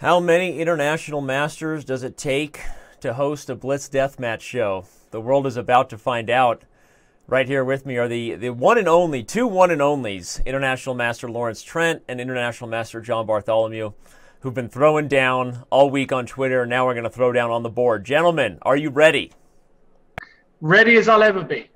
How many international masters does it take to host a Blitz Deathmatch show? The world is about to find out. Right here with me are the, the one and only, two one and onlys, International Master Lawrence Trent and International Master John Bartholomew, who've been throwing down all week on Twitter. Now we're going to throw down on the board. Gentlemen, are you ready? Ready as I'll ever be.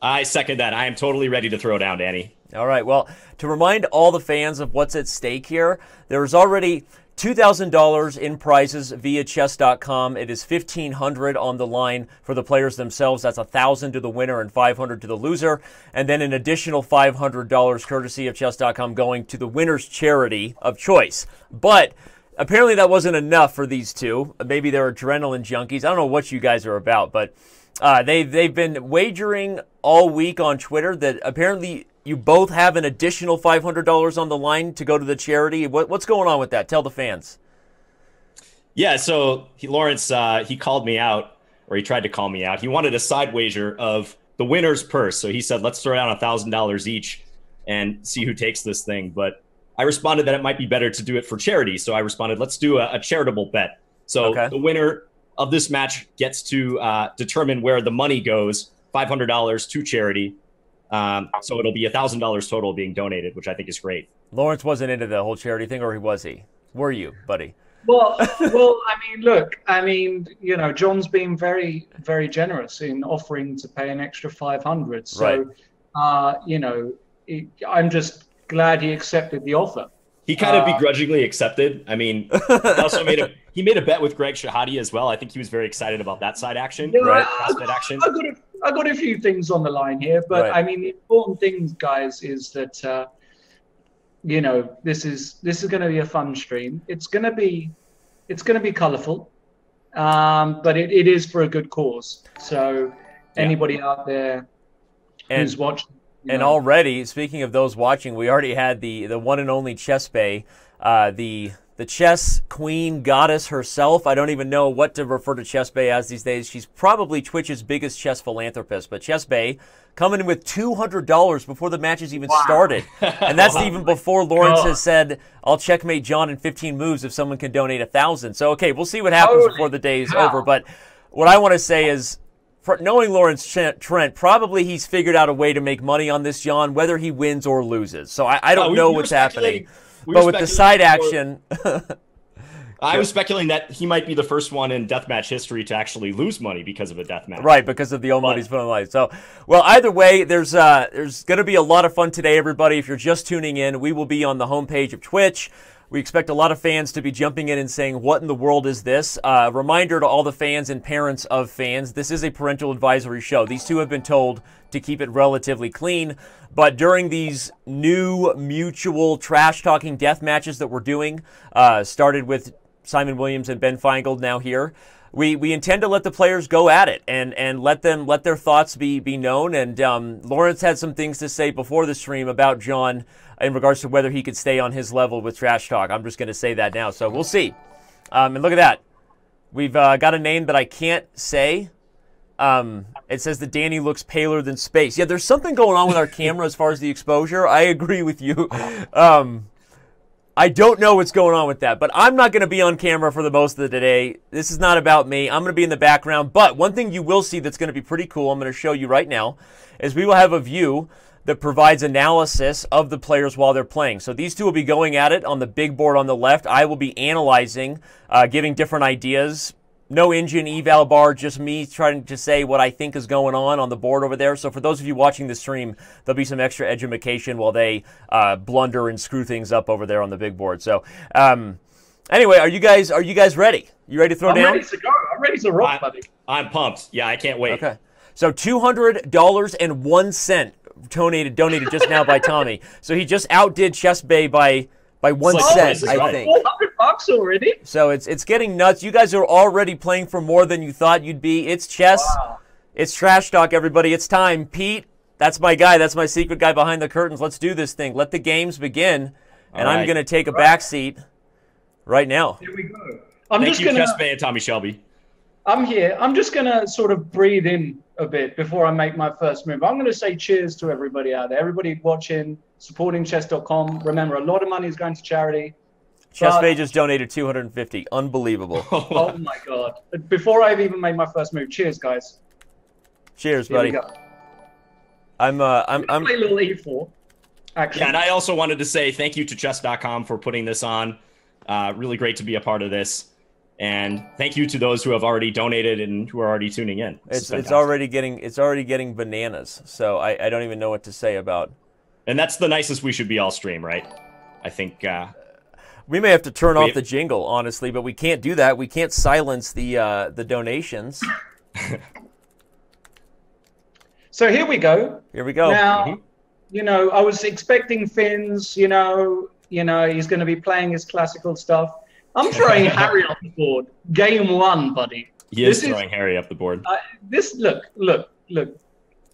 I second that. I am totally ready to throw down, Danny. All right. Well, to remind all the fans of what's at stake here, there is already $2,000 in prizes via chess.com. It is 1500 on the line for the players themselves. That's 1000 to the winner and 500 to the loser. And then an additional $500 courtesy of chess.com going to the winner's charity of choice. But apparently that wasn't enough for these two. Maybe they're adrenaline junkies. I don't know what you guys are about, but uh, they they've been wagering all week on Twitter that apparently you both have an additional five hundred dollars on the line to go to the charity. What, what's going on with that? Tell the fans. Yeah, so he, Lawrence uh, he called me out, or he tried to call me out. He wanted a side wager of the winner's purse. So he said, "Let's throw down a thousand dollars each and see who takes this thing." But I responded that it might be better to do it for charity. So I responded, "Let's do a, a charitable bet." So okay. the winner of this match gets to uh, determine where the money goes $500 to charity. Um, so it'll be $1,000 total being donated, which I think is great. Lawrence wasn't into the whole charity thing, or he was he? Were you, buddy? Well, well, I mean, look, I mean, you know, John's been very, very generous in offering to pay an extra 500. So, right. uh, you know, it, I'm just glad he accepted the offer. He kind of uh, begrudgingly accepted. I mean, he also made a he made a bet with Greg Shahade as well. I think he was very excited about that side action, yeah, right? I, I, action. I got a, I got a few things on the line here, but right. I mean, the important things, guys, is that uh, you know this is this is going to be a fun stream. It's going to be it's going to be colourful, um, but it, it is for a good cause. So anybody out there and, who's watching and already, speaking of those watching, we already had the the one and only ChessBae, uh, the the chess queen goddess herself. I don't even know what to refer to ChessBae as these days. She's probably Twitch's biggest chess philanthropist. But ChessBae coming in with two hundred dollars before the match has even wow. started, and that's oh even before Lawrence God. has said, "I'll checkmate John in fifteen moves if someone can donate a thousand. So okay, we'll see what happens Holy before the day is over. But what I want to say is knowing Lawrence Trent, probably he's figured out a way to make money on this, John, whether he wins or loses. So I, I don't know what's happening. But with the side action. I was speculating that he might be the first one in deathmatch history to actually lose money because of a deathmatch. Right, because of the old money he's put on the line. So, well, either way, there's uh, there's going to be a lot of fun today, everybody. If you're just tuning in, we will be on the homepage of Twitch. We expect a lot of fans to be jumping in and saying, What in the world is this? Uh, reminder to all the fans and parents of fans this is a parental advisory show. These two have been told to keep it relatively clean. But during these new mutual trash talking death matches that we're doing, uh, started with Simon Williams and Ben Finegold now here. We, we intend to let the players go at it and, and let them let their thoughts be be known. And um, Lawrence had some things to say before the stream about John in regards to whether he could stay on his level with trash talk. I'm just going to say that now. So we'll see. Um, and look at that. We've uh, got a name that I can't say. Um, it says that Danny looks paler than space. Yeah, there's something going on with our camera as far as the exposure. I agree with you. Um, I don't know what's going on with that, but I'm not going to be on camera for the most of the day. This is not about me. I'm going to be in the background. But one thing you will see that's going to be pretty cool, I'm going to show you right now, is we will have a view that provides analysis of the players while they're playing. So these two will be going at it on the big board on the left. I will be analyzing, uh, giving different ideas. No engine eval bar, just me trying to say what I think is going on on the board over there. So for those of you watching the stream, there'll be some extra education while they uh, blunder and screw things up over there on the big board. So. Um, Anyway, are you guys are you guys ready? You ready to throw I'm down? I'm ready to go. I'm ready to rock, buddy. I'm pumped. Yeah, I can't wait. Okay. So two hundred dollars and one cent donated donated just now by Tommy. So he just outdid ChessBae by by one like, cent, oh, I think. Four hundred bucks already. So it's it's getting nuts. You guys are already playing for more than you thought you'd be. It's chess. Wow. It's trash talk, everybody. It's time. Pete, that's my guy. That's my secret guy behind the curtains. Let's do this thing. Let the games begin. And right. I'm going to take a back seat right now. Here we go. I'm Thank just you, gonna, ChessBae and Tommy Shelby. I'm here. I'm just going to sort of breathe in a bit before I make my first move. I'm going to say cheers to everybody out there, everybody watching, supporting chess.com. Remember, a lot of money is going to charity. Chess but, just donated 250. Unbelievable. oh my god! Before I've even made my first move, cheers, guys. Cheers, Here buddy. I'm uh, I'm I'm play a little E4. Actually. Yeah, and I also wanted to say thank you to chess.com for putting this on. Uh, really great to be a part of this. And thank you to those who have already donated and who are already tuning in. This it's it's already getting it's already getting bananas. So I, I don't even know what to say about. And that's the nicest we should be all stream, right? I think uh, we may have to turn off the jingle, honestly, but we can't do that. We can't silence the uh, the donations. so here we go. Here we go. Now, mm-hmm. you know, I was expecting Fins. You know, you know, he's going to be playing his classical stuff. I'm throwing Harry off the board. Game one, buddy. He is this throwing is, Harry up the board. Uh, this look, look, look.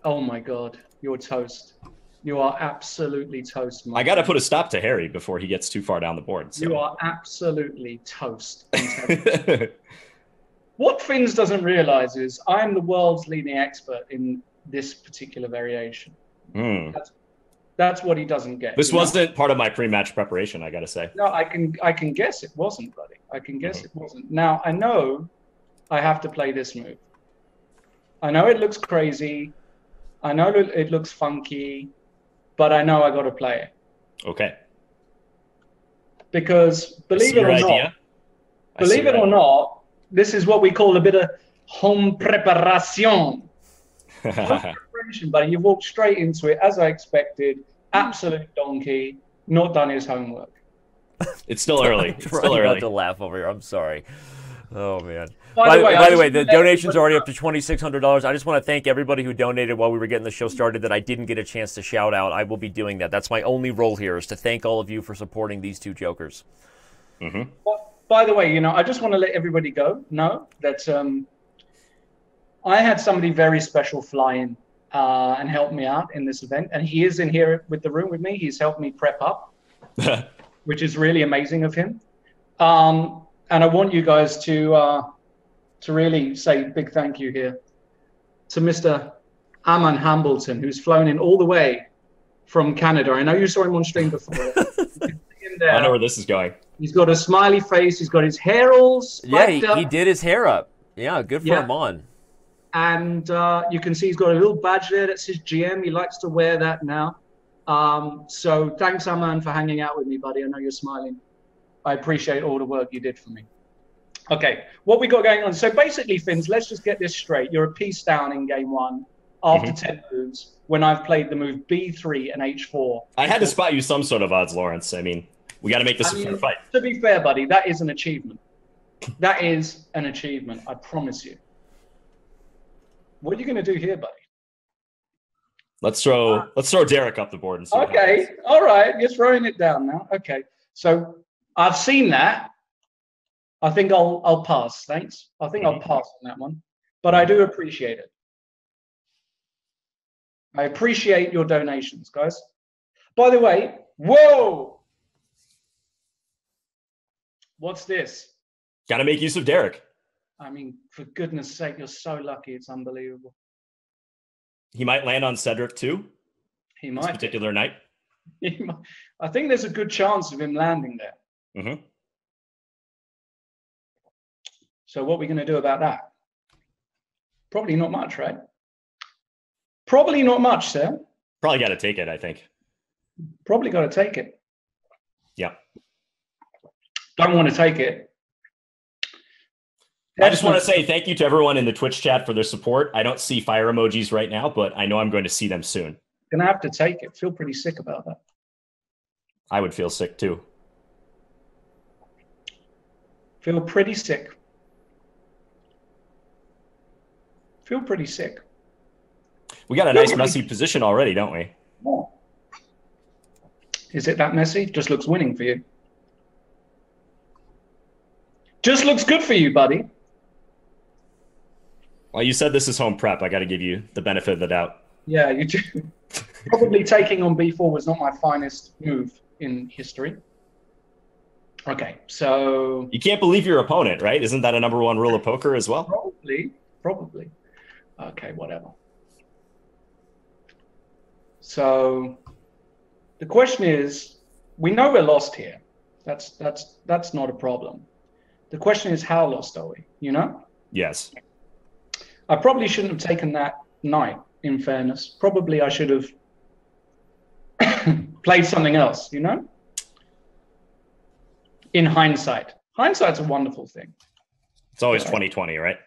Oh my God, you're toast. You are absolutely toast. I got to put a stop to Harry before he gets too far down the board. So. You are absolutely toast. what Fins doesn't realize is I'm the world's leading expert in this particular variation. Mm. That's that's what he doesn't get. This wasn't know? part of my pre-match preparation, I got to say. No, I can I can guess it wasn't, buddy. I can guess mm-hmm. it wasn't. Now I know I have to play this move. I know it looks crazy. I know it looks funky, but I know I got to play it. Okay. Because believe it or idea. not, believe it or idea. not, this is what we call a bit of home preparation. preparation, buddy. You walked straight into it as I expected. Absolute donkey. Not done his homework. It's still early. It's still early. About to laugh over here. I'm sorry. Oh man. By, by the way, by the, way the donation's already up to twenty six hundred dollars. I just want to thank everybody who donated while we were getting the show started. That I didn't get a chance to shout out. I will be doing that. That's my only role here is to thank all of you for supporting these two jokers. Mm-hmm. Well, by the way, you know, I just want to let everybody go know that um, I had somebody very special fly in uh, and help me out in this event, and he is in here with the room with me. He's helped me prep up, which is really amazing of him. Um, and I want you guys to uh, to really say big thank you here to Mr. Aman Hambleton, who's flown in all the way from Canada. I know you saw him on stream before. I know where this is going. He's got a smiley face. He's got his hair all Yeah, he, he, did his hair up. Yeah, good for yeah. on and uh, you can see he's got a little badge there that says GM. He likes to wear that now. Um, so thanks, Aman, for hanging out with me, buddy. I know you're smiling. I appreciate all the work you did for me. Okay, what we got going on? So basically, Fins, let's just get this straight. You're a piece down in game one after mm-hmm. 10 moves when I've played the move B3 and H4. I had to spot you some sort of odds, Lawrence. I mean, we got to make this I a mean, fair fight. To be fair, buddy, that is an achievement. That is an achievement, I promise you. What are you going to do here, buddy? Let's throw uh, let's throw Derek up the board and see. Okay, all right, you're throwing it down now. Okay, so I've seen that. I think I'll I'll pass. Thanks. I think mm-hmm. I'll pass on that one, but I do appreciate it. I appreciate your donations, guys. By the way, whoa! What's this? Got to make use of Derek. I mean, for goodness sake, you're so lucky. It's unbelievable. He might land on Cedric too. He might. particular night. Might. I think there's a good chance of him landing there. Mm-hmm. So what are we going to do about that? Probably not much, right? Probably not much, sir. Probably got to take it, I think. Probably got to take it. Yeah. Don't want to take it. I just want to say thank you to everyone in the Twitch chat for their support. I don't see fire emojis right now, but I know I'm going to see them soon. Gonna have to take it. Feel pretty sick about that. I would feel sick too. Feel pretty sick. Feel pretty sick. We got a nice messy position already, don't we? Is it that messy? Just looks winning for you. Just looks good for you, buddy. Well, you said this is home prep. I got to give you the benefit of the doubt. Yeah, you do. Probably taking on b4 was not my finest move in history. Okay, so you can't believe your opponent, right? Isn't that a number one rule of poker as well? Probably, probably. Okay, whatever. So the question is, we know we're lost here. That's that's that's not a problem. The question is how lost are we? You know? Yes. I probably shouldn't have taken that night, In fairness, probably I should have played something else. You know? In hindsight, hindsight's a wonderful thing. It's always 2020, right?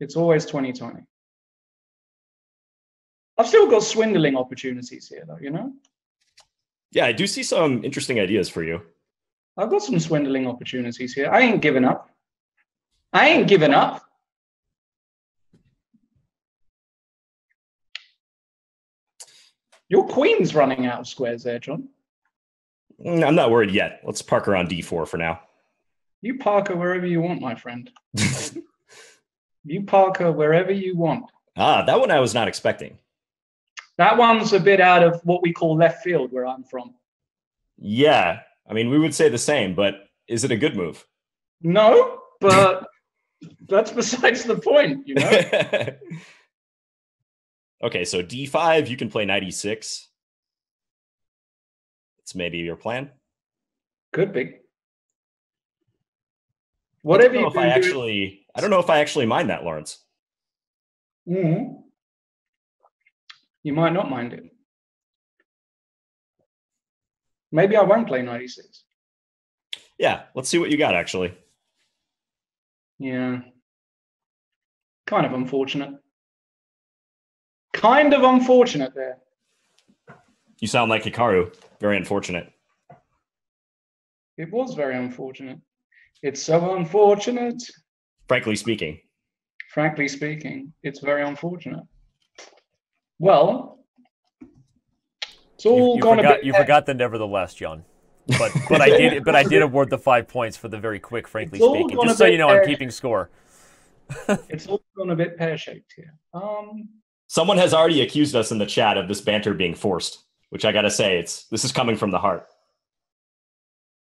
It's always 2020. I've still got swindling opportunities here, though. You know? Yeah, I do see some interesting ideas for you. I've got some swindling opportunities here. I ain't giving up. I ain't giving up. Your queen's running out of squares there, John. Mm, I'm not worried yet. Let's park her on D4 for now. You park her wherever you want, my friend. you park her wherever you want. Ah, that one I was not expecting. That one's a bit out of what we call left field where I'm from. Yeah. I mean, we would say the same, but is it a good move? No, but that's besides the point, you know? okay, so D5, you can play 96. It's maybe your plan. Could be. Whatever you if I actually, I don't know if I actually mind that, Lawrence. Mm-hmm. You might not mind it. Maybe I won't play 96. Yeah, let's see what you got actually. Yeah. Kind of unfortunate. Kind of unfortunate there. You sound like Hikaru. Very unfortunate. It was very unfortunate. It's so unfortunate. Frankly speaking. Frankly speaking, it's very unfortunate. Well, it's all you, you gone forgot, a bit. You forgot the nevertheless, John. But but I did but I did award the five points for the very quick, frankly speaking. Just so you know, I'm keeping score. it's all gone a bit pear shaped here. Um, Someone has already accused us in the chat of this banter being forced, which I gotta say, it's this is coming from the heart.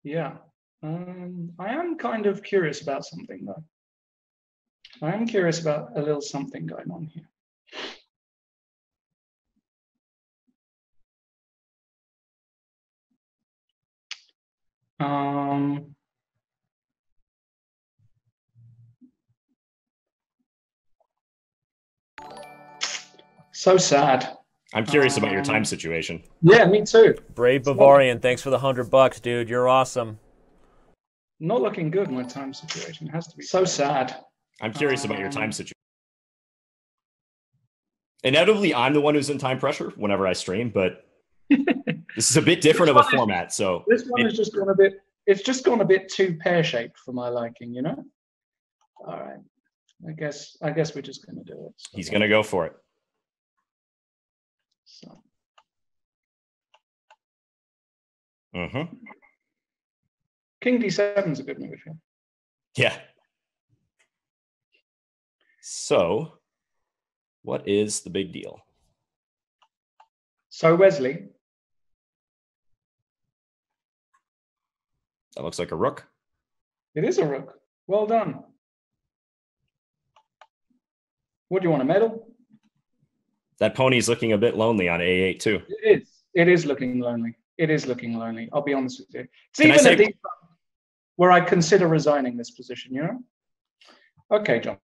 yeah. Um, I am kind of curious about something though. I am curious about a little something going on here. Um, so sad. I'm curious about your Um, time situation. Yeah, me too. Brave Bavarian, thanks for the hundred bucks, dude. You're awesome. Not looking good, my time situation. has to be so sad. I'm curious about your Um, time situation. Inevitably, I'm the one who's in time pressure whenever I stream, but this is a bit different of a This one is- format. So This one has just gone a bit. It's just gone a bit too pear shaped for my liking, you know. All right. I guess. I guess we're just gonna do it. So- he's gonna go for it. So. Hmm King D7 is a good move here. Yeah. So, what is the big deal? So Wesley, That looks like a rook. it is a rook. Well done. What do you want, a medal? That pony's looking a bit lonely on A8 too. It is. It is looking lonely. It is looking lonely. I'll be honest with you. It's Can even say- at times where I consider resigning this position. You know. Okay, John.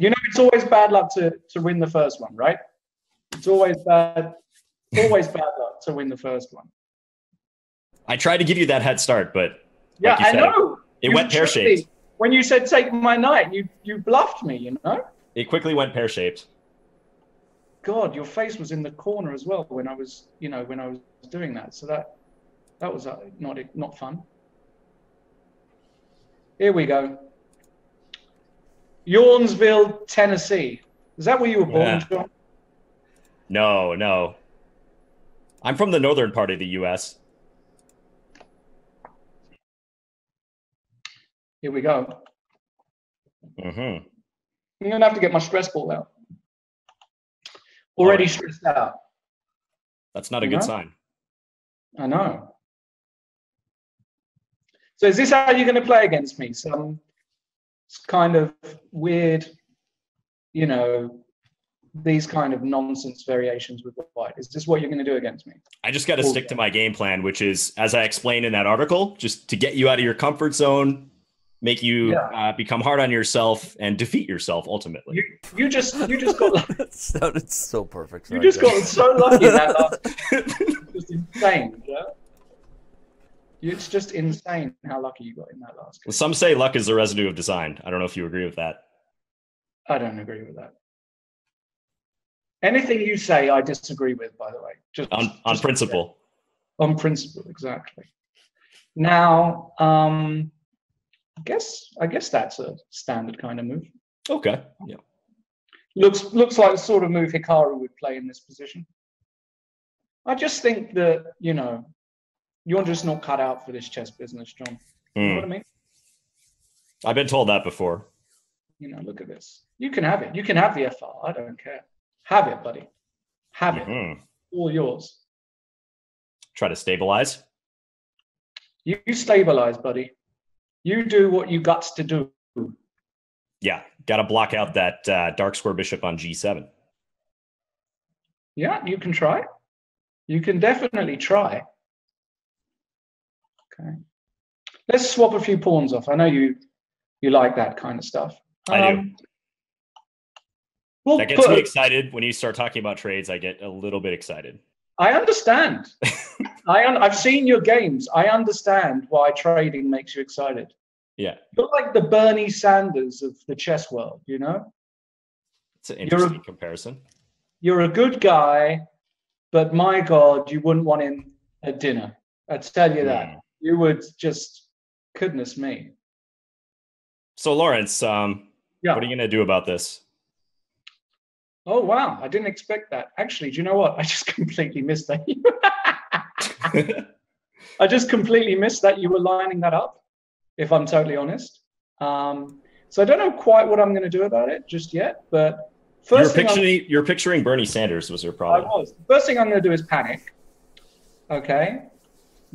You know it's always bad luck to to win the first one, right? It's always bad. Always bad luck to win the first one. I tried to give you that head start, but Yeah, Like I said, know. it You went pear shaped. When you said take my knight, you you bluffed me. You know. It quickly went pear shaped. God, your face was in the corner as well when I was, you know, when I was doing that. So that that was uh, not not fun. Here we go. Yawnsville, Tennessee. Is that where you were born, Yeah. John? No, no. I'm from the northern part of the US. Here we go. hmm I'm gonna have to get my stress ball out. Already stressed out. That's not a You good know? sign. I know. So is this how you're going to play against me? Some kind of weird, you know, these kind of nonsense variations with white? Is this what you're going to do against me? I just got to stick to my game plan, which is, as I explained in that article, just to get you out of your comfort zone, make you yeah. uh, become hard on yourself, and defeat yourself ultimately. You, you just you just got that sounded so perfect. You just got so lucky that last, just insane. Yeah. It's just insane how lucky you got in that last. Game. Some say luck is the residue of design. I don't know if you agree with that. I don't agree with that. Anything you say, I disagree with. By the way, just on on principle. On principle, exactly. Now, um, I guess I guess that's a standard kind of move. Okay. Yeah. Looks looks like the sort of move Hikaru would play in this position. I just think that you know you're just not cut out for this chess business, John. You know hmm. what I mean? I've been told that before. You know, look at this. You can have it. You can have the FR. I don't care. Have it, buddy. Have mm-hmm. it. All yours. Try to stabilize. You, you stabilize, buddy. You do what you got to do. Yeah, got to block out that uh, dark square bishop on g7. Yeah, you can try. You can definitely try. Okay. Let's swap a few pawns off. I know you you like that kind of stuff. I do. Um, well, that gets me excited when you start talking about trades. I get a little bit excited. I understand. I un- I've seen your games. I understand why trading makes you excited. Yeah, you're like the Bernie Sanders of the chess world. You know, it's an interesting you're a, comparison. You're a good guy, but my God, you wouldn't want him at dinner. I'd tell you that. You would just, goodness me. So, Lawrence, um, yeah. what are you going to do about this? Oh wow, I didn't expect that. Actually, do you know what? I just completely missed that. I just completely missed that you were lining that up. If I'm totally honest, um, so I don't know quite what I'm going to do about it just yet. But first, you're picturing you're picturing Bernie Sanders was your problem. I was. First thing I'm going to do is panic. Okay.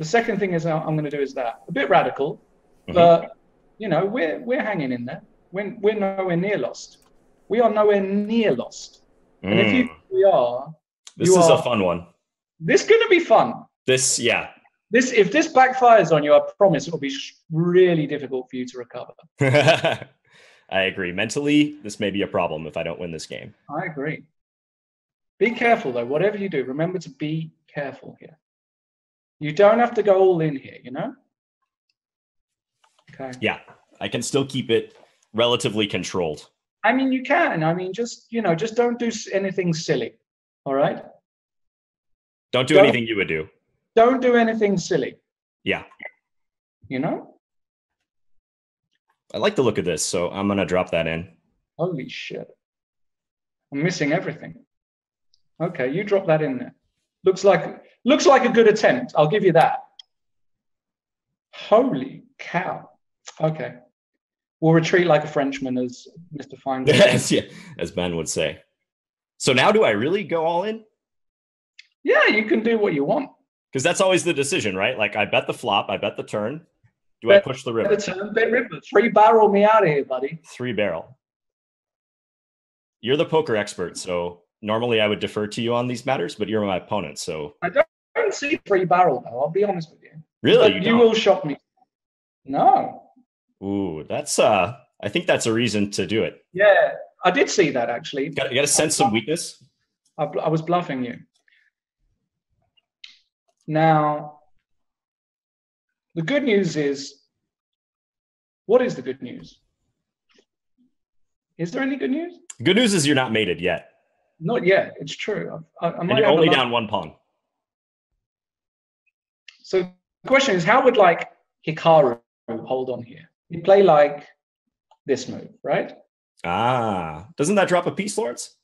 The second thing is I'm going to do is that a bit radical, mm-hmm. but you know we're we're hanging in there. We're we're nowhere near lost. We are nowhere near lost. Mm. And if you we are, this is are, a fun one. This is going to be fun. This, yeah. This, if this backfires on you, I promise it will be really difficult for you to recover. I agree. Mentally, this may be a problem if I don't win this game. I agree. Be careful though. Whatever you do, remember to be careful here. You don't have to go all in here. You know. Okay. Yeah, I can still keep it relatively controlled. I mean, you can. I mean, just you know, just don't do anything silly. All right. Don't do don't, anything you would do. Don't do anything silly. Yeah. You know. I like the look of this, so I'm gonna drop that in. Holy shit! I'm missing everything. Okay, you drop that in there. Looks like looks like a good attempt. I'll give you that. Holy cow! Okay We'll retreat like a Frenchman, as Mr. Fine. yes, yeah, as Ben would say. So now, do I really go all in? Yeah, you can do what you want. Because that's always the decision, right? Like I bet the flop, I bet the turn. Do bet, I push the river? The turn, bet river. Three barrel me out of here, buddy. Three barrel. You're the poker expert, so normally I would defer to you on these matters, but you're my opponent, so I don't, I don't see three barrel though. I'll be honest with you. Really, you, you will shock me. No, Ooh, that's uh I think that's a reason to do it. Yeah, I did see that actually. You got, to sense some weakness. I, I was bluffing you. Now, the good news is, what is the good news? Is there any good news? Good news is you're not mated yet. Not yet. It's true. I, I and you're only down one pawn. So the question is, how would like Hikaru hold on here? you play like this move, right? Ah, doesn't that drop a piece, Lawrence?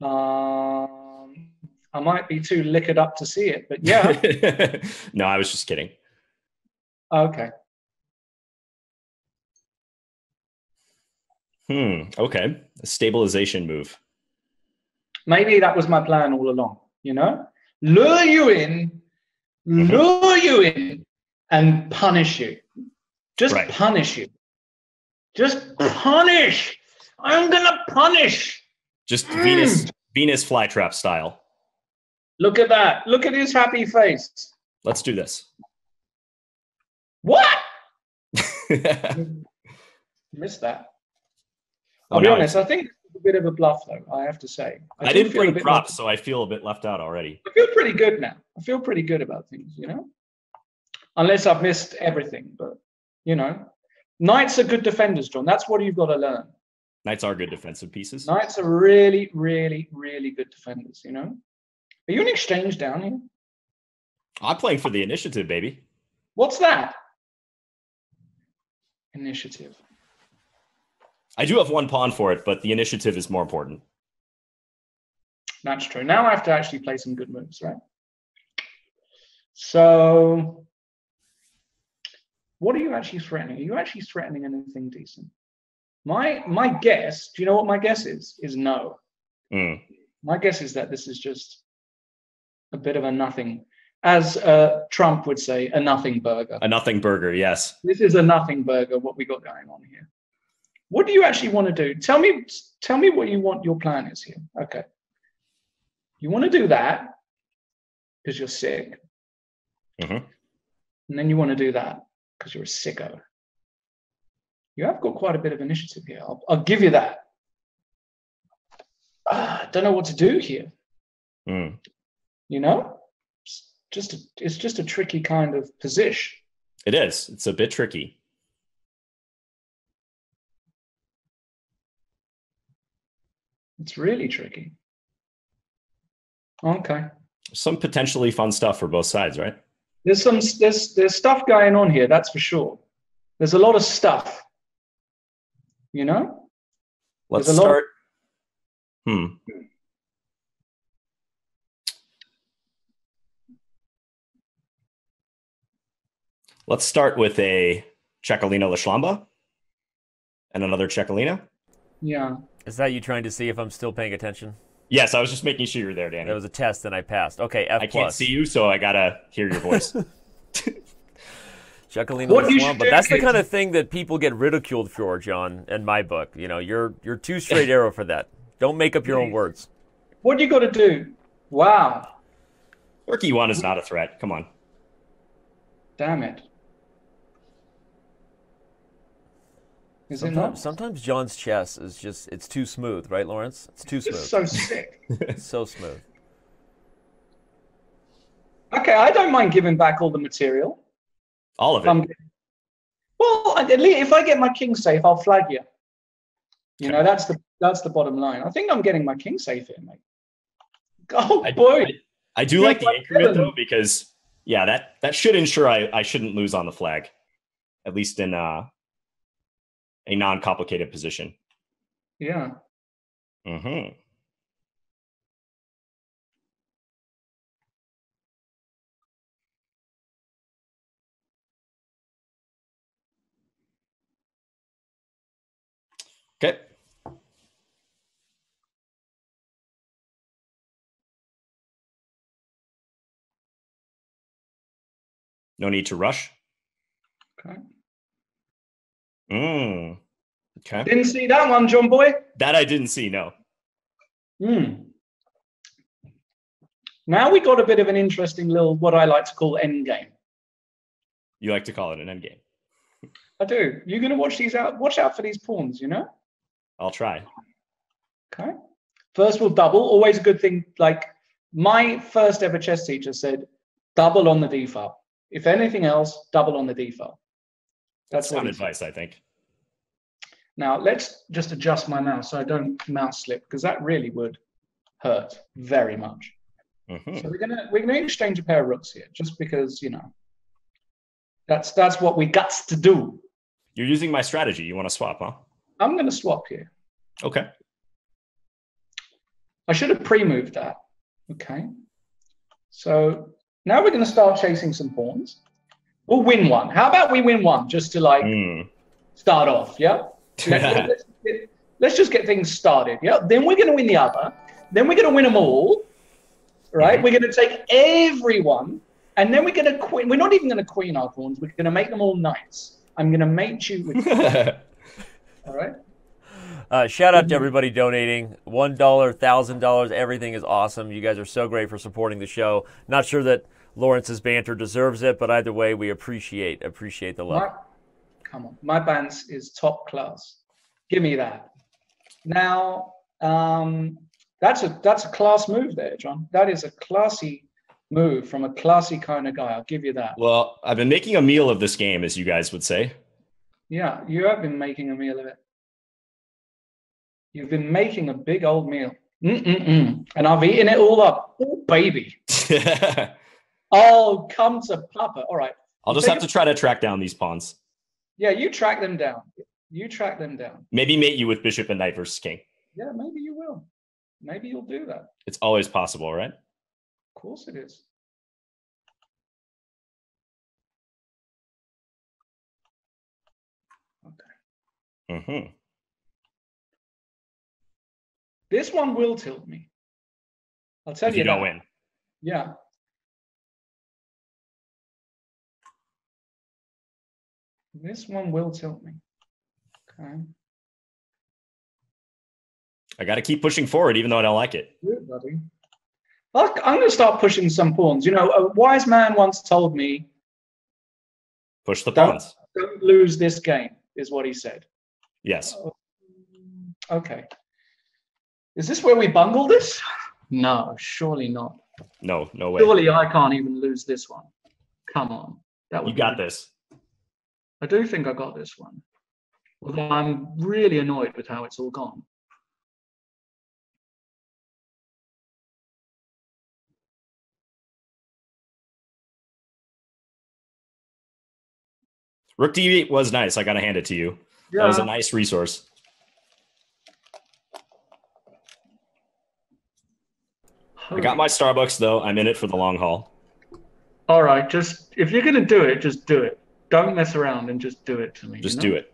Um, I might be too liquored up to see it, but yeah. no, I was just kidding. Okay. Hmm. Okay. A stabilization move. Maybe that was my plan all along. You know, lure you in, lure you in, and punish you. Just right. punish you. Just punish. I'm gonna punish. Just Venus mm. Venus flytrap style. Look at that. Look at his happy face. Let's do this. What? Missed that. Oh, I'll Oh, be honest. I think a bit of a bluff, though. I have to say. I, do didn't bring props, so I feel a bit left out already. I feel pretty good now. I feel pretty good about things, you know. Unless I've missed everything, but you know, knights are good defenders, John. That's what you've got to learn. Knights are good defensive pieces. Knights are really, really, really good defenders. You know. Are you an exchange down here? I'm playing for the initiative, baby. What's that? Initiative. I do have one pawn for it, but the initiative is more important. That's true. Now I have to actually play some good moves, right? So, what are you actually threatening? Are you actually threatening anything decent? My my guess. Do you know what my guess is? Is no. Mm. My guess is that this is just a bit of a nothing, as uh, Trump would say, a nothing burger. A nothing burger, yes. This is a nothing burger. What we got going on here. What do you actually want to do? Tell me. Tell me what you want. Your plan is here. Okay. You want to do that because you're sick, Mhm. and then you want to do that because you're a sicko. You have got quite a bit of initiative here. I'll, I'll give you that. Ah, I don't know what to do here. Mm. You know, it's just a, it's just a tricky kind of position. It is. It's a bit tricky. It's really tricky. Okay. Some potentially fun stuff for both sides, right? There's some there's there's stuff going on here, that's for sure. There's a lot of stuff. You know? Let's There's a lot- start. Hmm. Let's start with a Checolina Lashlamba and another Checolina. Yeah. Is that you trying to see if I'm still paying attention? Yes, I was just making sure you're there, Danny. That was a test and I passed. Okay, F I plus. I can't see you, so I gotta hear your voice. Chuckalina What you Swamp, but that's the kind of thing that people get ridiculed for, John. In my book, you know, you're you're too straight arrow for that. Don't make up your own words. What do you got to do? Wow. Turkey one is not a threat. Come on. Damn it. Is it not? Sometimes, sometimes John's chess is just it's too smooth, right, Lawrence? It's too smooth. It's so sick. It's so smooth. Okay, I don't mind giving back all the material. All of it. Um, well, at least if I get my king safe, I'll flag you. You know, that's the that's the bottom line. I think I'm getting my king safe here, mate. Oh I, boy. I, I do You're like the increment heaven. though, because yeah, that that should ensure I, I shouldn't lose on the flag, at least in uh, a non-complicated position. Yeah. Mm-hmm. Okay. No need to rush. Okay. Mm. Okay. Didn't see that one, John Boy. That I didn't see. No. Hmm. Now we got a bit of an interesting little, what I like to call end game. You like to call it an endgame. I do. You're going to watch these out. Watch out for these pawns. You know. I'll try. Okay. First, we'll double. Always a good thing. Like my first ever chess teacher said, double on the default. If anything else, double on the default. That's sound advice, I think. Now let's just adjust my mouse so I don't mouse slip because that really would hurt very much. Mhm. So we're gonna we're gonna exchange a pair of rooks here, just because you know that's that's what we got to do. You're using my strategy. You want to swap, huh? I'm gonna swap here. Okay. I should have pre-moved that. Okay. So now we're gonna start chasing some pawns. We'll win one. How about we win one just to like Mm. start off? Yeah. Let's, let's, get- let's just get things started. Yeah. Then we're gonna win the other. Then we're gonna win them all. Right. Mhm. We're gonna take everyone, and then we're gonna queen. We're not even gonna queen our pawns. We're gonna make them all knights. I'm gonna mate you with. all right. Uh, shout out to everybody donating. $1, $1,000, everything is awesome. You guys are so great for supporting the show. Not sure that Lawrence's banter deserves it, but either way, we appreciate appreciate the love. My, come on, my Bance is top class. Give me that. Now, um, that's a that's a class move there, John. That is a classy move from a classy kind of guy. I'll give you that. Well, I've been making a meal of this game, as you guys would say. Yeah, you have been making a meal of it. You've been making a big old meal. Mm-mm-mm. And I've eaten it all up. Oh, baby. oh, come to Papa. All right. I'll just have to try to track down these pawns. Yeah, you track them down. You track them down. Maybe mate you with bishop and knight versus king. Yeah, maybe you will. Maybe you'll do that. It's always possible, right? Of course it is. Okay. Mm-hmm. This one will tilt me. I'll tell you. You don't that. win. Yeah. This one will tilt me. Okay. I got to keep pushing forward, even though I don't like it. Good, buddy. Look, I'm going to start pushing some pawns. You know, a wise man once told me, Push the Don't- pawns. "Don't lose this game," is what he said. Yes. Oh, okay. Is this where we bungle this? No, surely not. No, no way. Surely I can't even lose this one. Come on. That would You be- got this. I do think I got this one. Although I'm really annoyed with how it's all gone. Rook D8 was nice. I got to hand it to you. That was a nice resource. I got my Starbucks though. I'm in it for the long haul. All right, just if you're gonna do it, just do it. Don't mess around and just do it to me. Just do it.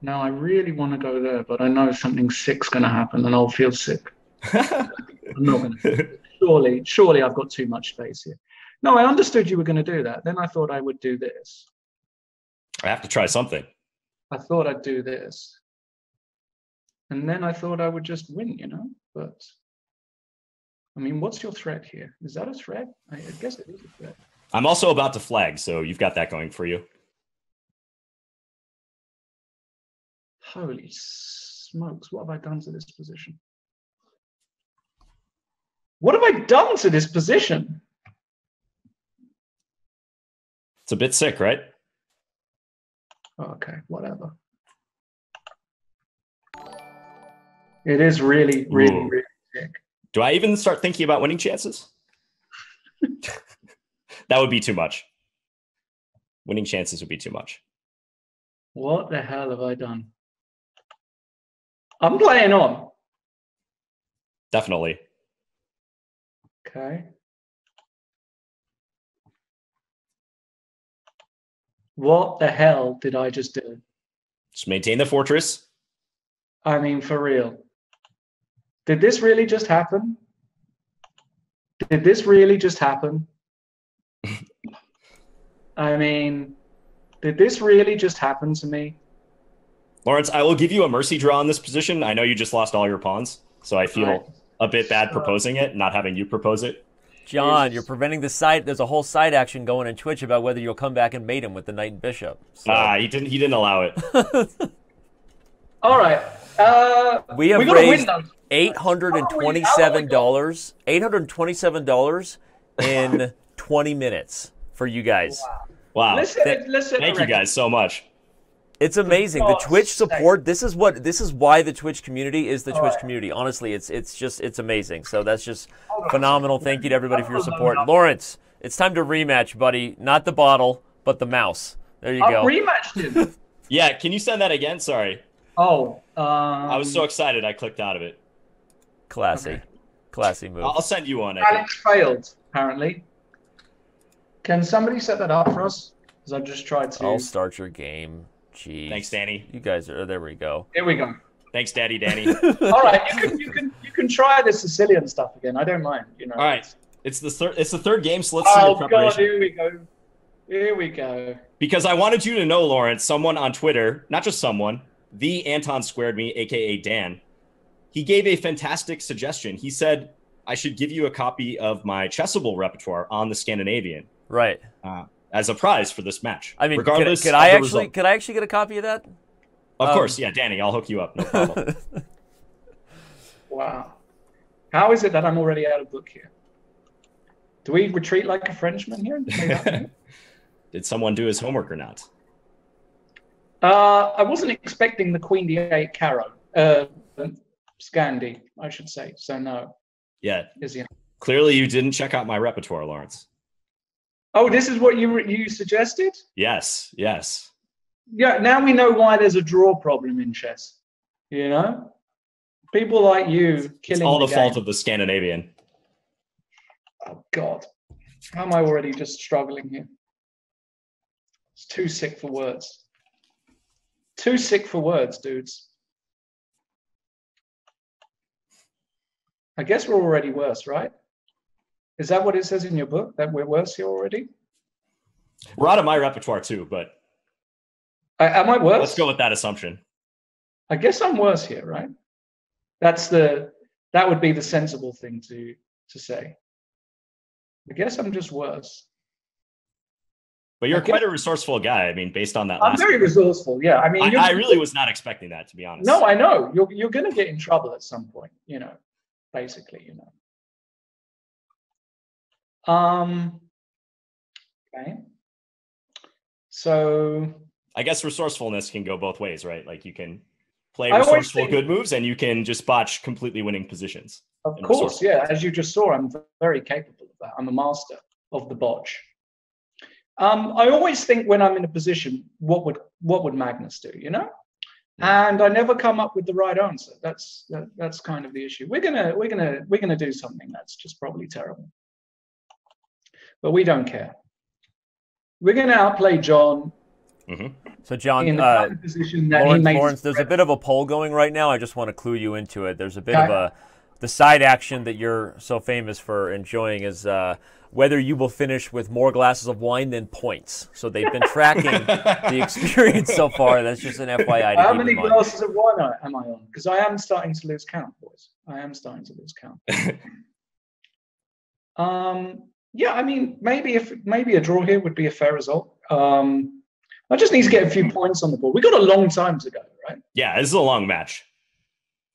No, I really want to go there, but I know something sick's gonna happen, and I'll feel sick. I'm not gonna. surely, surely, I've got too much space here. No, I understood you were gonna do that. Then I thought I would do this. I have to try something. I thought I'd do this, and then I thought I would just win. You know, but. I mean, what's your threat here? Is that a threat? I, I guess it is a threat. I'm also about to flag, so you've got that going for you. Holy smokes, what have I done to this position? What have I done to this position? It's a bit sick, right? Okay, whatever. It is really, really, Ooh. really sick. Do I even start thinking about winning chances? that would be too much. Winning chances would be too much. What the hell have I done? I'm playing on. Definitely. Okay. What the hell did I just do? Just maintain the fortress. I mean, for real. Did this really just happen? Did this really just happen? I mean, did this really just happen to me? Lawrence, I will give you a mercy draw in this position. I know you just lost all your pawns, so I feel Right. a bit bad proposing it, not having you propose it. John, is- you're preventing the side. There's a whole side action going in Twitch about whether you'll come back and mate him with the knight and bishop. So Ah, he didn't. He didn't allow it. All right. Uh, we have we raised eight hundred and twenty-seven dollars. Eight hundred and twenty-seven dollars in twenty minutes for you guys. Wow. Let's hit it- let's hit the Thank you guys so much. It's amazing. The Twitch sake. support. This is what. This is why the Twitch community is the Twitch right. community. Honestly, it's it's just it's amazing. So that's just phenomenal. Thank you to everybody for your support. Lawrence, it's time to rematch, buddy. Not the bottle, but the mouse. There you I go. rematched him. Yeah, can you send that again? Sorry. oh, um, I was so excited I clicked out of it. Classy, Okay. classy move. I'll send you one. I think. Alex failed apparently. Can somebody set that up for us? Because I just tried to. I'll start your game. Jeez. Thanks, Danny. You guys are. There we go. Here we go. Thanks, Daddy Danny. All right, you can you can you can try the Sicilian stuff again. I don't mind. You know. All right. It's the third. It's the third game, so let's see Oh your God! Here we go. Here we go. Because I wanted you to know, Lawrence, someone on Twitter, not just someone, the Anton squared me, aka Dan, he gave a fantastic suggestion. He said I should give you a copy of my Chessable repertoire on the Scandinavian, right, uh, as a prize for this match. I mean, regardless, could, could I actually result. could I actually get a copy of that? Of um, course, yeah, Danny, I'll hook you up. No problem. wow, how is it that I'm already out of book here? Do we retreat like a Frenchman here? Did someone do his homework or not? Uh, I wasn't expecting the Queen D8 Caro. Uh, Scandi, I should say. So no. Yeah. Is he? Clearly, you didn't check out my repertoire, Lawrence. Oh, this is what you you suggested. Yes. Yes. Yeah. Now we know why there's a draw problem in chess. You know, people like you killing. It's all the, the fault of the Scandinavian. Oh God, how am I already just struggling here? It's too sick for words. Too sick for words, dudes. I guess we're already worse, right? Is that what it says in your book that we're worse here already? We're out of my repertoire too, but I, am I worse? Let's go with that assumption. I guess I'm worse here, right? That's the that would be the sensible thing to to say. I guess I'm just worse. But you're quite a resourceful guy. I mean, based on that. I'm very resourceful. Yeah, I mean, I, I really was not expecting that, to be honest. No, I know you're you're going to get in trouble at some point. You know, basically, you know. Um. Okay. So. I guess resourcefulness can go both ways, right? Like you can play resourceful think, good moves, and you can just botch completely winning positions. Of course, yeah. As you just saw, I'm very capable of that. I'm a master of the botch. Um, I always think when I'm in a position, what would what would Magnus do? You know, and I never come up with the right answer. That's that, that's kind of the issue. We're gonna we're gonna we're gonna do something that's just probably terrible, but we don't care. We're gonna outplay John. Mm-hmm. So John, in the uh, position that Lawrence, Lawrence there's a bit of a poll going right now. I just want to clue you into it. There's a bit okay. of a the side action that you're so famous for enjoying is uh, whether you will finish with more glasses of wine than points. So they've been tracking the experience so far. That's just an FYI. How many glasses of wine am I on? Because I am starting to lose count, boys. I am starting to lose count. um, yeah, I mean, maybe if maybe a draw here would be a fair result. Um, I just need to get a few points on the board. We got a long time to go, right? Yeah, this is a long match.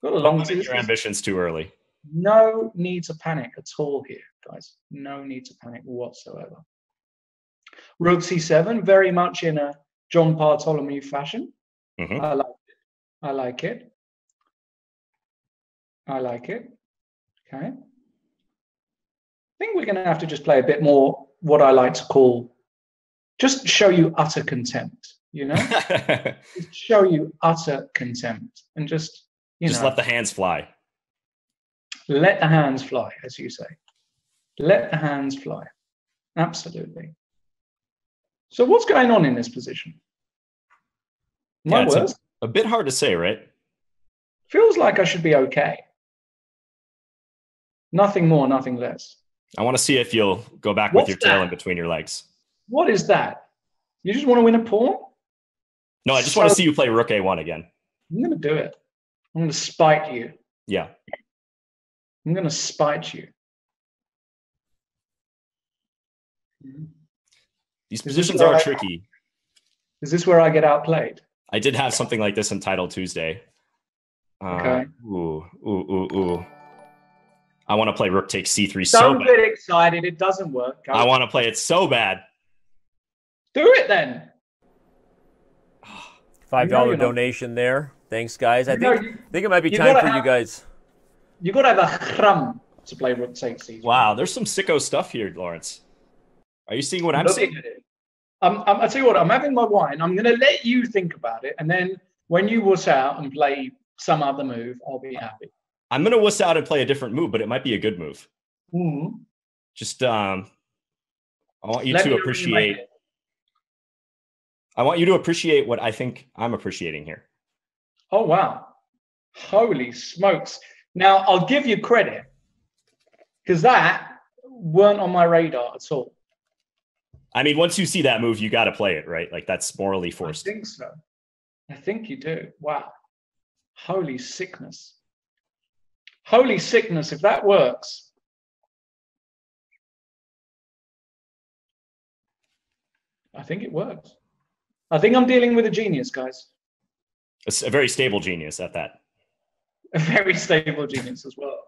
Got a long time. Your ambitions too early. No need to panic at all here guys. No need to panic whatsoever. Rook c7, very much in a John Bartholomew fashion. Mm-hmm. I like it. I like it. I like it. Okay. I think we're going to have to just play a bit more what I like to call just show you utter contempt, you know? just show you utter contempt and just, you just know. let the hands fly. Let the hands fly, as you say. Let the hands fly. Absolutely. So what's going on in this position? My yeah, worst. A, a bit hard to say, right? Feels like I should be okay. Nothing more, nothing less. I want to see if you'll go back What's with your that? tail in between your legs. What is that? You just want to win a pawn? No, I just so, want to see you play Rook A1 again. I'm going to do it. I'm going to spite you. Yeah. I'm going to spite you. These positions are I, tricky. Is this where I get outplayed? I did have something like this entitled Tuesday. Uh, okay. Ooh, ooh, ooh, ooh. I want to play Rook takes C3 Don't so bad. Don't get excited. It doesn't work. I want to play it so bad. Do it then. Five dollar donation there. Thanks, guys. I think you, think it might be time for have, you guys. You got to have a chrum to play Rook takes C3. Wow, there's some sicko stuff here, Lawrence. Are you seeing what I'm seeing? I'm, I'm, I tell you what, I'm having my wine. I'm going to let you think about it, and then when you wuss out and play some other move, I'll be happy. I'm going to wuss out and play a different move, but it might be a good move. Mm-hmm. Just, um, I want you let to appreciate. I want you to appreciate what I think I'm appreciating here. Oh wow! Holy smokes! Now I'll give you credit because that weren't on my radar at all. I mean, once you see that move, you got to play it, right? Like that's morally forced. I think so. I think you do. Wow. Holy sickness. Holy sickness, if that works. I think it works. I think I'm dealing with a genius, guys. A very stable genius at that. A very stable genius as well.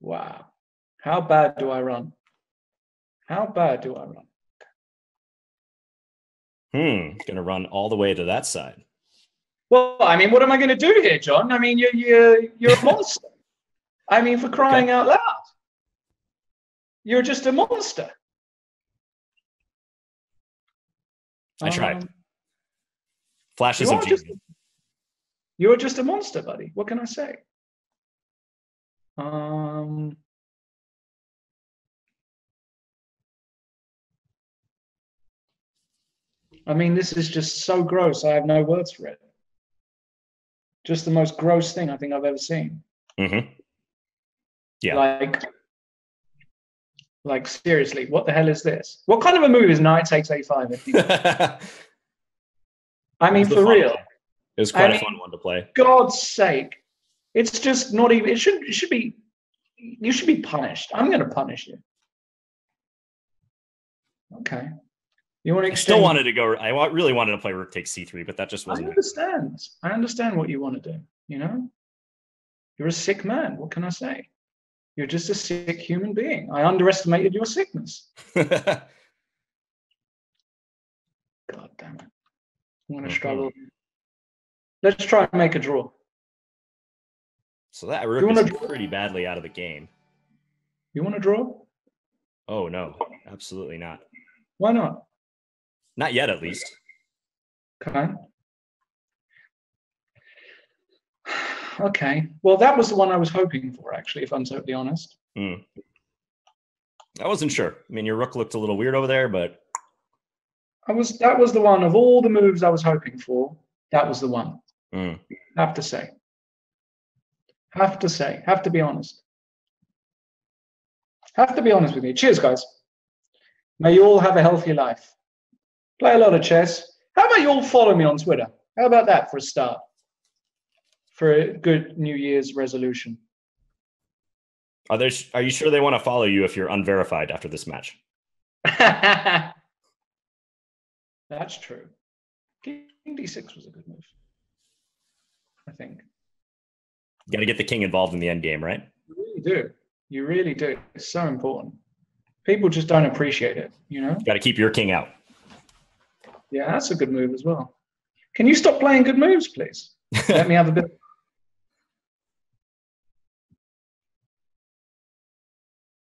Wow. How bad do I run? How bad do I run? Hmm. Gonna run all the way to that side. Well, I mean, what am I going to do here, John? I mean, you're you're you're a monster. I mean, for crying okay. out loud, you're just a monster. I tried. Um, Flashes of genius. You're just a monster, buddy. What can I say? Um, I mean, this is just so gross. I have no words for it. Just the most gross thing I think I've ever seen. Mm-hmm. Yeah. Like, like seriously, what the hell is this? What kind of a move is knight takes a5? I mean, for real. It was quite I a mean, fun one to play. God's sake, it's just not even. It should. It should be. You should be punished. I'm going to punish you. Okay. You want to exchange? still wanted to go. I really wanted to play rook takes c3, but that just wasn't. I understand. It. I understand what you want to do. You know, you're a sick man. What can I say? You're just a sick human being. I underestimated your sickness. God damn it! I'm going to struggle. Let's try and make a draw. So that rook is pretty badly out of the game. You want to draw? Oh no, absolutely not. Why not? Not yet, at least. Okay. Okay. Well, that was the one I was hoping for, actually, if I'm totally honest. Mm. I wasn't sure. I mean, your rook looked a little weird over there, but I was that was the one of all the moves I was hoping for. That was the one. Mm. Have to say. Have to say. Have to be honest. Have to be honest with you. Cheers, guys. May you all have a healthy life. Play a lot of chess. How about you all follow me on Twitter? How about that for a start? For a good New Year's resolution. Are there? Are you sure they want to follow you if you're unverified after this match? That's true. King d6 was a good move. I think. You got to get the king involved in the end game, right? You really do. You really do. It's so important. People just don't appreciate it, you know? Got to keep your king out. Yeah, that's a good move as well. Can you stop playing good moves, please? Let me have a bit.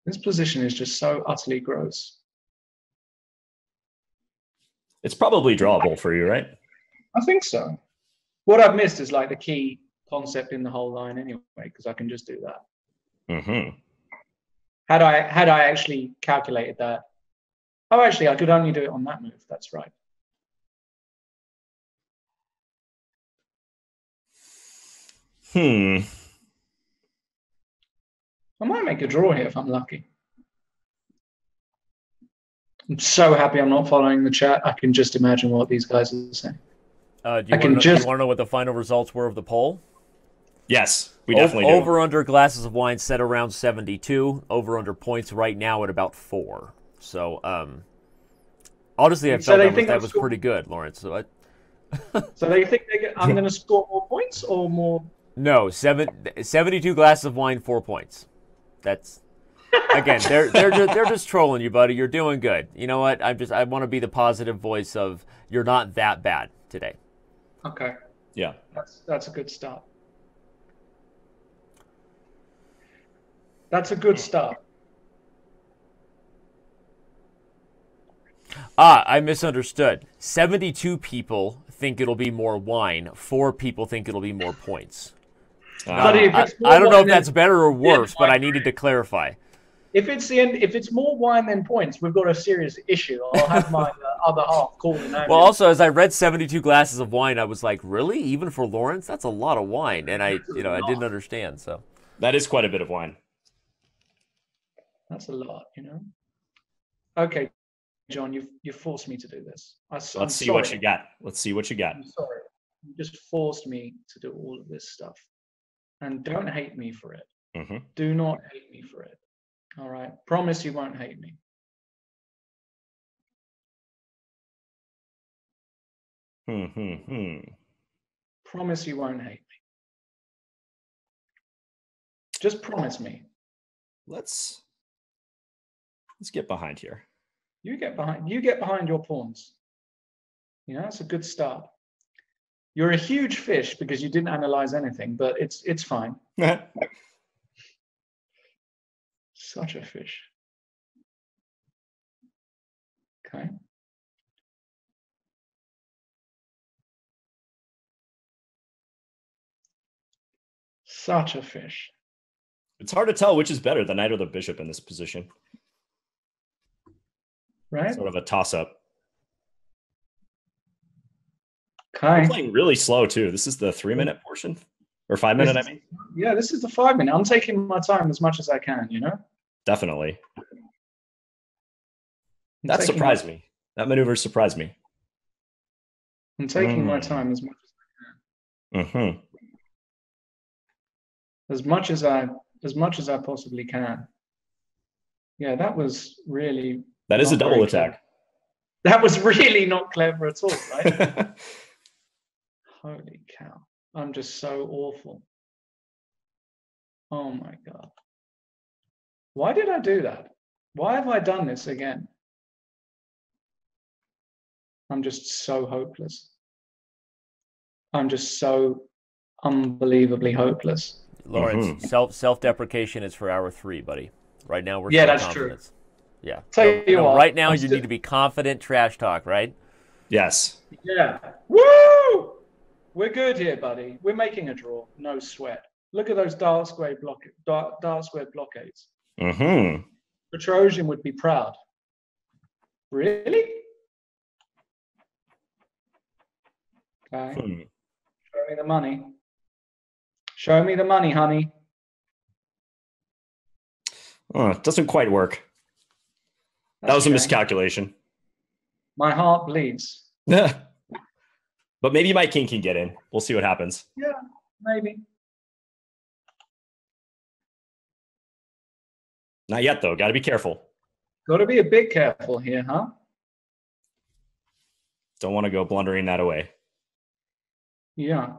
This position is just so utterly gross. It's probably drawable for you, right? I think so. What I've missed is like the key concept in the whole line anyway, because I can just do that. Mm-hmm. Had I had I actually calculated that, oh, actually, I could only do it on that move. That's right. Hmm. I might make a draw here if I'm lucky. I'm so happy I'm not following the chat. I can just imagine what these guys are saying. Uh, do you want to know what the final results were of the poll? Yes, we definitely over, over under glasses of wine set around 72. Over under points right now at about four. So, um, honestly, I so felt that, was, that was pretty good, Lawrence. So, I... so they think they get, I'm going to score more points or more no, seven, 72 glasses of wine, four points. That's again, they're they're just, they're just trolling you, buddy. You're doing good. You know what? I'm just I want to be the positive voice of you're not that bad today. Okay. Yeah. That's that's a good start. That's a good start. Ah, I misunderstood. 72 people think it'll be more wine. Four people think it'll be more points. Uh, I, I, don't know if that's better or worse, but I needed to clarify. If it's the end, if it's more wine than points, we've got a serious issue. I'll have my uh, other half call the Well, also as I read seventy-two glasses of wine, I was like, really? Even for Lawrence, that's a lot of wine, and I, you know, I didn't understand. So that is quite a bit of wine. That's a lot, you know. Okay, John, you've you forced me to do this. I, Let's I'm see sorry. what you got. Let's see what you got. I'm sorry. You just forced me to do all of this stuff. And don't hate me for it. Mm-hmm. Do not hate me for it. All right. Promise you won't hate me. Hmm, hmm, hmm. Promise you won't hate me. Just promise me. Let's let's get behind here. You get behind you get behind your pawns. You know, that's a good start. You're a huge fish because you didn't analyze anything, but it's it's fine. Such a fish. Okay. Such a fish. It's hard to tell which is better, the knight or the bishop in this position. Right. Sort of a toss up. Okay. playing really slow too. This is the three minute portion or five minute. Is, I mean. Yeah, this is the five minute. I'm taking my time as much as I can. You know. Definitely. I'm that surprised my, me. That maneuver surprised me. I'm taking mm. my time as much as I can. Mm-hmm. As much as I as much as I possibly can. Yeah, that was really. That is a double attack. Clever. That was really not clever at all, right? Holy cow. I'm just so awful. Oh my God. Why did I do that? Why have I done this again? I'm just so hopeless. I'm just so unbelievably hopeless. Lawrence, mm-hmm. self self deprecation is for hour three, buddy. Right now we're yeah, that's confidence. true. Yeah. Tell you, you what, right now I'm you still... need to be confident. Trash talk, right? Yes. Yeah. Woo! We're good here, buddy. We're making a draw. No sweat. Look at those dark square block dark, dark square blockades. Mm-hmm. Petrosian would be proud. Really? Okay. Hmm. Show me the money. Show me the money, honey. Oh, it doesn't quite work. That's that was a miscalculation. My heart bleeds. But maybe my king can get in. We'll see what happens. Yeah, maybe. Not yet, though. Got to be careful. Got to be a bit careful here, huh? Don't want to go blundering that away. Yeah.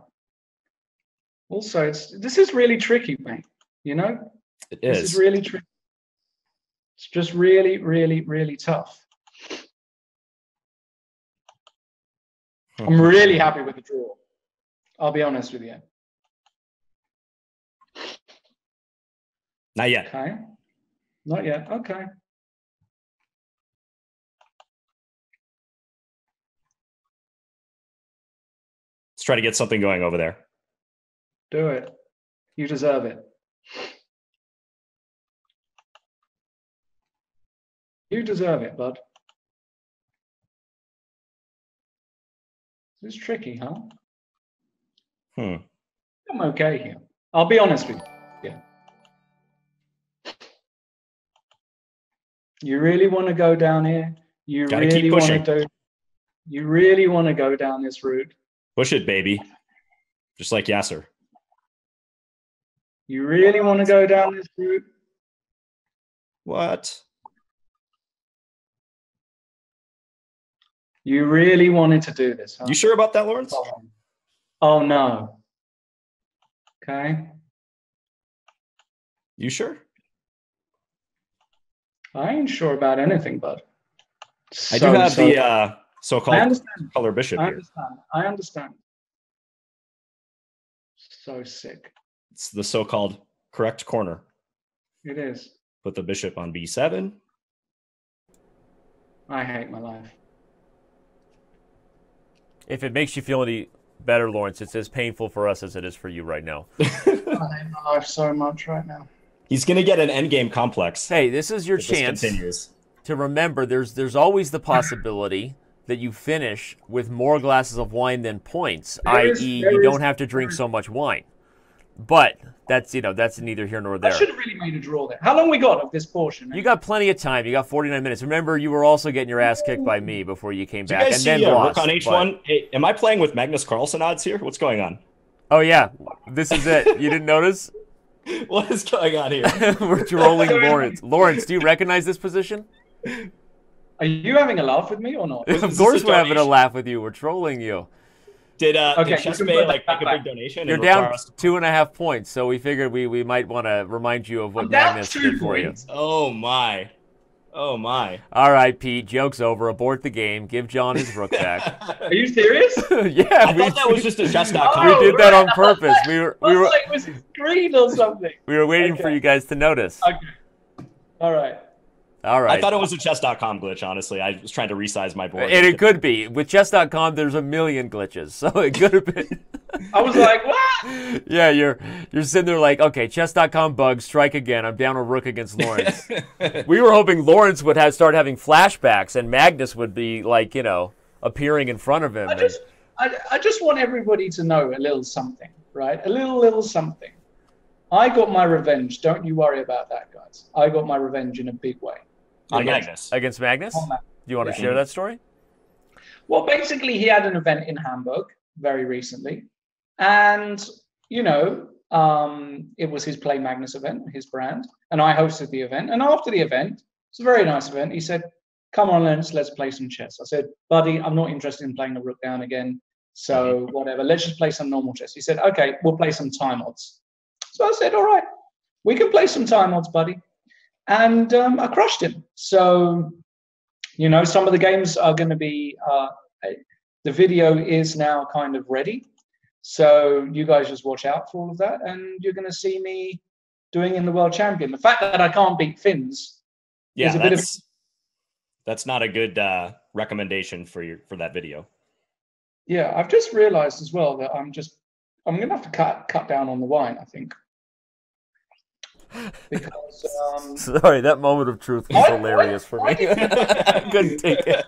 Also, it's this is really tricky, mate. You know, it is. This is really tricky. It's just really, really, really tough. Hmm. I'm really happy with the draw. I'll be honest with you. Not yet. Okay. Not yet. Okay. Let's try to get something going over there. Do it. You deserve it. You deserve it, bud. It's tricky, huh? Hmm. I'm okay here. I'll be honest with you. Yeah. You really want to go down here? You Gotta really want to do you really want to go down this route? Push it, baby. Just like Yasser. You really want to go down this route? What? You really wanted to do this, huh? You sure about that, Lawrence? Oh, oh no. Okay. You sure? I ain't sure about anything, bud. So, I do have so, the uh, so-called color bishop I understand. Here. I understand. So sick. It's the so-called correct corner. It is. Put the bishop on b7. I hate my life. If it makes you feel any better, Lawrence, it's as painful for us as it is for you right now. I hate my life so much right now. He's going to get an endgame complex. Hey, this is your chance to remember there's there's always the possibility that you finish with more glasses of wine than points, i.e., you don't have to drink so much wine. But that's you know that's neither here nor I there. should have really made a draw there. How long we got of this portion? You got plenty of time. You got 49 minutes. Remember, you were also getting your ass kicked by me before you came Do you back, guys and see then uh, lost. Rook on H1? Hey, am I playing with Magnus Carlsen odds here? What's going on? oh yeah, this is it. You didn't notice? What is going on here? we're trolling Lawrence. Lawrence, do you recognize this position? Are you having a laugh with me or not? Of course, we're having a laugh with you. We're trolling you. Did uh, Okay, did you Chess can Bay put like make a big donation? You're down us two and a half points, so we figured we, we might want to remind you of what I'm down Magnus two did for you. Oh my, oh my. All right, Pete. Joke's over. Abort the game. Give John his rook back. Are you serious? yeah, I we, thought that was just a chess.com. Oh, we did that on purpose. We were we were like, was green or something? we were waiting for you guys to notice. Okay. All right. All right. I thought it was a chess.com glitch, honestly. I was trying to resize my board. and it could be with chess.com. There's a million glitches, so it could have been. I was like, what? yeah, you're you're sitting there like, okay, chess.com bug, strike again. I'm down a rook against Lawrence. we were hoping Lawrence would have start having flashbacks, and Magnus would be like, you know, appearing in front of him. I and- just, I, I just want everybody to know a little something, right? A little, little something. I got my revenge. Don't you worry about that, guys. I got my revenge in a big way. On Okay. Magnus. against Magnus. Do you want to share that story? Well, basically, he had an event in Hamburg very recently, and you know, um, it was his Play Magnus event, his brand, and I hosted the event. And after the event, it's a very nice event. He said, "Come on, Lance, let's play some chess." I said, "Buddy, I'm not interested in playing the rook down again. So whatever, let's just play some normal chess." He said, "Okay, we'll play some time odds." So I said, "All right, we can play some time odds, buddy." And um, I crushed him. So you know some of the games are going to be uh, the video is now kind of ready so you guys just watch out for all of that and you're going to see me doing in the world champion the fact that i can't beat Fins Yeah, There's a bit of- that's not a good uh, recommendation for your for that video. yeah i've just realized as well that i'm just i'm going to have to cut cut down on the wine i think because um, Sorry, that moment of truth was What? hilarious for What? me. I couldn't take it.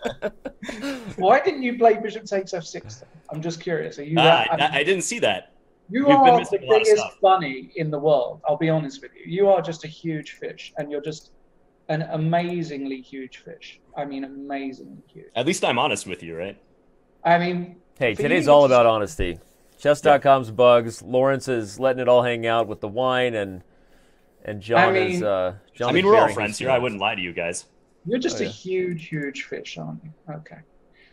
why didn't you play bishop takes f6 i'm just curious are you Ah, that, I mean, I, I didn't see that. You You've are missing the a lot of biggest bunny in the world. I'll be honest with you. You are just a huge fish, and you're just an amazingly huge fish. I mean, amazingly huge. At least I'm honest with you, right? I mean, Hey, today's you, all about honesty. Chess.com's bugs. Lawrence is letting it all hang out with the wine, and and John I is. mean- Uh, John I is mean, we're all friends here. I wouldn't lie to you guys. You're just Oh, a huge, huge fish, aren't you? Okay.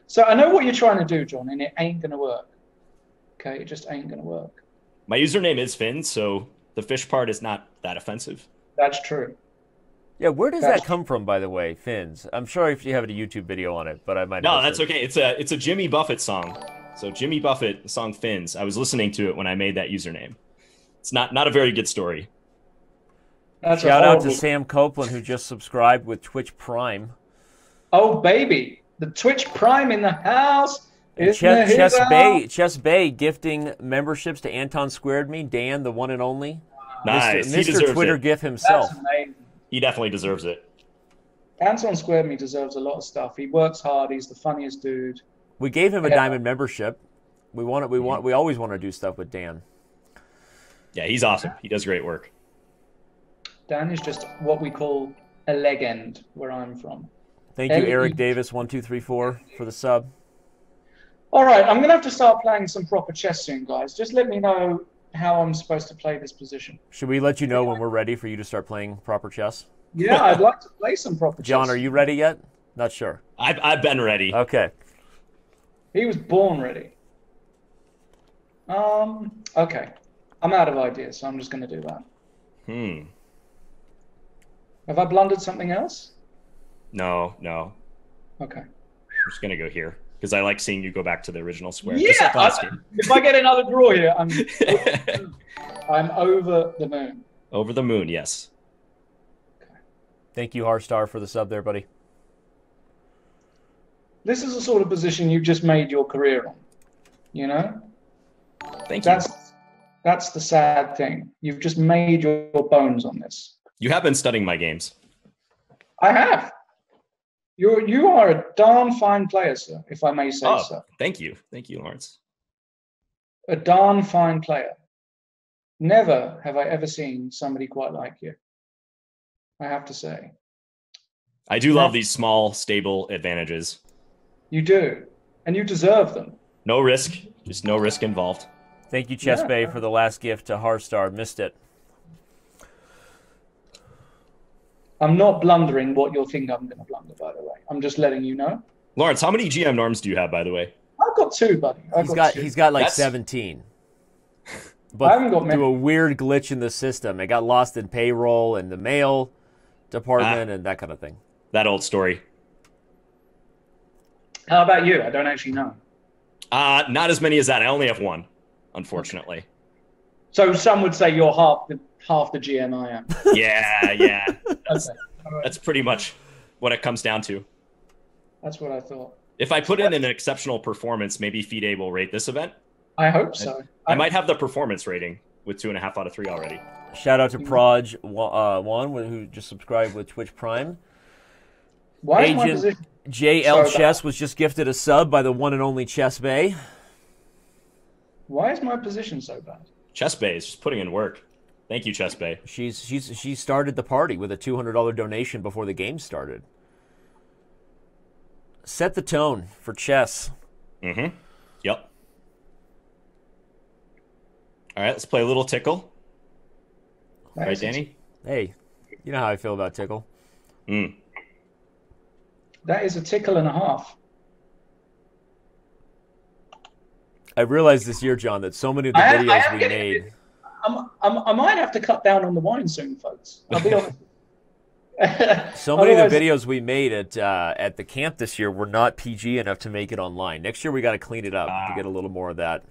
So I know what you're trying to do, John, and it ain't gonna work. Okay, it just ain't gonna work. My username is Finn, so the fish part is not that offensive. That's true. Yeah, where does That's- that come from, by the way, Fins? I'm sure if you have a YouTube video on it, but I might. No, that's it. okay. It's a it's a Jimmy Buffett song. So Jimmy Buffett, the song Fins. I was listening to it when I made that username. It's not not a very good story. That's a Shout out to Sam Copeland who just subscribed with Twitch Prime. Oh baby, the Twitch Prime in the house. Isn't Chess, it Chess his Bay. ChessBae gifting memberships to Anton Squared Me, Dan, the one and only, Nice. Mr. He Mr. Twitter it. GIF himself. He definitely deserves it. Anton Squared Me deserves a lot of stuff. He works hard. He's the funniest dude. We gave him a Yeah. diamond membership. We want it. we want mm-hmm. we always want to do stuff with Dan. Yeah, he's awesome. He does great work. Dan is just what we call a leg end where I'm from. Thank you, Hey, Eric you- Davis one two three four for the sub. All right, I'm gonna have to start playing some proper chess soon, guys. Just let me know how I'm supposed to play this position. Should we let you know when we're ready for you to start playing proper chess? Yeah, I'd like to play some proper chess. John, are you ready yet? Not sure. I've, I've been ready. Okay. He was born ready. Um. Okay. I'm out of ideas, so I'm just gonna do that. Hmm. Have I blundered something else? No, no. Okay. I'm just gonna go here because I like seeing you go back to the original square. Yeah. Just like I- if I get another draw here, I'm. I'm over the moon. Over the moon, yes. Okay. Thank you, Harstar, for the sub there, buddy. This is the sort of position you've just made your career on. You know, Thank you. that's that's the sad thing. You've just made your, your bones on this. You have been studying my games. I have. You're you are a darn fine player, sir, if I may say Oh. so. Thank you. Thank you, Lawrence. A darn fine player. never have I ever seen somebody quite like you. I have to say. I do love these small, stable advantages. You do, and you deserve them. No risk, just no risk involved. Thank you, Chess Yeah. Bay, for the last gift to Harstar. Missed it. I'm not blundering what you'll think I'm going to blunder, by the way. I'm just letting you know. Lawrence, how many GM norms do you have, by the way? I've got two, buddy. I've He's got two. he's got like That's- 17. I But haven't got many. through a weird glitch in the system, it got lost in payroll and the mail department Ah. and that kind of thing. That old story. How about you? I don't actually know. Uh, not as many as that. I only have one, unfortunately. So some would say you're half the half the GM I am. yeah, yeah. Okay. All right. That's pretty much what it comes down to. That's what I thought. If I put in an exceptional performance, maybe FIDE will rate this event. I hope so. I might have the performance rating with two and a half out of three already. Shout out to Proj Wa- uh, Juan, who just subscribed with Twitch Prime. Why is my Agent- position? JL So Chess was just gifted a sub by the one and only ChessBae. Why is my position so bad? ChessBae is just putting in work. Thank you, ChessBae. She's she's she started the party with a two hundred dollar donation before the game started. Set the tone for chess. Mm-hmm. Yep. All right, let's play a little tickle. That Right, is- Danny? Hey, you know how I feel about Tickle. Mm. That is a tickle and a half. I realized this year, John, that so many of the I videos am we getting made. I'm, I'm, I might have to cut down on the wine soon, folks. I'll be honest. So many of the videos we made at uh, at the camp this year were not PG enough to make it online. Next year we got to clean it up to Ah. get a little more of that.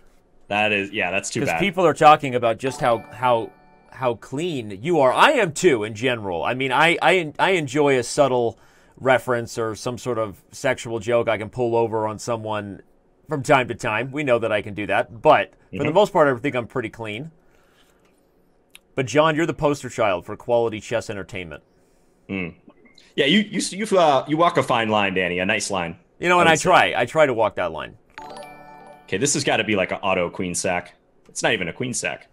That is, yeah, that's too bad. Because people are talking about just how how how clean you are. I am too, in general. I mean, I I I enjoy a subtle reference or some sort of sexual joke I can pull over on someone from time to time. We know that I can do that, but for the Mhm. most part, I think I'm pretty clean. But John, you're the poster child for quality chess entertainment. Mm. Yeah, you you you uh, you walk a fine line, Danny, a nice line. You know, and I I try. I try to walk that line. Okay, this has got to be like an auto queen sack. It's not even a queen sack.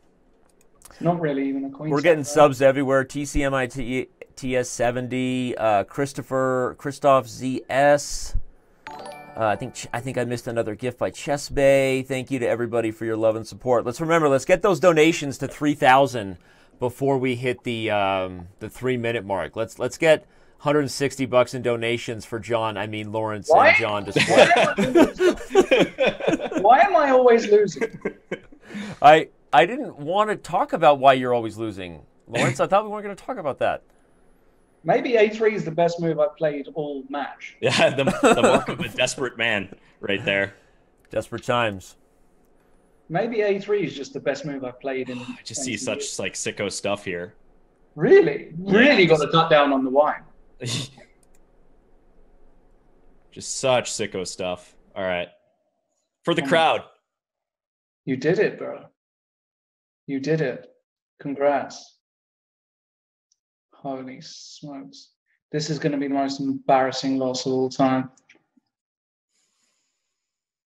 It's not really even a queen. Sack. We're set, getting right? subs everywhere. TCMI TS70, uh, Christopher Christoph ZS. Uh, I think I think I missed another gift by ChessBae. Thank you to everybody for your love and support. Let's remember, let's get those donations to three thousand before we hit the um, the three minute mark. Let's let's get 160 bucks in donations for John. I mean Lawrence Why? and John. Why am I always losing? I I didn't want to talk about why you're always losing, Lawrence. I thought we weren't going to talk about that. Maybe A3 is the best move I've played all match. yeah, the, the mark of a desperate man, right there. Desperate times. Maybe A3 is just the best move I've played in. I just see 20 such like sicko stuff here. Really, really got to cut down on the wine. just such sicko stuff. All right, for the Um, crowd. You did it, bro. You did it. Congrats. Holy smokes. This is going to be the most embarrassing loss of all time.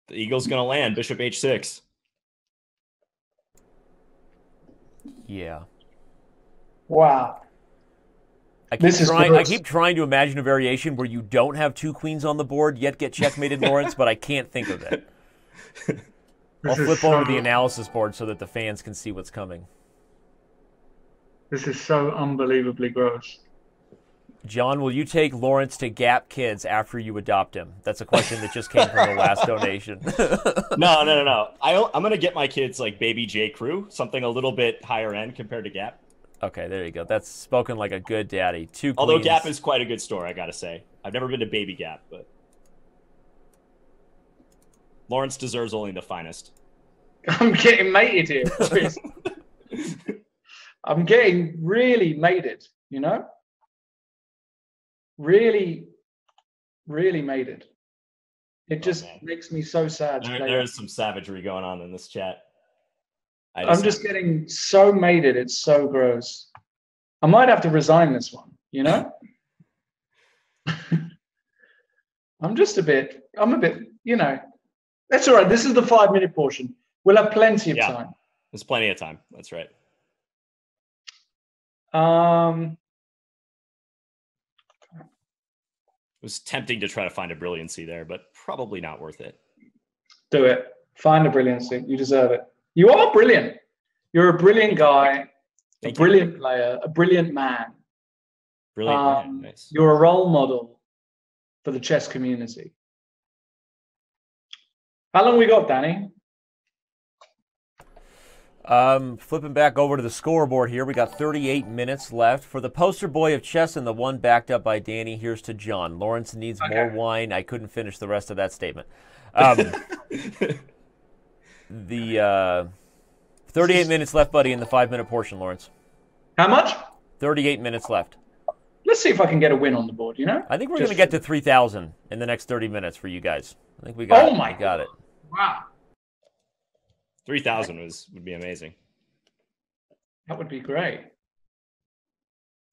The eagle's gonna land. Bishop h6. Yeah. Wow. I keep This is trying. I keep trying to imagine a variation where you don't have two queens on the board yet get checkmated, Lawrence, but I can't think of it. I'll flip over so- the analysis board so that the fans can see what's coming. This is so unbelievably gross. John, John, will you take Lawrence to Gap Kids after you adopt him? That's a question that just came from the last donation. No, no, no, no. I, I'm gonna get my kids like Baby J Crew, something a little bit higher end compared to Gap. okay, there you go. That's spoken like a good daddy. Two Although queens. Gap is quite a good store, I gotta say. I've never been to Baby Gap, but Lawrence deserves only the finest. I'm getting mated here. I'm getting really mated, you know? Really, really mated. It It just man. makes me so sad. There, there it. is some savagery going on in this chat. I I'm just getting so mated. It's so gross. I might have to resign this one, you know? I'm just a bit, I'm a bit, you know. That's all right. This is the five minute portion. We'll have plenty of Yeah. time. There's plenty of time. That's right. Um, it was tempting to try to find a brilliancy there, but probably not worth it. Do it. Find a brilliancy. You deserve it. You are brilliant. You're a brilliant guy, Thank a brilliant you. player, a brilliant man. Brilliant um, man. Nice. You're a role model for the chess community. How long we got, Danny? Um, flipping back over to the scoreboard here, we got 38 minutes left. For the poster boy of chess and the one backed up by Danny, here's to John. Lawrence needs okay. more wine. I couldn't finish the rest of that statement. Um, the uh, 38 minutes left, buddy, in the five minute portion, Lawrence. How much? 38 minutes left. Let's see if I can get a win on the board, you know? I think we're going to get to 3,000 in the next 30 minutes for you guys. I think we got oh my we got it. Wow. Three thousand was would be amazing. That would be great.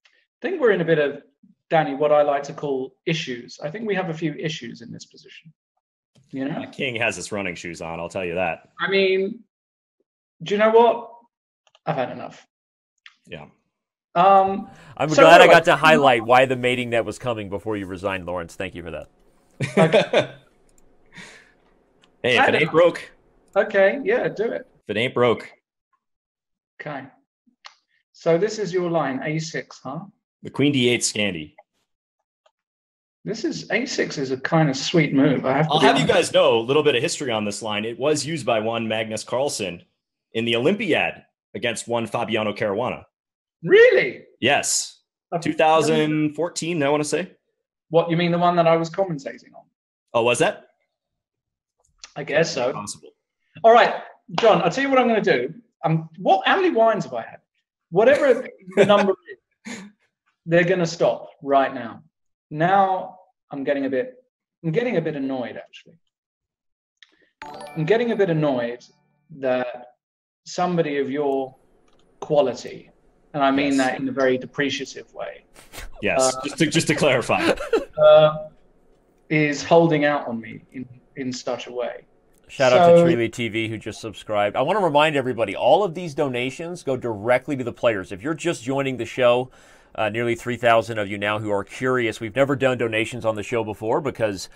I think we're in a bit of Danny, what I like to call issues. I think we have a few issues in this position. You know, king has his running shoes on. I'll tell you that. I mean, do you know what? I've had enough. Yeah. Um, I'm so glad I got to highlight why the mating net was coming before you resigned, Lawrence. Thank you for that. hey, if it ain't broke, Okay, yeah, do it. If it ain't broke. Okay. So this is your line, A6, huh? The Queen D8 Scandi. This is A6 is a kind of sweet move. I have I'll have you guys know a little bit of history on this line. It was used by one Magnus Carlsen in the Olympiad against one Fabiano Caruana. Really? Yes. 2014, I want to say. What you mean the one that I was commentating on? Oh, was that? I guess so. Possible. All right, John, I'll tell you what I'm going to do. Um, what? How many wines have I had? Whatever the number is, they're going to stop right now. Now I'm getting a bit. I'm getting a bit annoyed actually. I'm getting a bit annoyed that somebody of your quality, and I mean yes. that in a very depreciative way. Yes, uh, just to just to clarify, uh, is holding out on me in in such a way. Shout out to Treely TV who just subscribed. I want to remind everybody all of these donations go directly to the players. If you're just joining the show, uh, nearly 3,000 of you now who are curious, we've never done donations on the show before because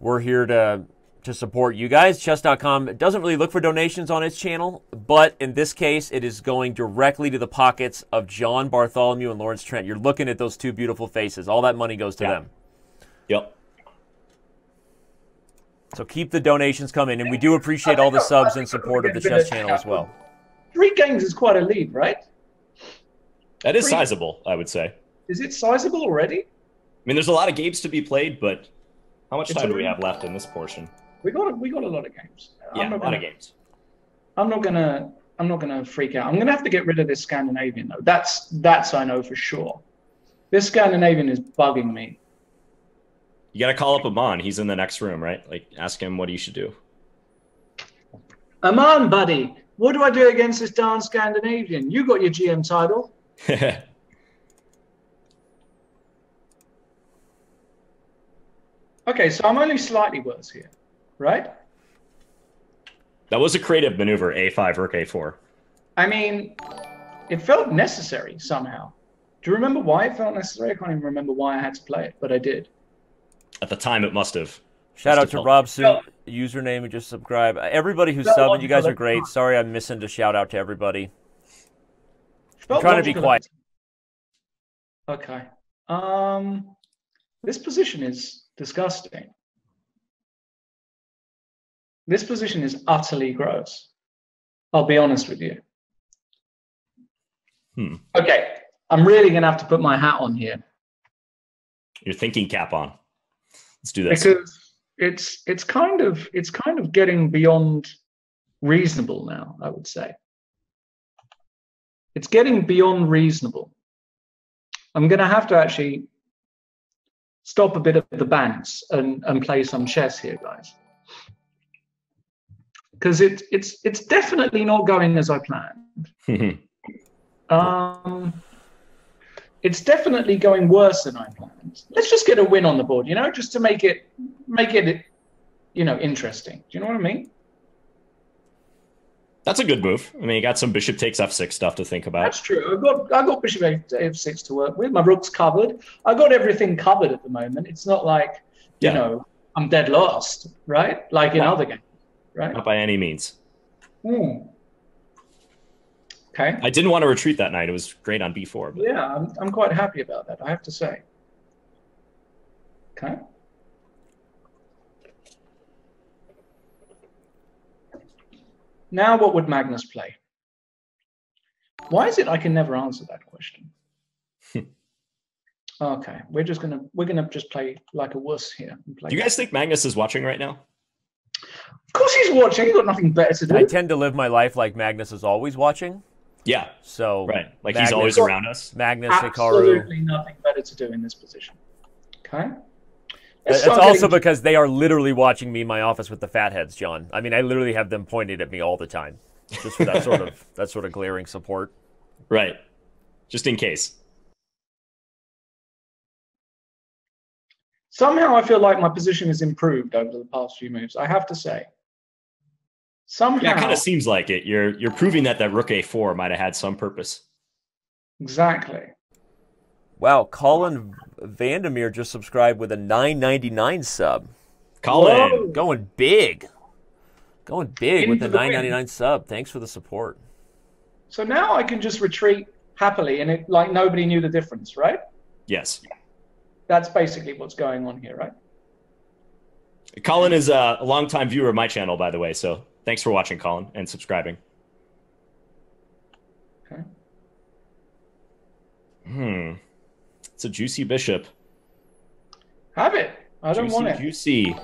we're here to to support you guys. Chess.com doesn't really look for donations on its channel, but in this case, it is going directly to the pockets of John Bartholomew and Lawrence Trent. You're looking at those two beautiful faces. All that money goes to yeah. them. Yep. So keep the donations coming, and we do appreciate all the subs and support of the chess channel as well. Three games is quite a lead, right? That is Three. sizable, I would say. Is it sizable already? I mean, there's a lot of games to be played, but how much it's time do we have left in this portion? We got a, we got a lot of games. Yeah, a lot gonna, of games. I'm not gonna I'm not gonna freak out. I'm gonna have to get rid of this Scandinavian though. That's that's I know for sure. This Scandinavian is bugging me. You got to call up Aman. He's in the next room, right? Like, ask him what he should do. Aman, buddy, what do I do against this darn Scandinavian? You got your GM title. okay, so I'm only slightly worse here, right? That was a creative maneuver, A5 or A4. I mean, it felt necessary somehow. Do you remember why it felt necessary? I can't even remember why I had to play it, but I did. At the time, it must have. Shout out to Rob Suit, username and just subscribe. Everybody who's subbing, you guys are great. Sorry, I'm missing to shout out to everybody. I'm trying to be quiet. Okay. Um, this position is disgusting. This position is utterly gross. I'll be honest with you. Hmm. Okay, I'm really gonna have to put my hat on here. Your thinking cap on. Let's do this. Because it's it's kind of it's kind of getting beyond reasonable now, I would say. It's getting beyond reasonable. I'm going to have to actually stop a bit of the bands and, and play some chess here, guys. Because it, it's it's definitely not going as I planned. um, it's definitely going worse than I planned. Let's just get a win on the board, you know, just to make it make it you know interesting. Do you know what I mean? That's a good move. I mean, you got some bishop takes f6 stuff to think about. That's true. I got I got bishop f6 to work with. My rook's covered. I got everything covered at the moment. It's not like you know I'm dead lost, right? Like in other games, right? Not by any means. Hmm. Okay. I didn't want to retreat that night. It was great on b4. But... Yeah, I'm I'm quite happy about that. I have to say. Okay. Now, what would Magnus play? Why is it I can never answer that question? Hmm. okay, we're just gonna we're gonna just play like a wuss here. Do you guys think Magnus is watching right now? Of course he's watching. He's got nothing better to do. I tend to live my life like Magnus is always watching. Yeah. So right, like Magnus, he's always around us. Magnus, absolutely Hikaru. nothing better to do in this position. Okay. It's, it's also getting... because they are literally watching me in my office with the fatheads, John. I mean, I literally have them pointed at me all the time, just for that sort of that sort of glaring support. Right, just in case. Somehow, I feel like my position has improved over the past few moves. I have to say. Somehow, yeah, it kind of seems like it. You're you're proving that that rook a4 might have had some purpose. Exactly. Wow, Colin Vandermeer just subscribed with a 9.99 sub. Colin Whoa. going big, going big Into with the, the 9.99 sub. Thanks for the support. So now I can just retreat happily, and it like nobody knew the difference, right? Yes. That's basically what's going on here, right? Colin is a longtime viewer of my channel, by the way. So thanks for watching, Colin, and subscribing. Okay. Hmm. It's a juicy bishop. Have it. I don't juicy, want it. Juicy.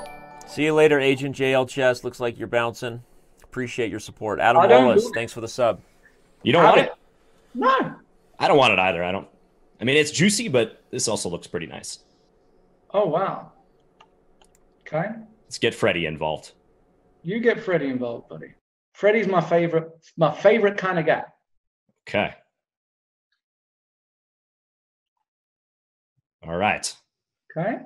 See you later, Agent JL Chess. Looks like you're bouncing. Appreciate your support. Adam Wallace, thanks for the sub. You don't Have want it? it? No. I don't want it either. I don't. I mean, it's juicy, but this also looks pretty nice. Oh wow. Okay. Let's get Freddie involved. You get Freddie involved, buddy. Freddie's my favorite, my favorite kind of guy. Okay. All right. Okay.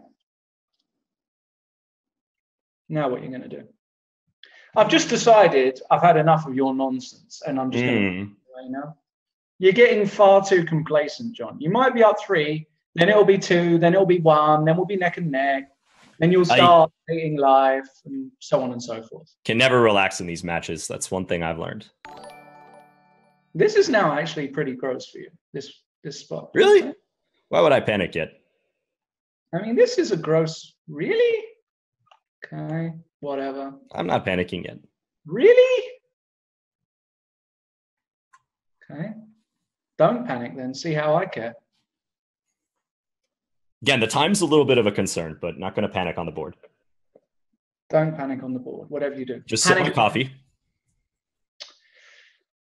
Now what you're going to do? I've just decided I've had enough of your nonsense, and I'm just mm. going to you know. You're getting far too complacent, John. You might be up three, then it'll be two, then it'll be one, then we'll be neck and neck, then you'll start I, live, and so on and so forth. Can never relax in these matches. That's one thing I've learned. This is now actually pretty gross for you. This this spot. Really? Why would I panic yet? I mean, this is a gross. Really? Okay, whatever. I'm not panicking yet. Really? Okay. Don't panic then. See how I care. Again, the time's a little bit of a concern, but not going to panic on the board. Don't panic on the board, whatever you do. Just panic. sip my coffee.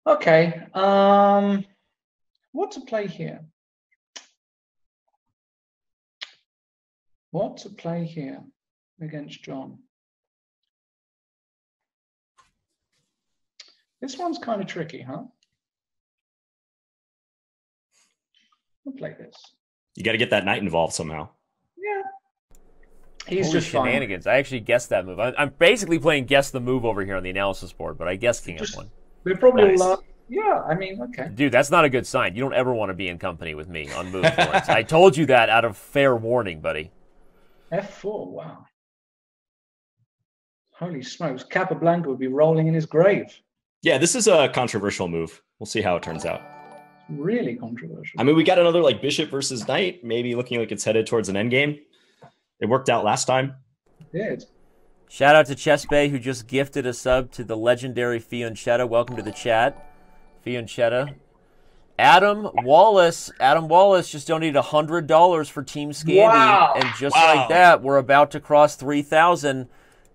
Okay. Um, what to play here? What to play here against John? This one's kind of tricky, huh? I'll play this. You got to get that knight involved somehow. Yeah. He's Holy just shenanigans. Fine. I actually guessed that move. I'm basically playing guess the move over here on the analysis board, but I guessed King just, F1. They're probably nice. lot. Yeah, I mean, okay. Dude, that's not a good sign. You don't ever want to be in company with me on move boards. I told you that out of fair warning, buddy. F4, wow. Holy smokes, Capablanca would be rolling in his grave. Yeah, this is a controversial move. We'll see how it turns out. Really controversial. I mean, we got another like bishop versus knight, maybe looking like it's headed towards an endgame. It worked out last time. It did. Shout out to ChessBae who just gifted a sub to the legendary Fionchetta. Welcome to the chat, Fionchetta. Adam Wallace, Adam Wallace just donated hundred dollars for Team Scandy, wow. and just wow. like that, we're about to cross three thousand.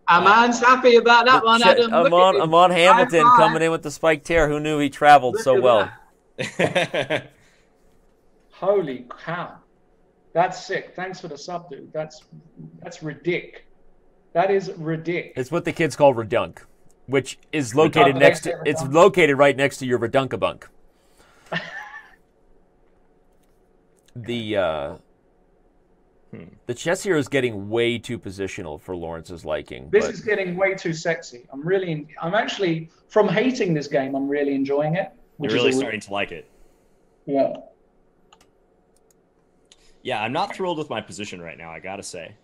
Aman's uh, happy about that one, Adam. Aman, Aman Hambleton coming in with the spike tear. Who knew he traveled Look so well? Holy cow, that's sick! Thanks for the sub, dude. That's that's ridic. That is ridic. It's what the kids call redunk, which is located next to. It's located right next to your redunkabunk. the uh, Hmm. The chess here is getting way too positional for Lawrence's liking. This but... is getting way too sexy. I'm really, I'm actually from hating this game. I'm really enjoying it. You're really starting to like it. Yeah. Yeah, I'm not thrilled with my position right now. I gotta say.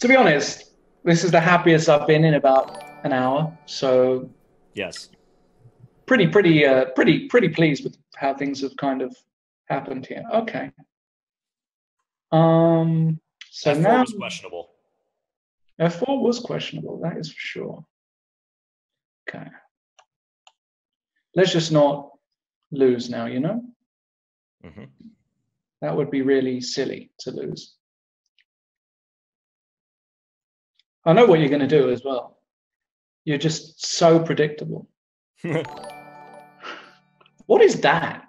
To be honest, this is the happiest I've been in about an hour. So. Yes. Pretty, pretty, uh, pretty, pretty pleased with how things have kind of happened here. Okay. Um, so F4 now was questionable. F4 was questionable, that is for sure. Okay. Let's just not lose now, you know? Mm-hmm. That would be really silly to lose. I know what you're going to do as well. You're just so predictable. what is that?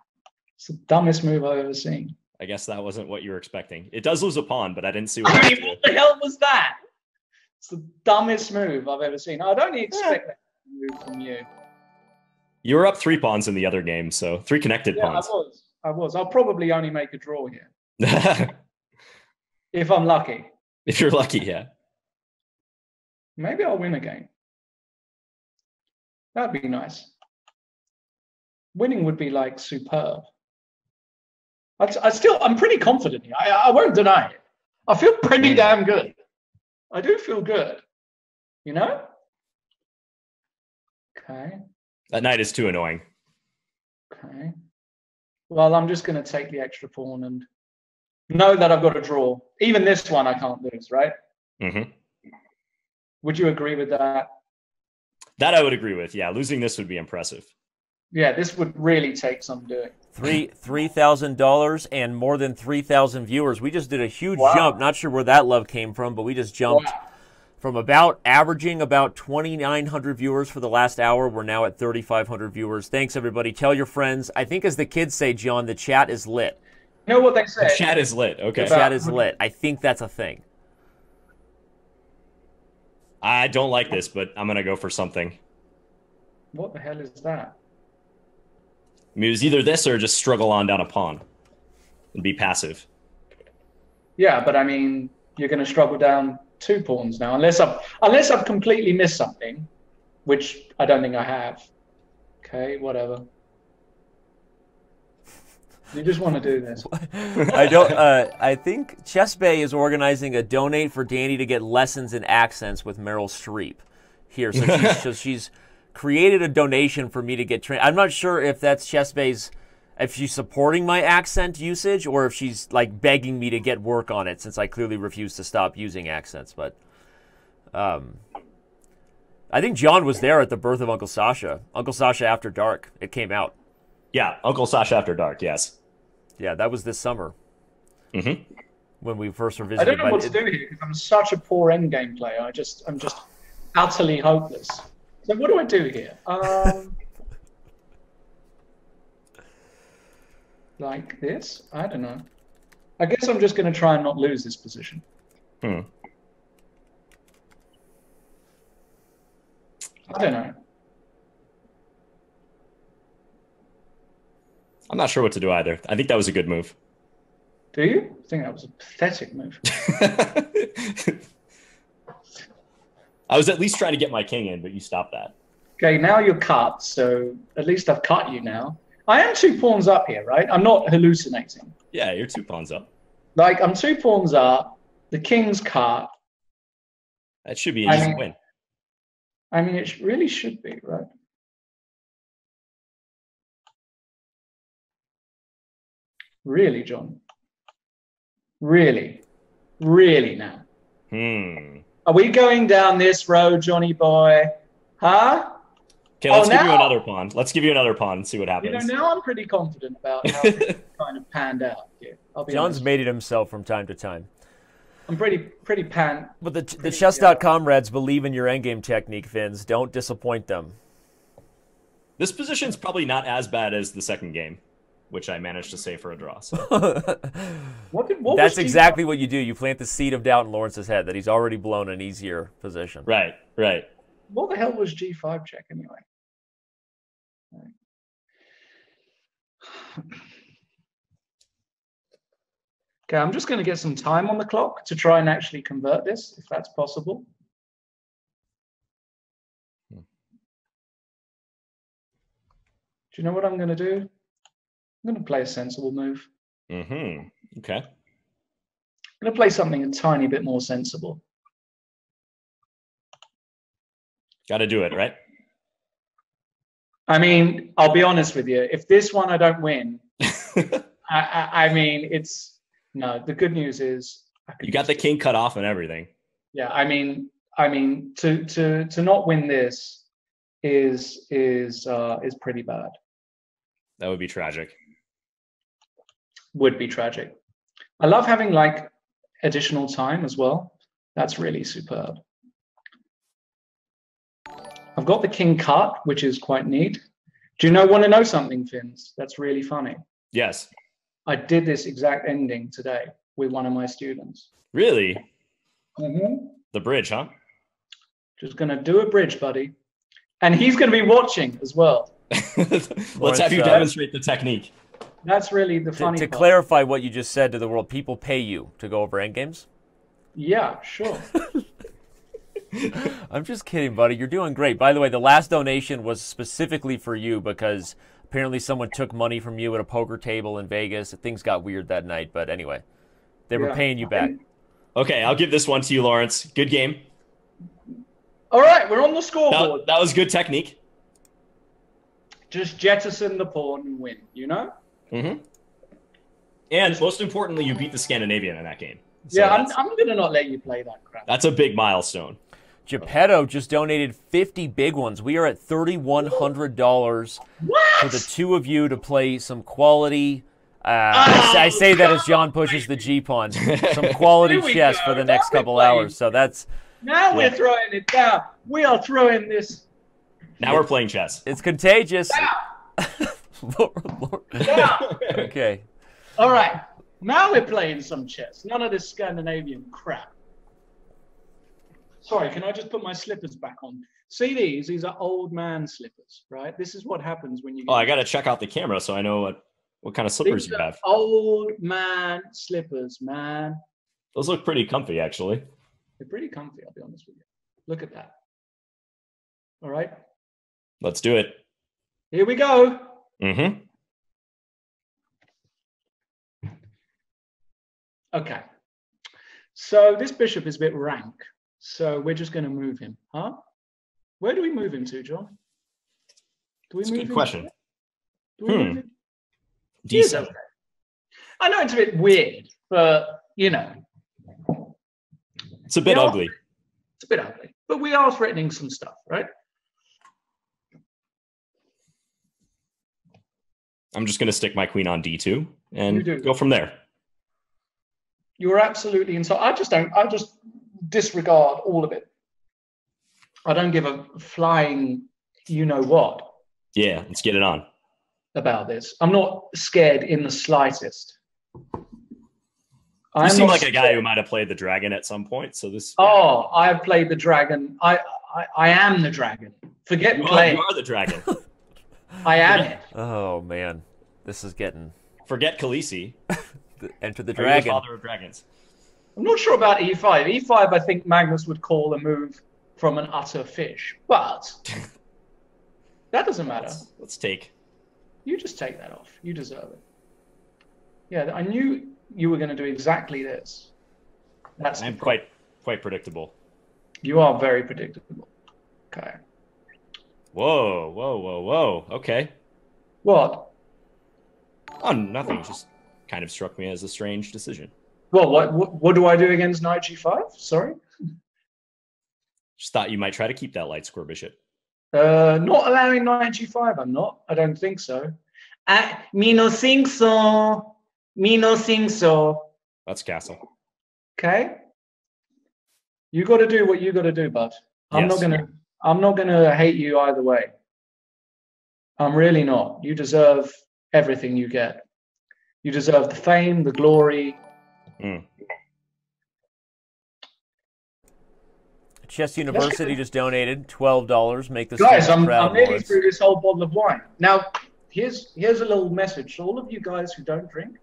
It's the dumbest move I've ever seen. I guess that wasn't what you were expecting. It does lose a pawn, but I didn't see what. I mean, what the hell was that? It's the dumbest move I've ever seen. I'd only expect yeah. that move from you. You were up three pawns in the other game, so three connected yeah, pawns. I was. I was. I'll probably only make a draw here. if I'm lucky. If you're lucky, yeah. Maybe I'll win a game. That'd be nice. Winning would be like superb. I, I still, I'm pretty confident here. I, I won't deny it. I feel pretty damn good. I do feel good. You know? Okay. That knight is too annoying. Okay. Well, I'm just going to take the extra pawn and know that I've got a draw. Even this one I can't lose, right? Mm-hmm. Would you agree with that? That I would agree with. Yeah, losing this would be impressive. Yeah, this would really take some doing. Three three thousand dollars and more than three thousand viewers. We just did a huge wow. jump. Not sure where that love came from, but we just jumped wow. From about averaging about twenty nine hundred viewers for the last hour. We're now at thirty five hundred viewers. Thanks everybody. Tell your friends. I think as the kids say, John, the chat is lit. You know what they say? The chat is lit. Okay. The chat is lit. I think that's a thing. I don't like this, but I'm gonna go for something. What the hell is that? I mean, it was either this or just struggle on down a pawn and be passive. Yeah, but I mean, you're going to struggle down two pawns now, unless I've unless I've completely missed something, which I don't think I have. Okay, whatever. You just want to do this. I don't. Uh, I think ChessBae is organizing a donate for Danny to get lessons in accents with Meryl Streep here. So she's, so she's created a donation for me to get trained. I'm not sure if that's ChessBae's, if she's supporting my accent usage or if she's like begging me to get work on it since I clearly refuse to stop using accents. But um, I think John was there at the birth of Uncle Sasha. Uncle Sasha After Dark. It came out. Yeah, Uncle Sasha After Dark. Yes. Yeah, that was this summer. Mm-hmm. When we first were visiting. I don't know what to do here because I'm such a poor endgame player. I just, I'm just utterly hopeless. So what do I do here? Um, like this? I don't know. I guess I'm just going to try and not lose this position. Hmm. I don't know. I'm not sure what to do either. I think that was a good move. Do you? I think that was a pathetic move. I was at least trying to get my king in, but you stopped that. Okay, now you're cut, so at least I've cut you now. I am two pawns up here, right? I'm not hallucinating. Yeah, you're two pawns up. Like I'm two pawns up. The king's cut. That should be an I easy mean, win. I mean, it really should be, right? Really, John? Really? Really now? Hmm. Are we going down this road, Johnny boy? Huh? Okay, oh, let's oh, give now, you another pawn. Let's give you another pawn and see what happens. You know, now I'm pretty confident about how it kind of panned out here. John's honest. made it himself from time to time. I'm pretty pretty pan. But the the chess.com Reds believe in your endgame technique, Fins. Don't disappoint them. This position's probably not as bad as the second game which I managed to save for a draw. So. what did, what That's exactly what you do. You plant the seed of doubt in Lawrence's head that he's already blown an easier position. Right, right. What the hell was G5 check anyway? Okay, I'm just going to get some time on the clock to try and actually convert this, if that's possible. Hmm. Do you know what I'm going to do? I'm going to play a sensible move. Mm-hmm. Okay. I'm going to play something a tiny bit more sensible. Got to do it, right? I mean, I'll be honest with you. If this one I don't win, I, I, I mean, it's no. The good news is you got the king cut off and everything. Yeah, I mean, I mean, to to to not win this is is uh, is pretty bad. That would be tragic. Would be tragic. I love having like additional time as well. That's really superb. I've got the king cut, which is quite neat. Do you know want to know something, Fins? That's really funny. Yes. I did this exact ending today with one of my students. Really? Mm-hmm. The bridge, huh? Just gonna do a bridge, buddy. And he's gonna be watching as well. Let's have you demonstrate the technique. That's really the funny To, to part. clarify what you just said to the world, people pay you to go over endgames? Yeah, sure. I'm just kidding, buddy. You're doing great. By the way, the last donation was specifically for you because apparently someone took money from you at a poker table in Vegas. Things got weird that night, but anyway, they were Yeah. paying you back. Okay, I'll give this one to you, Lawrence. Good game. All right, we're on the scoreboard. That, that was good technique. Just jettison the pawn and win, you know? Mm-hmm. And most importantly, you beat the Scandinavian in that game. So yeah, I'm, I'm gonna not let you play that crap. that's a big milestone. Geppetto just donated 50 big ones. We are at $3,100 for the two of you to play some quality. Uh, I, say- I say that as John pushes the g-pawn. Some quality chess go. for the Now next couple playing. hours. So that's Now Yeah. we're throwing it down. We are throwing this Now we're playing chess. it's contagious. Lord, Lord. Okay. All right, now we're playing some chess. None of this Scandinavian crap. Sorry, can I just put my slippers back on? See these? These are old man slippers, right? This is what happens when you get Oh, I got to check out the camera so I know what, what kind of slippers These you are have. Old man slippers, man. Those look pretty comfy, actually. They're pretty comfy, I'll be honest with you. Look at that. All right, Let's do it. here we go. Mm-hmm. Okay. So this bishop is a bit rank. So we're just going to move him, huh? Where do we move him to, John? Do we That's a good him? question. Do we Hmm. move him? He is Decent. okay. I know it's a bit weird, but you know, It's a bit ugly. it's a bit ugly. But we are threatening some stuff, right? I'm just going to stick my queen on d2 and go from there. You're absolutely inside. I just don't. I just disregard all of it. I don't give a flying, you know what, Yeah, let's get it on. about this. I'm not scared in the slightest. You I'm seem not like a guy who might have played the dragon at some point. So this. yeah. Oh, I have played the dragon. I, I, I am the dragon. Forget you, are, playing. you are the dragon. I am it. Oh man, this is getting Forget Khaleesi. enter the Are you the dragon. father of dragons. I'm not sure about E e5. E5, I think Magnus would call a move from an utter fish, but that doesn't matter. Let's, let's take. You just take that off. You deserve it. Yeah, I knew you were going to do exactly this. That's I'm quite quite predictable. You are very predictable. Okay. Whoa, whoa, whoa, whoa. Okay. What? Oh, nothing. Just kind of struck me as a strange decision. Well, what, what, what do I do against knight g5? Sorry. Just thought you might try to keep that light square bishop. Uh, not allowing knight g5. I'm not. I don't think so. Uh, me no think so. Me no think so. That's castle. Okay. You got to do what you got to do, bud. I'm not gonna. I'm not gonna hate you either way. I'm really not. You deserve everything you get. You deserve the fame, the glory. Mm. Chess University just donated twelve dollars. Make the Guys, students I'm, proud, I'm nearly Lawrence. through this whole bottle of wine. Now, here's here's a little message to all of you guys who don't drink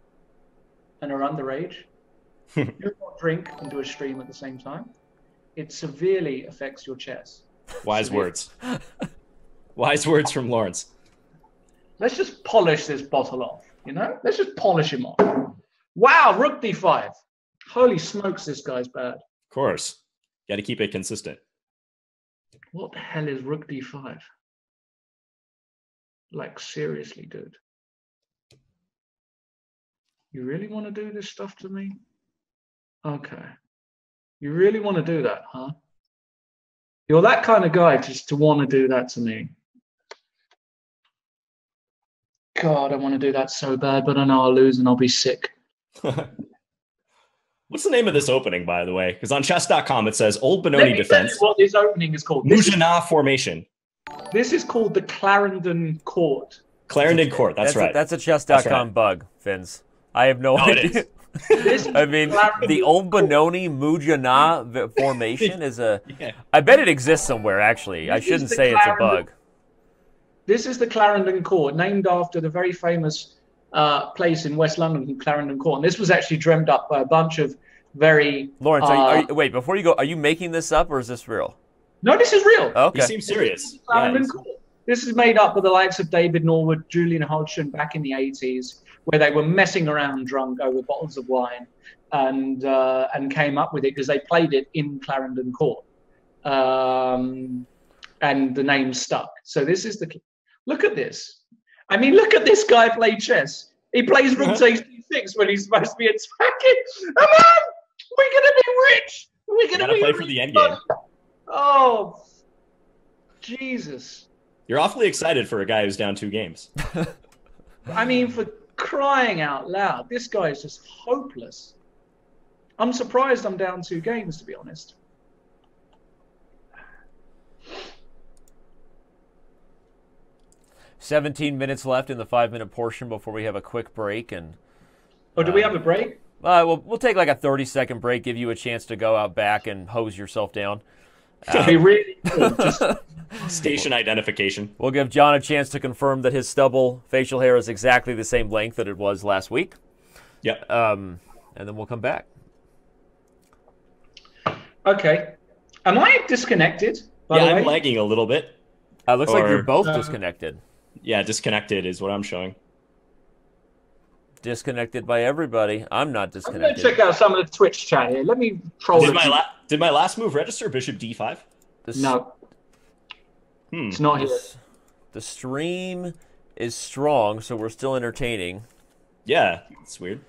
and are underage. do not drink and do a stream at the same time. It severely affects your chess. Wise words. Wise words from Lawrence. Let's just polish this bottle off, you know? Let's just polish him off. Wow, rook d5. Holy smokes, this guy's bad. Of course. Got to keep it consistent. What the hell is rook d5? Like, seriously, dude. You really want to do this stuff to me? Okay. You really want to do that, huh? You're that kind of guy just to want to do that to me. God, I want to do that so bad, but I know I'll lose and I'll be sick. What's the name of this opening, by the way? Because on chess.com it says Old Benoni Defense. what this opening is called. This Mujannah Formation. This is called the Clarendon Court. Clarendon Court, that's, that's right. A, that's a chess.com right. bug, Fins. I have no, no idea. I mean, the old Benoni Mujannah formation is a. yeah. I bet it exists somewhere. Actually, this I shouldn't say Clarendon, it's a bug. This is the Clarendon Court, named after the very famous uh, place in West London, Clarendon Court. And this was actually dreamt up by a bunch of very. Lawrence, uh, are you, are you, wait before you go. Are you making this up or is this real? No, this is real. Okay, you seem serious. Clarendon yeah, Court. This is made up by the likes of David Norwood, Julian Hodgson back in the 80s, where they were messing around drunk over bottles of wine and uh, and came up with it because they played it in Clarendon Court, um, and the name stuck. So this is the look at this. I mean, look at this guy play chess. He plays rook uh-huh. takes d6 when he's supposed to be attacking. Come on, we're gonna be rich. We're gonna be play for the end game. Oh, Jesus! You're awfully excited for a guy who's down two games. I mean, for crying out loud, this guy is just hopeless. I'm surprised I'm down two games, to be honest. Seventeen minutes left in the five-minute portion before we have a quick break, and. Oh, do uh, we have a break? Uh, we'll, we'll take like a 30-second break, give you a chance to go out back and hose yourself down. Uh, be really cool. Just station identification. We'll give John a chance to confirm that his stubble facial hair is exactly the same length that it was last week. Yep. Um, and then we'll come back. Okay. Am I disconnected? yeah, I'm lagging a little bit. Uh, looks or, like you're both uh, disconnected. Yeah, disconnected is what I'm showing. Disconnected by everybody. I'm not disconnected. I'm gonna check out some of the Twitch chat here. Let me troll. Did my, la- did my last move register Bishop D5? This, no. Hmm. It's not here. The stream is strong, so we're still entertaining. Yeah, it's weird.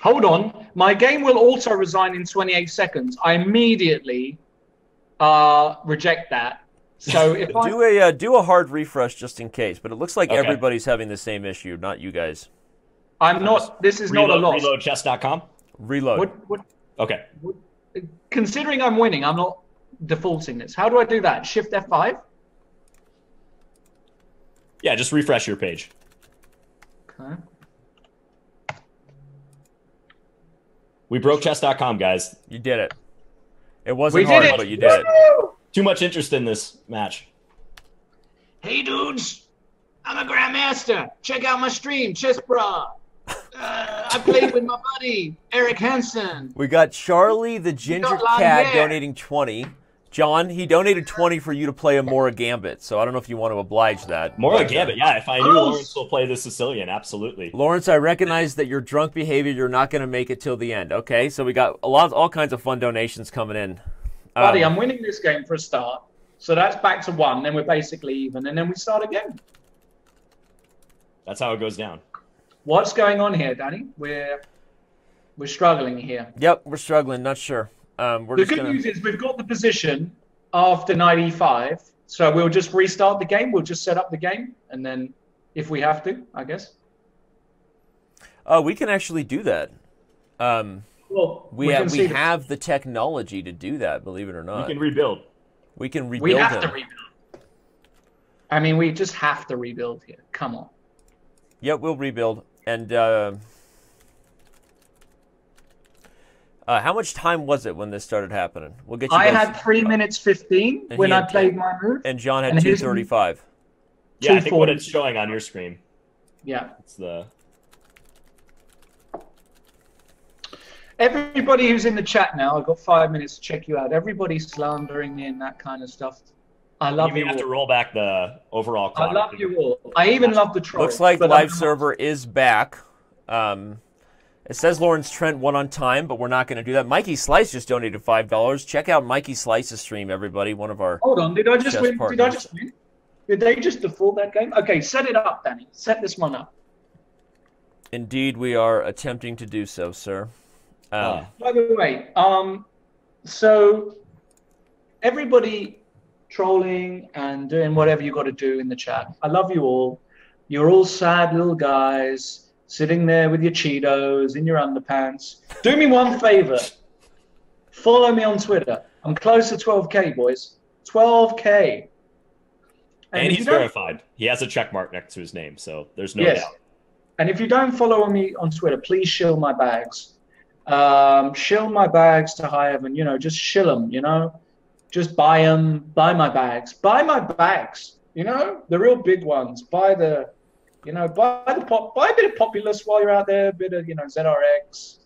Hold on. My game will also resign in 28 seconds. I immediately uh, reject that. So if I do a uh, do a hard refresh just in case, but it looks like okay. everybody's having the same issue, not you guys. I'm not. This is reload, not a loss. Reloadchess.com. Reload. What, what, okay. What, considering I'm winning, I'm not defaulting this. How do I do that? Shift F5. Yeah, just refresh your page. Okay. We broke chess.com, guys. You did it. It wasn't we hard, it. but you did it. Too much interest in this match. Hey, dudes. I'm a grandmaster. Check out my stream, Chessbrah. Uh, I played with my buddy, Eric Hansen. We got Charlie the Ginger Cat donating 20. John, he donated 20 for you to play a Morra Gambit, so I don't know if you want to oblige that. Mora uh, Gambit, yeah. If I knew oh. Lawrence will play the Sicilian, absolutely. Lawrence, I recognize that your drunk behavior, you're not going to make it till the end. Okay, so we got a lot, all kinds of fun donations coming in. Buddy, um, I'm winning this game for a start, so that's back to one. Then we're basically even, and then we start again. That's how it goes down. What's going on here, Danny? We're we're struggling here. Yep, we're struggling. Not sure. Um, the good gonna... news is we've got the position after 95, so we'll just restart the game. We'll just set up the game, and then if we have to, I guess. Oh, we can actually do that. Um, well, we, we, have, we have the technology to do that. Believe it or not, we can rebuild. We can rebuild. We have him. to rebuild. I mean, we just have to rebuild here. Come on. Yep, we'll rebuild. And uh, Uh, how much time was it when this started happening? We'll get you. I had three minutes fifteen when I played 10, my move, and John had two thirty-five. Yeah, I think what it's showing on your screen. Yeah, it's the. Everybody who's in the chat now, I've got five minutes to check you out. Everybody slandering me and that kind of stuff. I love you. You have all. to roll back the overall clock. I love you all. I even love the troll. Looks like but live I'm- server is back. Um, it says Lawrence Trent won on time, but we're not going to do that. Mikey Slice just donated five dollars. Check out Mikey Slice's stream, everybody. One of our Hold on, did I just Chess win? Did I just win? Did they just default that game? Okay, set it up, Danny. Set this one up. indeed we are attempting to do so, sir. Ah. By the way, um, so everybody trolling and doing whatever you got to do in the chat. I love you all. You're all sad little guys sitting there with your Cheetos in your underpants. Do me one favor. Follow me on Twitter. I'm close to 12k, boys. 12k. And if he's verified. He has a check mark next to his name, so there's no yes. doubt. And if you don't follow me on Twitter, please shill my bags. Um, shill my bags to high heaven. You know, just shill them. You know, just buy them. Buy my bags. Buy my bags. You know, the real big ones. Buy the, you know, buy the pop. Buy a bit of Populous while you're out there. A bit of you know ZRX.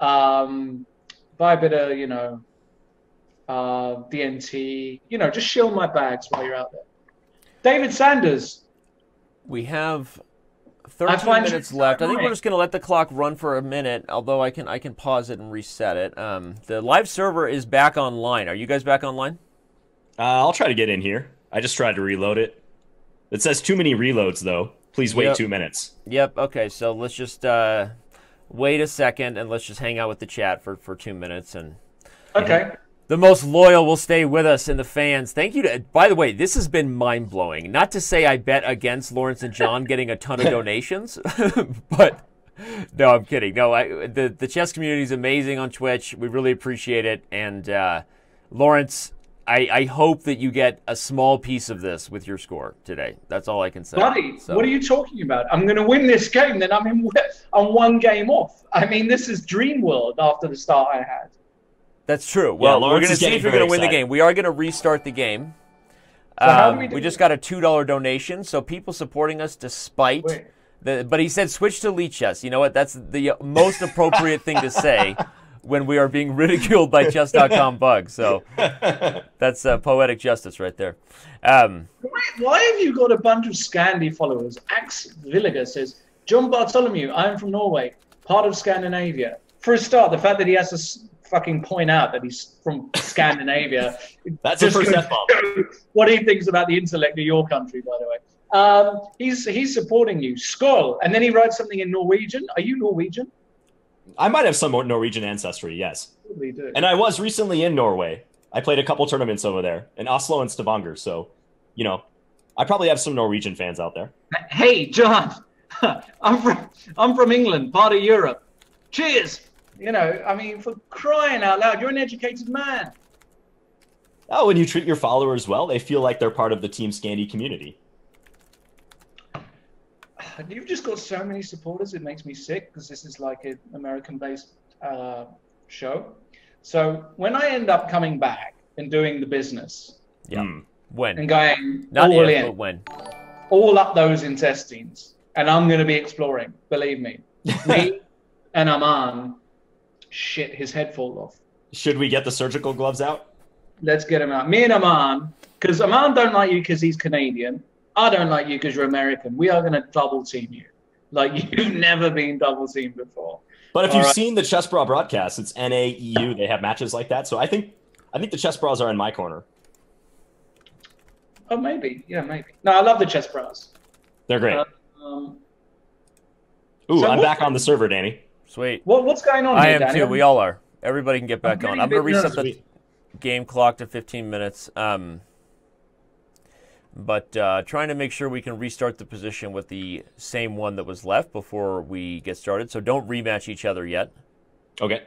Um, buy a bit of you know, uh, DNT. You know, just shill my bags while you're out there. David Sanders. we have 13 find minutes left. I think we're just going to let the clock run for a minute, although I can I can pause it and reset it. Um, the live server is back online. Are you guys back online? Uh, I'll try to get in here. I just tried to reload it. It says too many reloads, though. Please wait Yep. two minutes. Yep. Okay. So let's just uh, wait a second and let's just hang out with the chat for, for two minutes and Okay. The most loyal will stay with us and the fans. Thank you to. By the way, this has been mind blowing. Not to say I bet against Lawrence and John getting a ton of donations, but no, I'm kidding. No, I, the the chess community is amazing on Twitch. We really appreciate it. And uh, Lawrence, I, I hope that you get a small piece of this with your score today. That's all I can say. Buddy, So- what are you talking about? I'm going to win this game, then I'm in. I'm one game off. I mean, this is dream world after the start I had. That's true. Well, we're going to see if you're going to win the game. We are going to restart the game. So how do Um, we do we just got a two dollar donation, so people supporting us despite Wait. the. But he said switch to Lichess. You know what? That's the most appropriate thing to say when we are being ridiculed by Chess.com bugs. So that's uh, poetic justice right there. Um, Why, why have you got a bunch of Scandi followers? Axe Villiger says, John Bartholomew, I am from Norway, part of Scandinavia. For a start, the fact that he has to s- fucking point out that he's from Scandinavia. That's the just first goes F bomb. what he thinks about the intellect of your country, by the way. Um, he's he's supporting you, Skål, and then he writes something in Norwegian. Are you Norwegian? I might have some Norwegian ancestry, yes. Probably do. And I was recently in Norway. I played a couple tournaments over there in Oslo and Stavanger. So, you know, I probably have some Norwegian fans out there. Hey, John, I'm from I'm from England, part of Europe. Cheers. You know, I mean, for crying out loud, you're an educated man. Oh, and you treat your followers well, they feel like they're part of the Team Scandy community. You've just got so many supporters, it makes me sick because this is like an American based uh, show. So when I end up coming back and doing the business yeah. Hmm. When? and going Not all if, in, but when. all up those intestines, and I'm going to be exploring, believe me. Me and Aman, shit, his head fall off. Should we get the surgical gloves out? Let's get him out. Me and Aman, because Aman don't like you because he's Canadian. I don't like you because you're American. We are going to double team you. Like you've never been double teamed before. But if All you've right. seen the Chessbrah broadcast, it's NAEU. They have matches like that. So I think I think the Chessbrahs are in my corner. Oh, maybe. Yeah, maybe. No, I love the chessbrahs. They're great. Uh, Um, Ooh, so I'm back on the server, Danny. Sweet. what, what's going on I here, am Danny? too. We all are. Everybody can get back getting on. I'm going to reset the nervous. game clock to 15 minutes. Um, but uh, trying to make sure we can restart the position with the same one that was left before we get started. So don't rematch each other yet. Okay.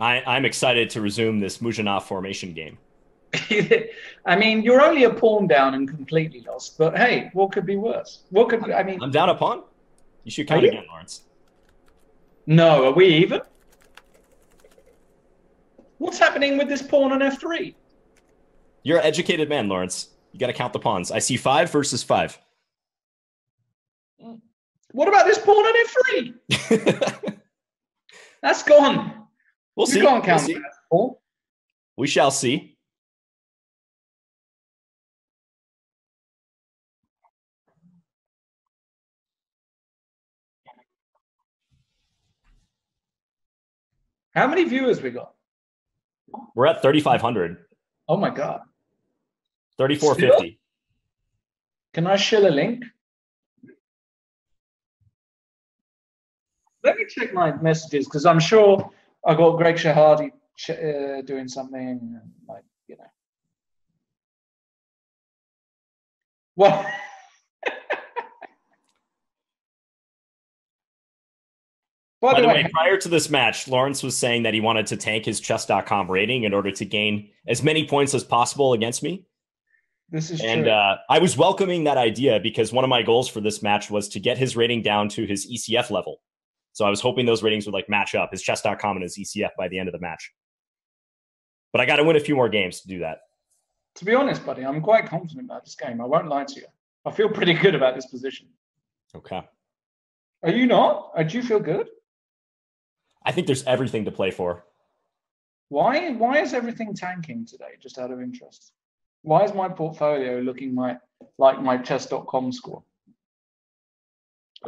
I, I'm excited to resume this Mujanov formation game. I mean, you're only a pawn down and completely lost. But hey, what could be worse? What could I mean? I'm down a pawn. You should count again, Lawrence. No, are we even? What's happening with this pawn on f3? You're an educated man, Lawrence. You got to count the pawns. I see five versus five. What about this pawn on f3? That's gone. We'll you see. can't count we'll see. We shall see. How many viewers we got? We're at 3,500, Oh my god. 3,450. Can I share a link? Let me check my messages because I'm sure I got Greg Shahade ch- uh, doing something like you know. Well, by, By the way, prior to this match, Lawrence was saying that he wanted to tank his chess.com rating in order to gain as many points as possible against me. this is And true. uh, I was welcoming that idea because one of my goals for this match was to get his rating down to his ECF level. So I was hoping those ratings would like match up, his chess.com and his ECF by the end of the match. But I got to win a few more games to do that. to be honest, buddy, I'm quite confident about this game. I won't lie to you. I feel pretty good about this position. Okay. Are you not? Uh, Do you feel good? I think there's everything to play for. Why why is everything tanking today, just out of interest? Why is my portfolio looking my like my chess.com score?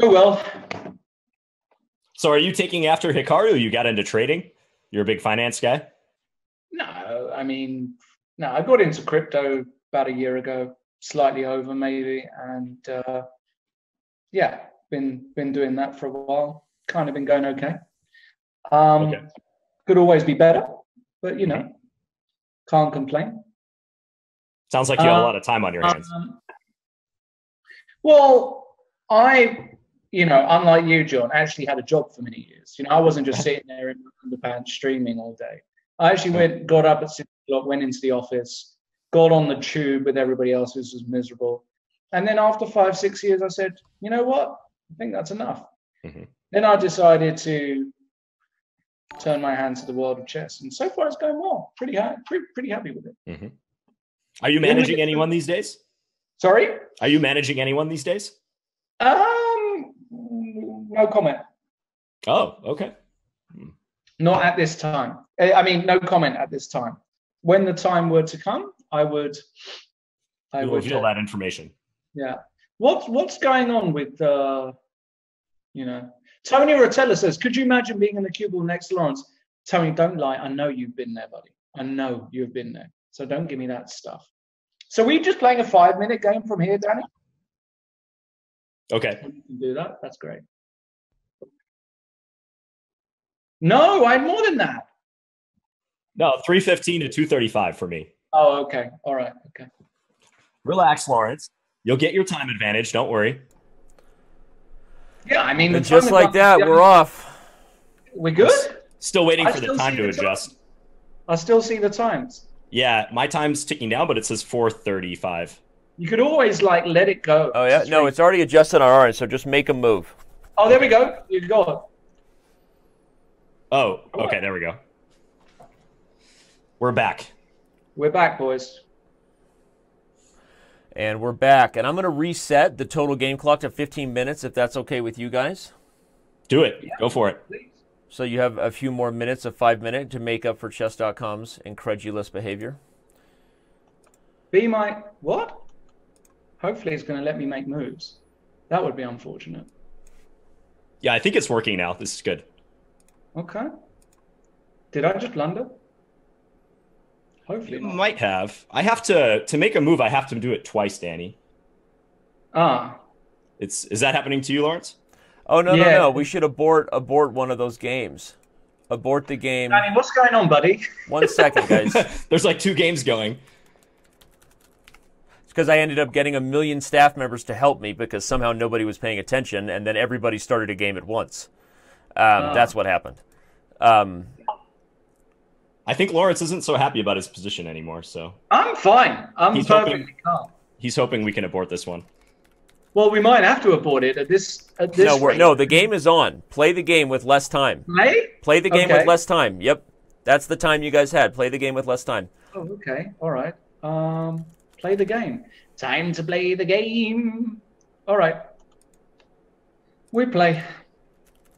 Oh well. So are you taking after Hikaru? You got into trading? You're a big finance guy? No, I mean no, I got into crypto about a year ago, slightly over maybe, and uh yeah, been been doing that for a while. Kind of been going okay. Um Okay. could always be better, but you know, can't complain. Sounds like you have a lot of time on your hands. Um, well, I, you know, unlike you, John, actually had a job for many years. You know, I wasn't just sitting there in the underpants streaming all day. I actually went, got up at six o'clock, went into the office, got on the tube with everybody else who was miserable. And then after five, six years, I said, you know what? I think that's enough. Mhm. Then I decided to turn my hand to the world of chess. And so far, it's going well. Pretty, ha- pretty, pretty happy with it. Are you managing anyone these days? Sorry? Are you managing anyone these days? Um, no comment. Oh, okay. Not at this time. I mean, no comment at this time. When the time were to come, I would. I You'll would. reveal that information. Yeah. What's What's going on with? Uh, you know, Tony Rotella says, "Could you imagine being in the cubicle next to Lawrence?" Tony, don't lie. I know you've been there, buddy. I know you've been there. So don't give me that stuff. So we just playing a five minute game from here, Danny. Okay. You can do that. That's great. No, I had more than that. No, 315 to 235 for me. Oh, okay. All right. Okay. Relax, Lawrence. You'll get your time advantage. Don't worry. Yeah, I mean, And just like that, yeah, we're off. We're good. Still waiting I for the time to the time. adjust. I still see the times. Yeah, my time's ticking down, but it says 435. You could always like let it go. Oh yeah, no, it's already adjusted on our end. So just make a move. Oh, there we go. You got it. Oh, okay, there we go. We're back. We're back, boys. And we're back. And I'm going to reset the total game clock to 15 minutes if that's okay with you guys. Do it. Go for it. So you have a few more minutes of five minute to make up for chess.com's incredulous behavior. Be my what? Hopefully, it's going to let me make moves. That would be unfortunate. Yeah, I think it's working now. This is good. Okay. Did I just blunder? Hopefully You not. might have. I have to to make a move. I have to do it twice, Danny. Ah, It's is that happening to you, Lawrence? Oh no, Yeah. no, no. We should abort abort one of those games. Abort the game. Danny, what's going on, buddy? One second, guys. There's like two games going. It's because I ended up getting a million staff members to help me because somehow nobody was paying attention, and then everybody started a game at once. Um, That's what happened. Um, I think Lawrence isn't so happy about his position anymore, so I'm fine. I'm He's perfectly hoping- calm. he's hoping we can abort this one. Well, we might have to abort it at this. At this no, we're, no, the game is on. Play the game with less time. Play? Play the game Okay. with less time. Yep, that's the time you guys had. Play the game with less time. Oh, okay. All right. Um, play the game. Time to play the game. All right. We play.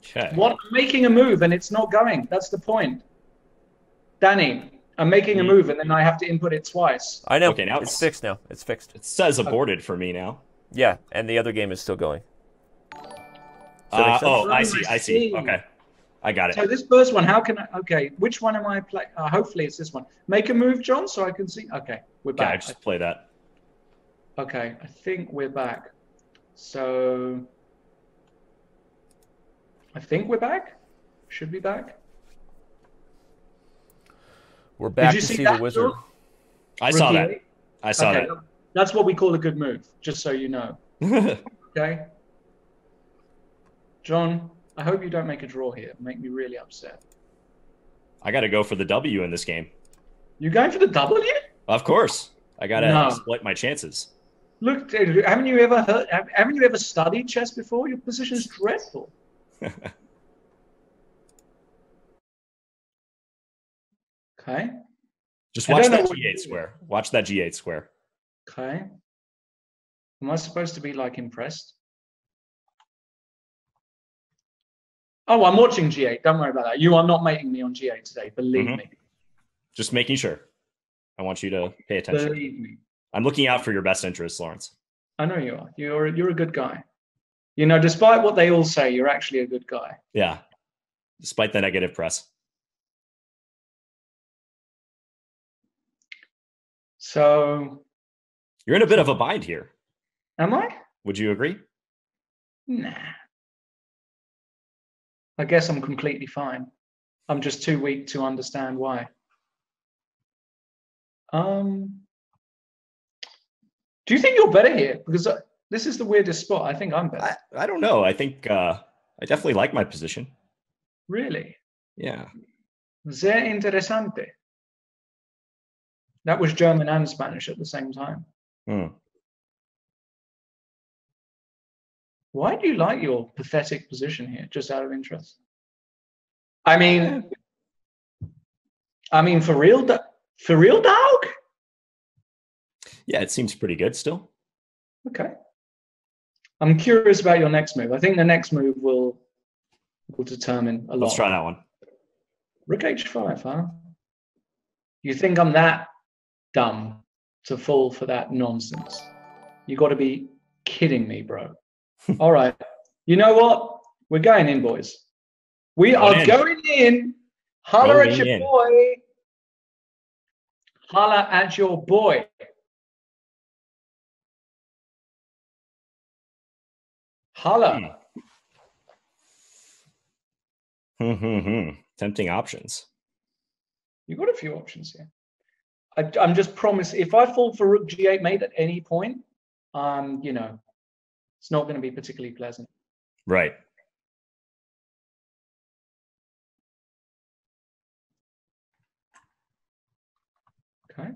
Okay. What? I'm making a move and it's not going. That's the point. Danny, I'm making a move and then I have to input it twice. I know. Okay, now it's it's- fixed now. It's fixed. It says aborted for me now. Yeah, and the other game is still going. Uh, oh, I see. I I see. see. Okay, I got it. So this first one, how can I? Okay, which one am I playing? Uh, hopefully it's this one. Make a move, John, so I can see. Okay, we're Okay, I back. just play that. Okay, I think we're back. So I think we're back. Should be back. We're back you to see see the wizard. I saw that. eight? I saw okay, that's what we call a good move. Just so you know. Okay. John, I hope you don't make a draw here. Make me really upset. I got to go for the W in this game. You going for the W? Of course, I got to No. exploit my chances. Look, dude, haven't you ever heard? Haven't you ever studied chess before? Your position is dreadful. Okay. Just watch that G8 square. Watch that G8 square. Okay. Am I supposed to be like impressed? Oh, I'm watching G8. Don't worry about that. You are not making me on G8 today. Believe Mhm. me. Just making sure. I want you to pay attention. Believe me. I'm looking out for your best interests, Lawrence. I know you are. You're you're a good guy. You know, despite what they all say, you're actually a good guy. Yeah. Despite the negative press. So, You're in a bit of a bind here. am I? Would you agree? Nah. I guess I'm completely fine. I'm just too weak to understand why. Um, do you think you're better here? Because uh, this is the weirdest spot. I think I'm better. I, I don't know. I think uh, I definitely like my position. Really? Yeah. Sehr interessante. That was German and Spanish at the same time. Hmm. Why do you like your pathetic position here, just out of interest? I mean, I mean, for real, for real, dog. Yeah, it seems pretty good still. Okay. I'm curious about your next move. I think the next move will will determine a lot. Let's try that one. Rook h5, huh? You think I'm that dumb to fall for that nonsense? You got to be kidding me, bro. All right. You know what? We're going in, boys. We Going are in. going in. Holler at your in. boy. Holler at your boy. Holler. Hmm, hmm, hmm. Tempting options. You've got a few options here. I, I'm just promising if I fall for rook g8 mate at any point, um, you know, it's not going to be particularly pleasant. Right. Okay.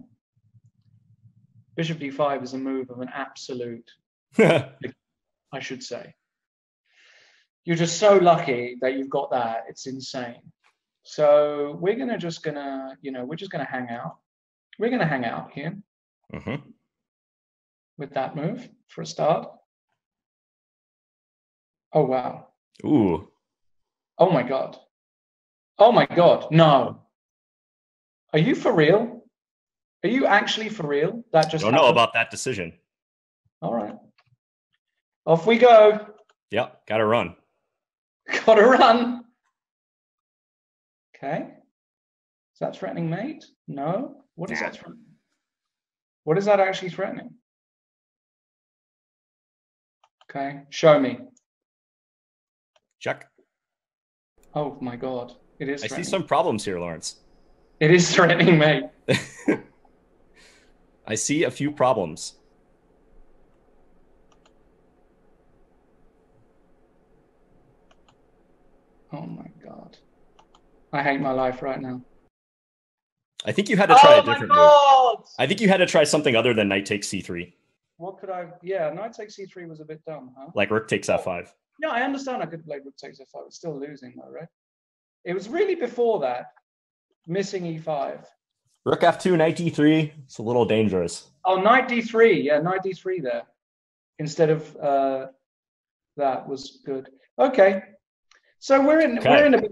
Bishop d5 is a move of an absolute. I should say. You're just so lucky that you've got that. It's insane. So we're gonna just gonna, you know, we're just gonna hang out. We're gonna hang out here hmm with that move for a start. Oh wow. Ooh. Oh my god. Oh my god. No. Are you for real? Are you actually for real? That just Don't know about that decision. All right. Off we go. Yep. Got to run. Gotta run. Okay. Is that threatening mate? No. What is that? What is that actually threatening? Okay. Show me. Check. Oh my god. It is I see some problems here, Lawrence. It is threatening mate. I see a few problems. Oh my god. I hate my life right now. I think you had to try oh a my different move. I think you had to try something other than knight takes c3, What could I? Yeah, knight takes c3 was a bit dumb, huh? like rook takes f5. Yeah, I understand I could play rook takes f5. It's still losing though, right? It was really before that, missing e5. Rook f2, knight d3. It's a little dangerous. Oh, knight d3. Yeah, knight d3 there instead of uh, that was good. Okay, So we're in Okay. we're in a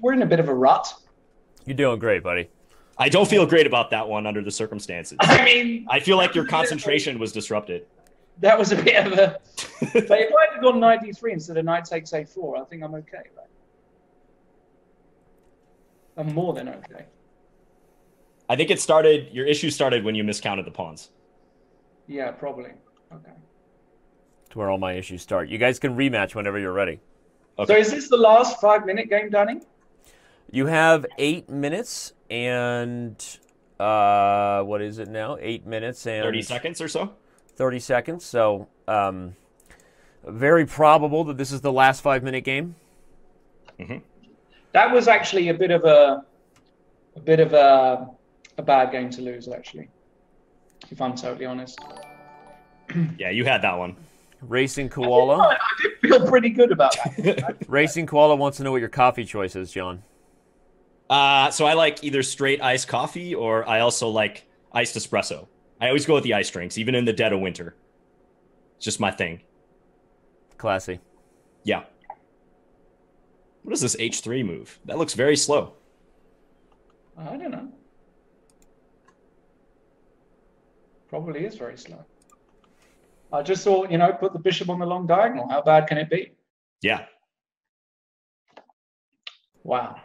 we're in a bit of a rut. You're doing great, buddy. I don't feel great about that one under the circumstances. I mean, I feel like your concentration was disrupted. that was a bit of a. but if I had gone knight d3 instead of knight takes a4, I think I'm okay. Right? I'm more than okay. I think it started. Your issue started when you miscounted the pawns. Yeah, probably. Okay. To where all my issues start. You guys can rematch whenever you're ready. Okay. So is this the last five minute game, Danny? You have eight minutes and uh, what is it now? Eight minutes and Thirty seconds or so. 30 seconds. So, um, very probable that this is the last five minute game. That was actually a bit of a, a bit of a, a bad game to lose, actually. If I'm totally honest. Yeah, you had that one. Racing I, Koala. I did feel pretty good about that. Racing Koala wants to know what your coffee choice is, John. Uh, so I like either straight iced coffee or I also like iced espresso. I always go with the ice drinks, even in the dead of winter. It's just my thing. Classy. Yeah. What is this H3 move? That looks very slow. I don't know. Probably is very slow. I just thought, you know, put the bishop on the long diagonal. How bad can it be? Yeah. Wow.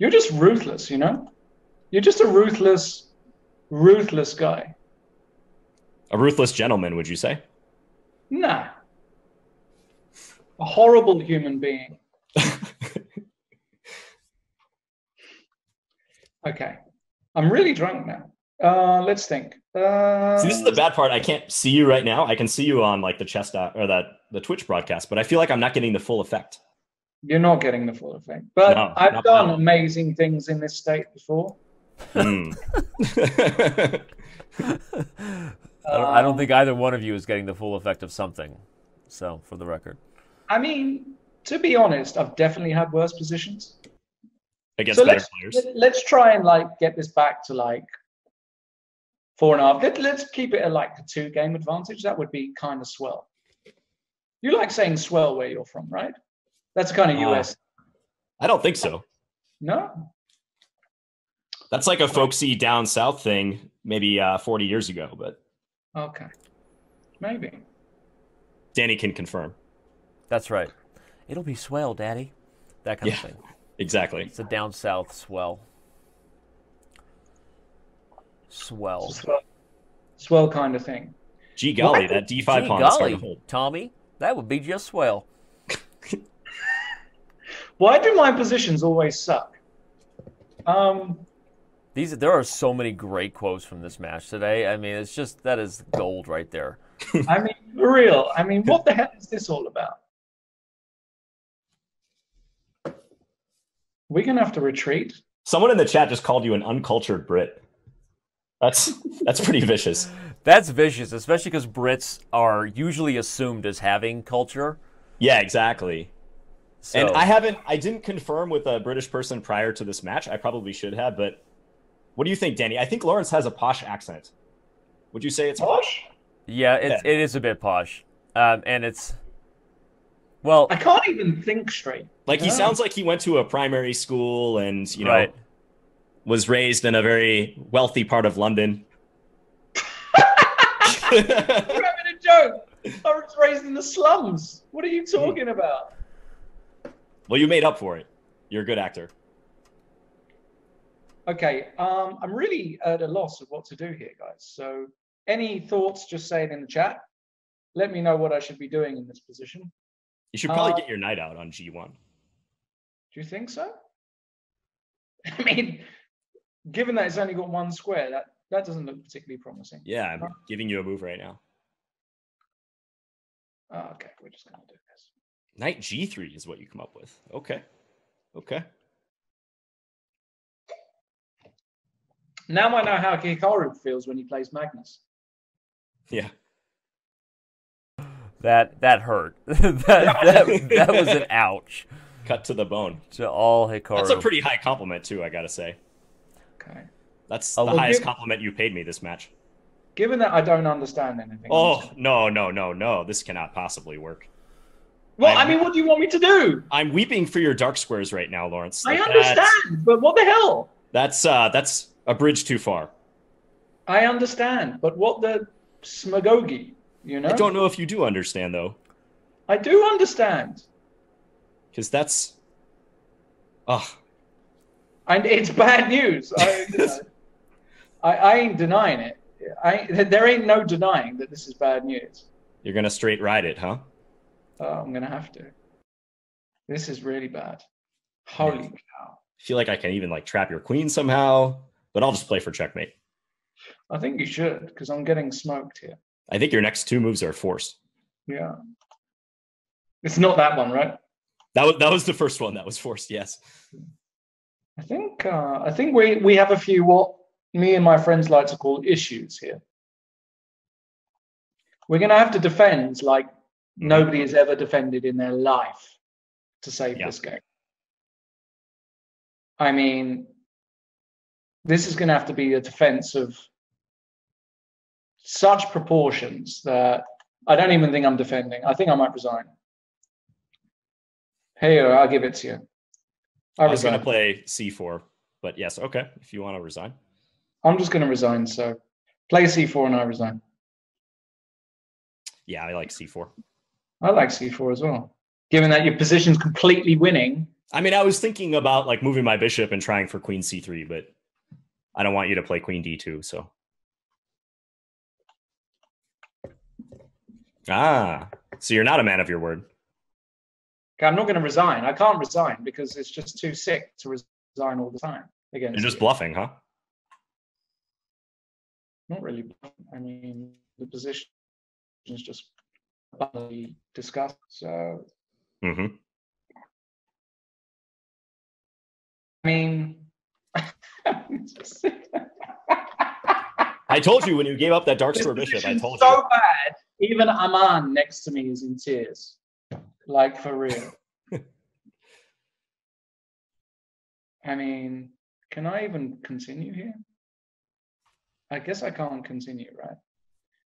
You're just ruthless, you know? You're just a ruthless, ruthless guy. A ruthless gentleman, would you say? Nah. A horrible human being. Okay. I'm really drunk now. Uh, let's think. Uh, See, this is the bad part. I can't see you right now. I can see you on like the chess dot or that the Twitch broadcast, but I feel like I'm not getting the full effect. You're not getting the full effect. But No, I've not done now. amazing things in this state before. Hmm. I don't, I don't think either one of you is getting the full effect of something. So, for the record, I mean, to be honest, I've definitely had worse positions. Against so better let's, players. let- let's try and like get this back to like four and a half. Let, let's keep it at like a two game advantage. That would be kind of swell. You like saying swell where you're from, right? That's kind of Uh, US. I don't think so. No? That's like a folksy down south thing, maybe uh, 40 years ago, but Okay. Maybe. Danny can confirm. that's right. It'll be swell, Daddy. That kind of thing. Exactly. It's a down south swell. Swell. Swell, swell kind of thing. Gee golly, that D5 Gee pawn is golly, starting to hold. Tommy, that would be just swell. Why do my positions always suck? Um, These there are so many great quotes from this match today. I mean, it's just that is gold right there. I mean, for real. I mean, what the hell is this all about? We're gonna have to retreat. Someone in the chat just called you an uncultured Brit. That's that's pretty vicious. That's vicious, especially because Brits are usually assumed as having culture. Yeah, exactly. So, And I haven't I didn't confirm with a British person prior to this match. I probably should have, but what do you think, Danny? I think Lawrence has a posh accent. Would you say it's posh? yeah, it's, it is a bit posh, um, and it's well, I can't even think straight. Like he Yeah. sounds like he went to a primary school and you know right. was raised in a very wealthy part of London. You're having a joke. I was raised in the slums. What are you talking about? Well, you made up for it. You're a good actor. Okay, um, I'm really at a loss of what to do here, guys. So, any thoughts? Just say it in the chat. Let me know what I should be doing in this position. You should probably Uh, get your night out on G1. Do you think so? I mean, given that it's only got one square, that that doesn't look particularly promising. Yeah, I'm giving you a move right now. Oh, okay, we're just gonna do. Knight G3 is what you come up with. Okay. Okay. Now I know how Hikaru feels when he plays Magnus. Yeah. That that hurt. that, that that was an ouch Cut to the bone. to all Hikaru. That's a pretty high compliment too, I gotta say. Okay. That's Oh, the well, highest give- compliment you paid me this match. Given that I don't understand anything. Oh no, no, no, no, no. This cannot possibly work. Well, I'm, i mean, what do you want me to do? I'm weeping for your dark squares right now, Lawrence. Like I understand, but what the hell? That's uh, that's a bridge too far. I understand, but what the smagogi? You know. I don't know if you do understand though. I do understand. Because that's. Ugh. And it's bad news. I, you know, I, I ain't denying it. I, there ain't no denying that this is bad news. You're gonna straight ride it, huh? Oh, I'm gonna have to. This is really bad. Holy cow! I feel like I can even like trap your queen somehow, but I'll just play for checkmate. I think you should because I'm getting smoked here. I think your next two moves are forced. Yeah. It's not that one, right? That was that was the first one that was forced. Yes. I think uh, I think we we have a few what me and my friends like to call issues here. We're going to have to defend like nobody has ever defended in their life to save yeah. this game. I mean, this is going to have to be a defense of such proportions that I don't even think I'm defending. I think I might resign. Hey, uh, I'll give it to you. I, I was going to play C4, but yes, okay. If you want to resign, I'm just going to resign. So play C4 and I resign. Yeah, I like C4. I like C4 as well. Given that your position's completely winning. I mean, I was thinking about like moving my bishop and trying for Queen C3, but I don't want you to play Queen D2. So. Ah, so you're not a man of your word. Okay, I'm not going to resign. I can't resign because it's just too sick to resign all the time. Again, you're just you. bluffing, huh? Not really. I mean, the position is just discussed. So, mm-hmm. I mean, I told you when you gave up that dark square bishop. I told so you. So bad. Even Aman next to me is in tears. Like for real. I mean, can I even continue here? I guess I can't continue, right?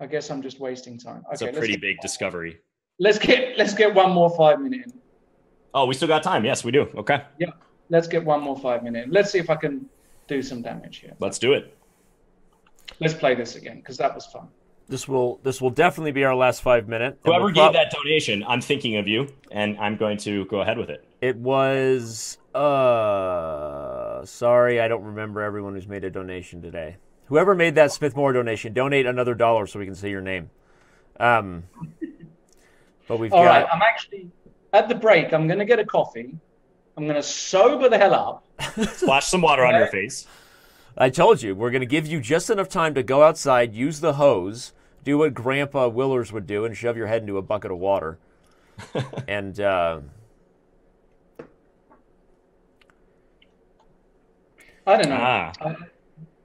I guess I'm just wasting time. It's okay, a pretty big discovery. Let's get let's get one more five minute in. Oh, we still got time. Yes, we do. Okay. Yeah. Let's get one more five minute. In. Let's see if I can do some damage here. Let's do it. Let's play this again because that was fun. This will this will definitely be our last five minute. Whoever we'll gave that donation, I'm thinking of you, and I'm going to go ahead with it. It was uh sorry, I don't remember everyone who's made a donation today. Whoever made that Smith Morra donation, donate another dollar so we can say your name. Um, but we've All got... right, I'm actually at the break. I'm going to get a coffee. I'm going to sober the hell up. Splash some water on your face. I told you, we're going to give you just enough time to go outside, use the hose, do what Grandpa Willers would do, and shove your head into a bucket of water. and uh, I don't know. Ah. I,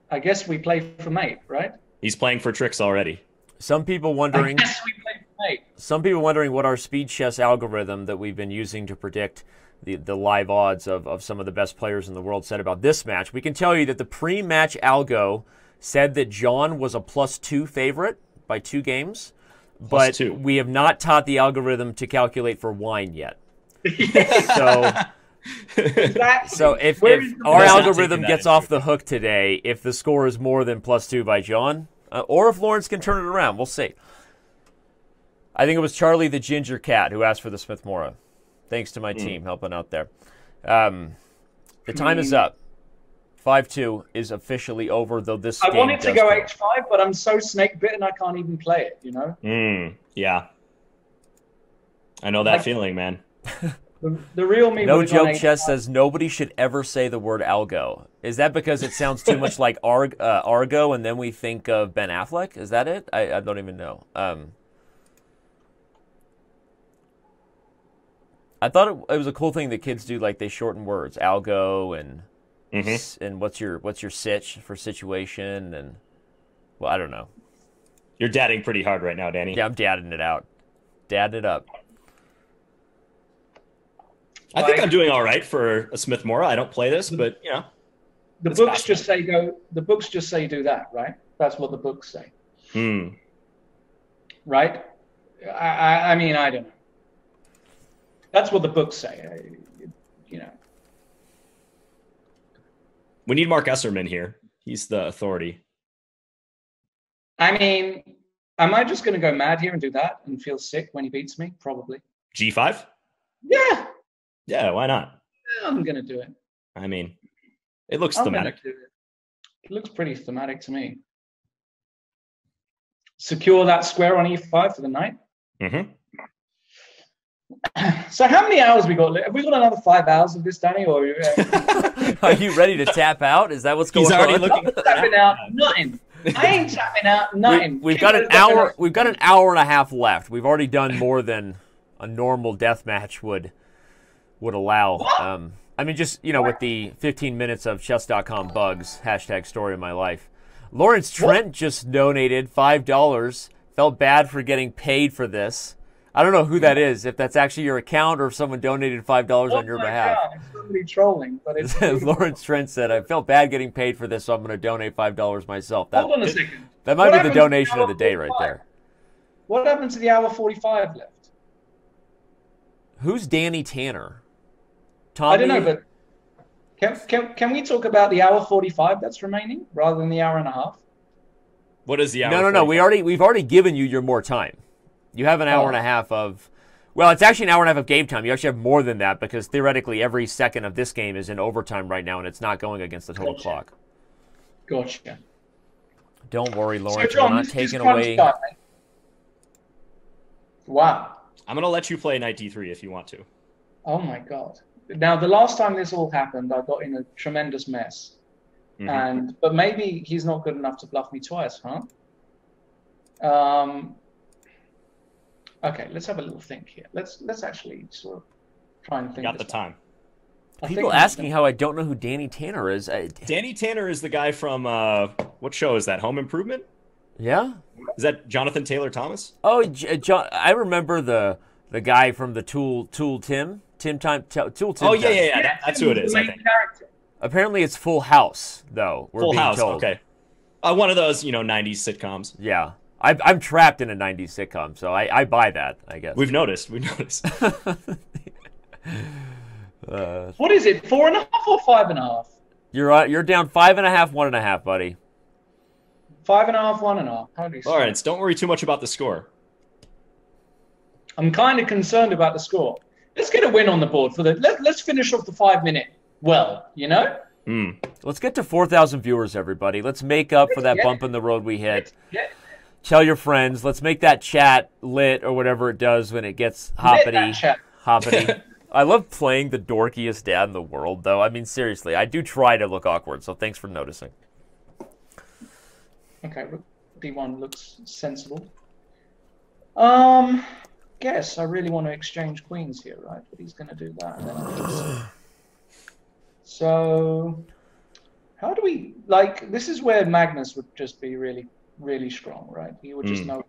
I guess we play for mate, right? He's playing for tricks already. Some people wondering. Yes, we play For mate. Some people wondering what our speed chess algorithm that we've been using to predict the, the live odds of, of some of the best players in the world said about this match. We can tell you that the pre-match algo said that John was a plus two favorite by two games, but two. we have not taught the algorithm to calculate for wine yet. so exactly. So if, if our algorithm gets off the hook today, if the score is more than plus two by John, uh, or if Lawrence can turn it around, we'll see. I think it was Charlie the Ginger Cat who asked for the Smith Morra. Thanks to my mm. team helping out there. Um, the time is up. 5 2 is officially over, though this I wanted to go H5, but I'm so snake bitten I can't even play it, you know? Mm, yeah. I know that like, feeling, man. The, the real me. No joke. Chess says nobody should ever say the word algo. Is that because it sounds too much like Arg, uh, Argo, and then we think of Ben Affleck? Is that it? I, I don't even know. Um, I thought it, it, was a cool thing that kids do. Like they shorten words, algo, and mm-hmm. and what's your what's your sitch for situation, and well, I don't know. You're dadding pretty hard right now, Danny. Yeah, I'm dadding it out, dadding it up. I think I'm doing all right for a Smith Morra. I don't play this, but you know, the books just say go. The books just say do that, right? That's what the books say. Hmm. Right. I, I, I mean, I don't know. That's what the books say. You know. We need Marc Esserman here. He's the authority. I mean, am I just going to go mad here and do that and feel sick when he beats me? Probably. G5? Yeah. Yeah, why not? I'm going to do it. I mean, it looks I'm thematic. It. it looks pretty thematic to me. Secure that square on e5 for the knight. Mm-hmm. So how many hours we got? Have we got another five hours of this, Danny? Or uh... are you ready to tap out? Is that what's going He's already on? looking tapping out. Nothing. I ain't tapping out. Nothing. We, have got an hour. We've got an hour and a half left. We've already done more than a normal death match would would allow. Um, I mean, just you know, with the 15 minutes of chess.com bugs hashtag story of my life. Lawrence Trent just donated five dollars. Felt bad for getting paid for this. I don't know who that is. If that's actually your account or if someone donated five dollars oh on your behalf. God, somebody trolling, but it's Lawrence Trent said, "I felt bad getting paid for this, so I'm going to donate five dollars myself." That, Hold on a second. That might what be the donation the of the day 45? right there. What happened to the hour forty-five left? Who's Danny Tanner? Tommy? I don't know, but can, can, can we talk about the hour 45 that's remaining rather than the hour and a half? What is the hour? No, no, no. We already we've already given you your more time. You have an hour oh. and a oh. half of well, it's actually an hour and a half of game time. You actually have more than that because theoretically every second of this game is in overtime right now and it's not going against the total gotcha. clock. Gotcha. Don't worry, Lawrence. So, John, we're not taking away. Time, wow. I'm going to let you play knight d3 if you want to. Oh my god. Now the last time this all happened, I got in a tremendous mess. Mm-hmm. And but maybe he's not good enough to bluff me twice, huh? Um Okay, let's have a little think here. Let's let's actually sort of try and think. Got the time. I People asking how I don't know who Danny Tanner is. I... Danny Tanner is the guy from uh, what show is that? Home Improvement. Yeah. Is that Jonathan Taylor Thomas? Oh, J- John, I remember the the guy from the Tool Tool Tim Tim Time Tool Tim. Oh yeah, yeah, yeah. That, that's who it is. I think. Apparently, it's Full House though. We're Full being House. Told. Okay. Uh, one of those, you know, '90s sitcoms. Yeah. I, I'm trapped in a 90s sitcom, so I, I buy that, I guess. We've noticed. We've noticed. uh, what is it, four and a half or five and a half? You're, uh, you're down five and a half, one and a half, buddy. Five and a half, one and a half. How do you Lawrence, don't worry too much about the score. I'm kind of concerned about the score. Let's get a win on the board for the. Let, let's finish off the five minute well, you know? Mm. Let's get to 4,000 viewers, everybody. Let's make up for that bump in the road we hit tell your friends. Let's make that chat lit or whatever it does when it gets hoppity. Hoppity. I love playing the dorkiest dad in the world, though. I mean, seriously, I do try to look awkward, so thanks for noticing. Okay, D1 looks sensible. Um, guess I really want to exchange queens here, right? But he's going to do that. so, how do we like? This is where Magnus would just be really really strong, right? He would just mm. know.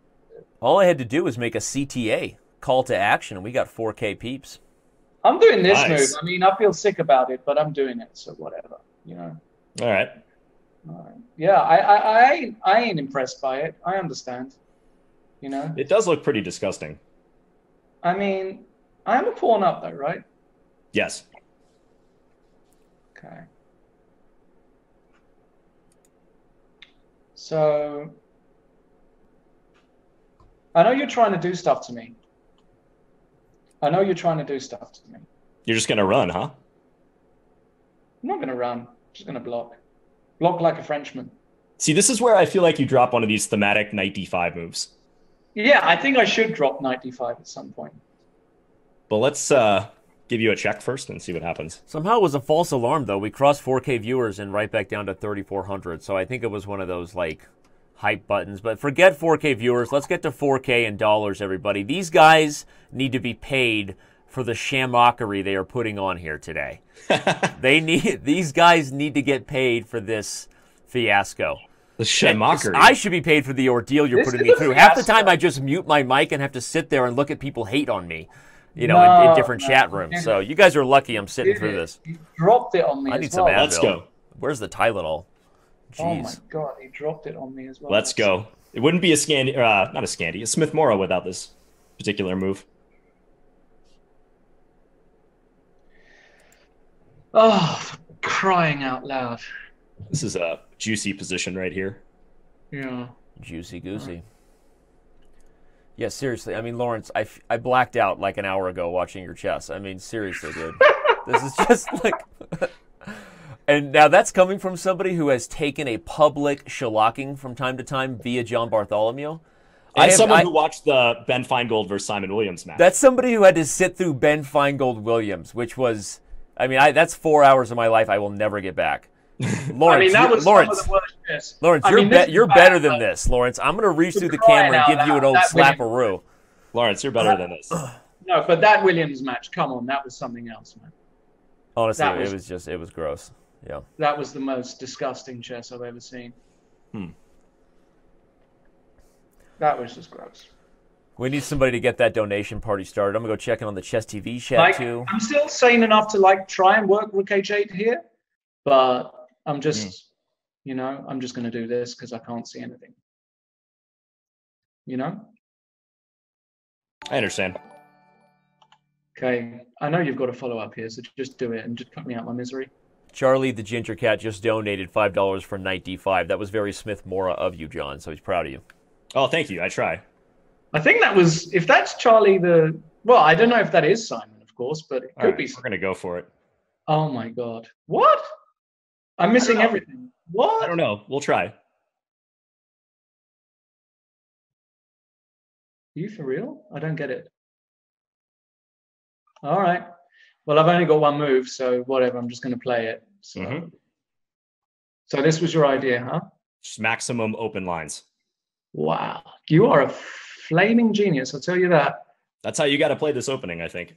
All I had to do was make a CTA call to action, and we got 4K peeps. I'm doing this nice. move. I mean, I feel sick about it, but I'm doing it, so whatever, you know. All right. All right. Yeah, I, I, I, I ain't impressed by it. I understand. You know. It does look pretty disgusting. I mean, I am a pawn up though, right? Yes. Okay. So I know you're trying to do stuff to me. I know you're trying to do stuff to me. You're just gonna run, huh? I'm not gonna run. I'm just gonna block. Block like a Frenchman. See, this is where I feel like you drop one of these thematic knight d5 moves. Yeah, I think I should drop 95 at some point. But let's uh, give you a check first and see what happens. Somehow it was a false alarm, though. We crossed 4K viewers and right back down to 3,400. So I think it was one of those, like, hype buttons. But forget 4K viewers. Let's get to 4K in dollars, everybody. These guys need to be paid for the shamockery they are putting on here today. they need These guys need to get paid for this fiasco. The shamockery. I should be paid for the ordeal you're this putting me through. Half the time I just mute my mic and have to sit there and look at people hate on me you know, no, in, in, different no, chat rooms. So you guys are lucky I'm sitting through this. He dropped it on me. I need well. some Advil. Let's go. Where's the Tylenol? Jeez. Oh my god, he dropped it on me as well. Let's go. It wouldn't be a Scandi, uh, not a Scandi, a Smith Morra without this particular move. Oh, crying out loud. This is a juicy position right here. Yeah. Juicy goosey. Yeah, seriously. I mean, Lawrence, I, I blacked out like an hour ago watching your chess. I mean, seriously, dude. this is just like. and now that's coming from somebody who has taken a public shellacking from time to time via John Bartholomew. As someone I, who watched the Ben Finegold versus Simon Williams match. That's somebody who had to sit through Ben Finegold Williams, which was, I mean, I, that's four hours of my life I will never get back. Lawrence, I mean, that was Lawrence, Lawrence, you're, mean, be- you're better than this, Lawrence. I'm going to reach through the camera and give you an old slapperoo. Lawrence, you're better than this. No, but that Williams match, come on, that was something else, man. Honestly, was, it was just, it was gross. Yeah. That was the most disgusting chess I've ever seen. Hmm. That was just gross. We need somebody to get that donation party started. I'm gonna go check in on the Chess TV chat like, too. I'm still sane enough to like try and work with K8 here, but I'm just, mm. you know, I'm just going to do this because I can't see anything. You know? I understand. Okay. I know you've got a follow up here, so just do it and just cut me out my misery. Charlie the Ginger Cat just donated five dollars for Knight D5. That was very Smith Morra of you, John. So he's proud of you. Oh, thank you. I try. I think that was if that's Charlie the well, I don't know if that is Simon, of course, but it could right, be. We're gonna go for it. Oh my god! What? I'm missing everything. What? I don't know. We'll try. Are you for real? I don't get it. All right. Well, I've only got one move, so whatever. I'm just going to play it. So, mm-hmm. so this was your idea, huh? Just maximum open lines. Wow, you are a flaming genius. I'll tell you that. That's how you got to play this opening, I think.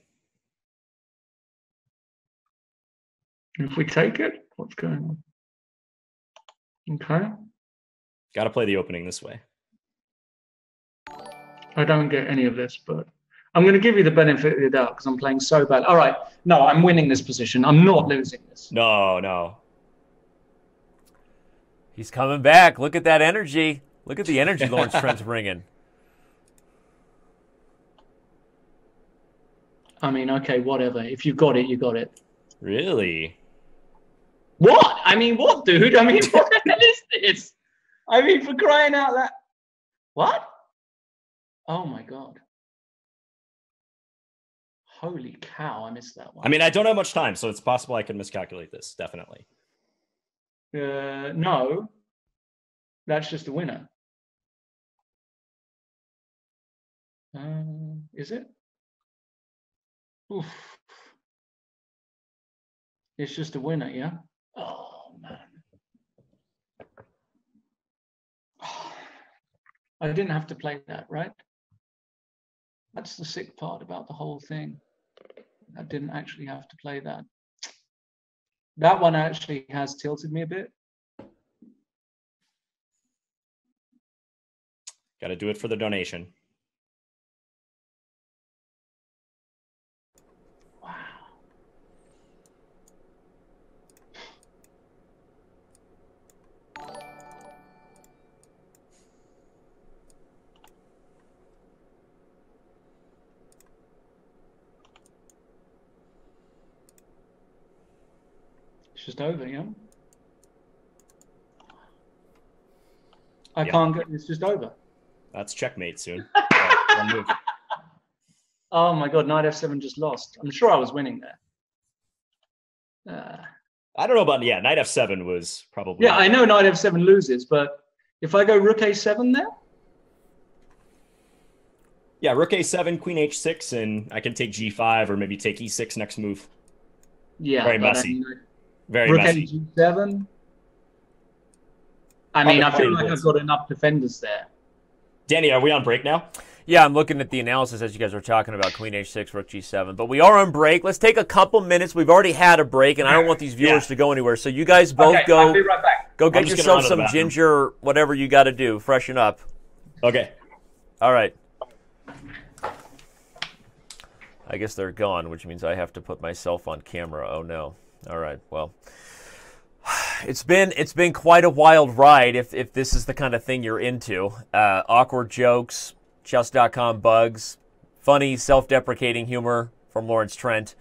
If we take it, what's going on? Okay. Got to play the opening this way. I don't get any of this, but I'm going to give you the benefit of the doubt because I'm playing so bad. All right. No, I'm winning this position. I'm not losing this. No, no. He's coming back. Look at that energy. Look at the energy Lawrence Trent's bringing. I mean, okay, whatever. If you got it, you got it. Really? What? I mean, what, dude? I mean, what the hell is this? I mean, for crying out loud. What? Oh my god. Holy cow, I missed that one. I mean, I don't have much time, so it's possible I could miscalculate this, definitely. Uh, no. That's just a winner. Uh, is it? Oof. It's just a winner, yeah? Oh man. I didn't have to play that, right? That's the sick part about the whole thing. I didn't actually have to play that. That one actually has tilted me a bit. Got to do it for the donation. Just over, yeah. I yeah. can't get. It's just over. That's checkmate soon. oh my god, knight f7 just lost. I'm sure I was winning there. Uh, I don't know about yeah, knight f7 was probably. Yeah, I know knight f7 loses, but if I go rook a7 there. Yeah, rook a7, queen h6, and I can take g5 or maybe take e6 next move. Yeah, very messy. Very Rook messy. G7. I mean, I feel like I've got enough defenders there. Danny, are we on break now? Yeah, I'm looking at the analysis as you guys were talking about Queen H6, Rook G7. But we are on break. Let's take a couple minutes. We've already had a break, and I don't want these viewers yeah. to go anywhere. So you guys both okay, go. I'll be right back. Go get yourself some ginger, whatever you got to do. Freshen up. Okay. All right. I guess they're gone, which means I have to put myself on camera. Oh no. All right. Well, it's been it's been quite a wild ride. If if this is the kind of thing you're into, uh, awkward jokes, chess.com bugs, funny self-deprecating humor from Lawrence Trent,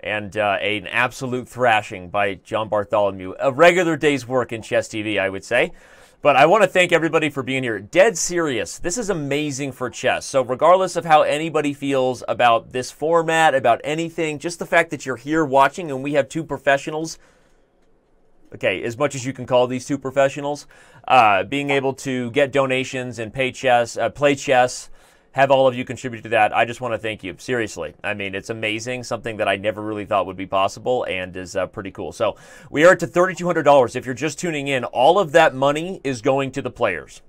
and uh, an absolute thrashing by John Bartholomew. A regular day's work in chess TV, I would say. But I want to thank everybody for being here. Dead serious. This is amazing for chess. So, regardless of how anybody feels about this format, about anything, just the fact that you're here watching and we have two professionals okay, as much as you can call these two professionals, uh, being able to get donations and pay chess, uh, play chess, have all of you contribute to that. I just want to thank you. Seriously. I mean, it's amazing. Something that I never really thought would be possible and is uh, pretty cool. So we are at to $3,200. If you're just tuning in, all of that money is going to the players.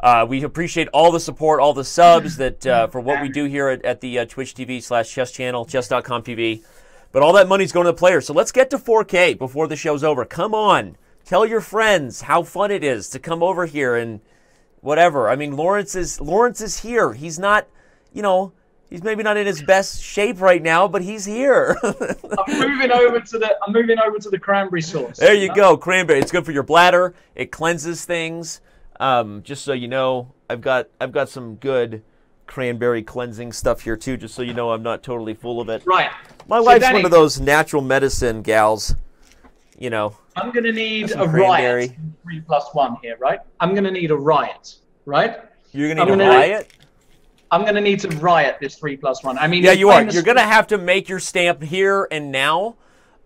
Uh, we appreciate all the support, all the subs that uh, for what we do here at, at the uh, Twitch TV slash chess channel, chess.com TV. But all that money's going to the players. So let's get to 4K before the show's over. Come on. Tell your friends how fun it is to come over here and whatever. I mean, Lawrence is Lawrence is here. He's not, you know, he's maybe not in his best shape right now, but he's here. I'm moving over to the I'm moving over to the cranberry sauce. There you go, cranberry. It's good for your bladder. It cleanses things. Um, just so you know, I've got I've got some good cranberry cleansing stuff here too, just so you know I'm not totally full of it. Right. My so wife's Danny, one of those natural medicine gals. You know. I'm gonna need a cranberry. riot. Three plus one here, right? I'm gonna need a riot, right? You're gonna need a riot. Need, I'm gonna need to riot this three plus one. I mean, yeah, you are. You're gonna have to make your stamp here and now.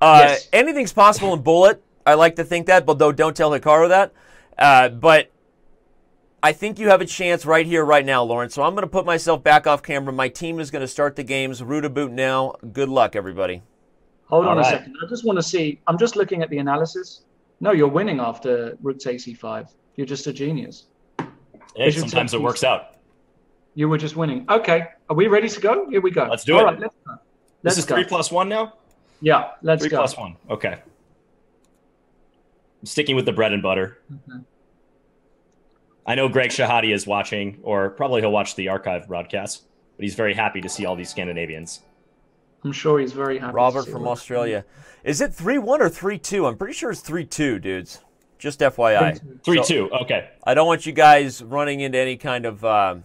Uh, yes. Anything's possible in Bullet. I like to think that, but though don't tell Hikaru that. Uh, but I think you have a chance right here, right now, Lawrence. So I'm going to put myself back off camera. My team is going to start the games. Root a boot now. Good luck, everybody. Hold All on right. a second. I just want to see. I'm just looking at the analysis. No, you're winning after rook takes e5. You're just a genius. Hey, sometimes it works out. You were just winning. Okay. Are we ready to go? Here we go. Let's do All it. Right, let's go. Let's this is go. three plus one now? Yeah, let's three go. Three plus one. Okay. I'm sticking with the bread and butter. Mm-hmm. I know Greg Shahade is watching, or probably he'll watch the archive broadcast, but he's very happy to see all these Scandinavians. I'm sure he's very happy. Robert from Australia. Is it 3 1 or 3 2? I'm pretty sure it's 3 2, dudes. Just FYI. 3 2, so, okay. I don't want you guys running into any kind of uh,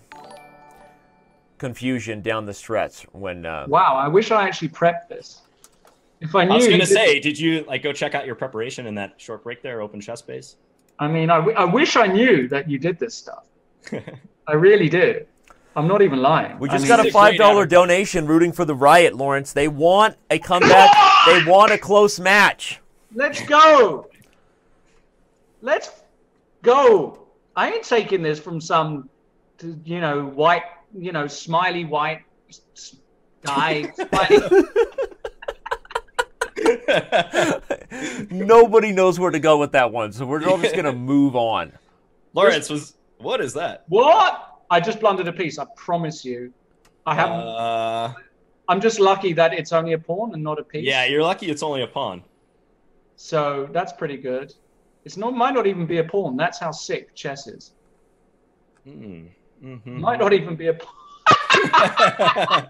confusion down the stretch when. Uh, wow, I wish I actually prepped this. If I knew. I was going to say, did you like go check out your preparation in that short break there, open chess base? I mean, I, I wish I knew that you did this stuff. I really do. I'm not even lying. We just I mean, got a five dollar donation rooting for the riot, Lawrence. They want a comeback. they want a close match. Let's go. Let's go. I ain't taking this from some, you know, white, you know, smiley white guy. Smiley. Nobody knows where to go with that one, so we're all just gonna move on. Lawrence was what is that? What? I just blundered a piece. I promise you. I haven't. Uh, I'm just lucky that it's only a pawn and not a piece. Yeah, you're lucky it's only a pawn. So that's pretty good. It's not might not even be a pawn. That's how sick chess is. Mm. Mm-hmm. Might not even be a pawn.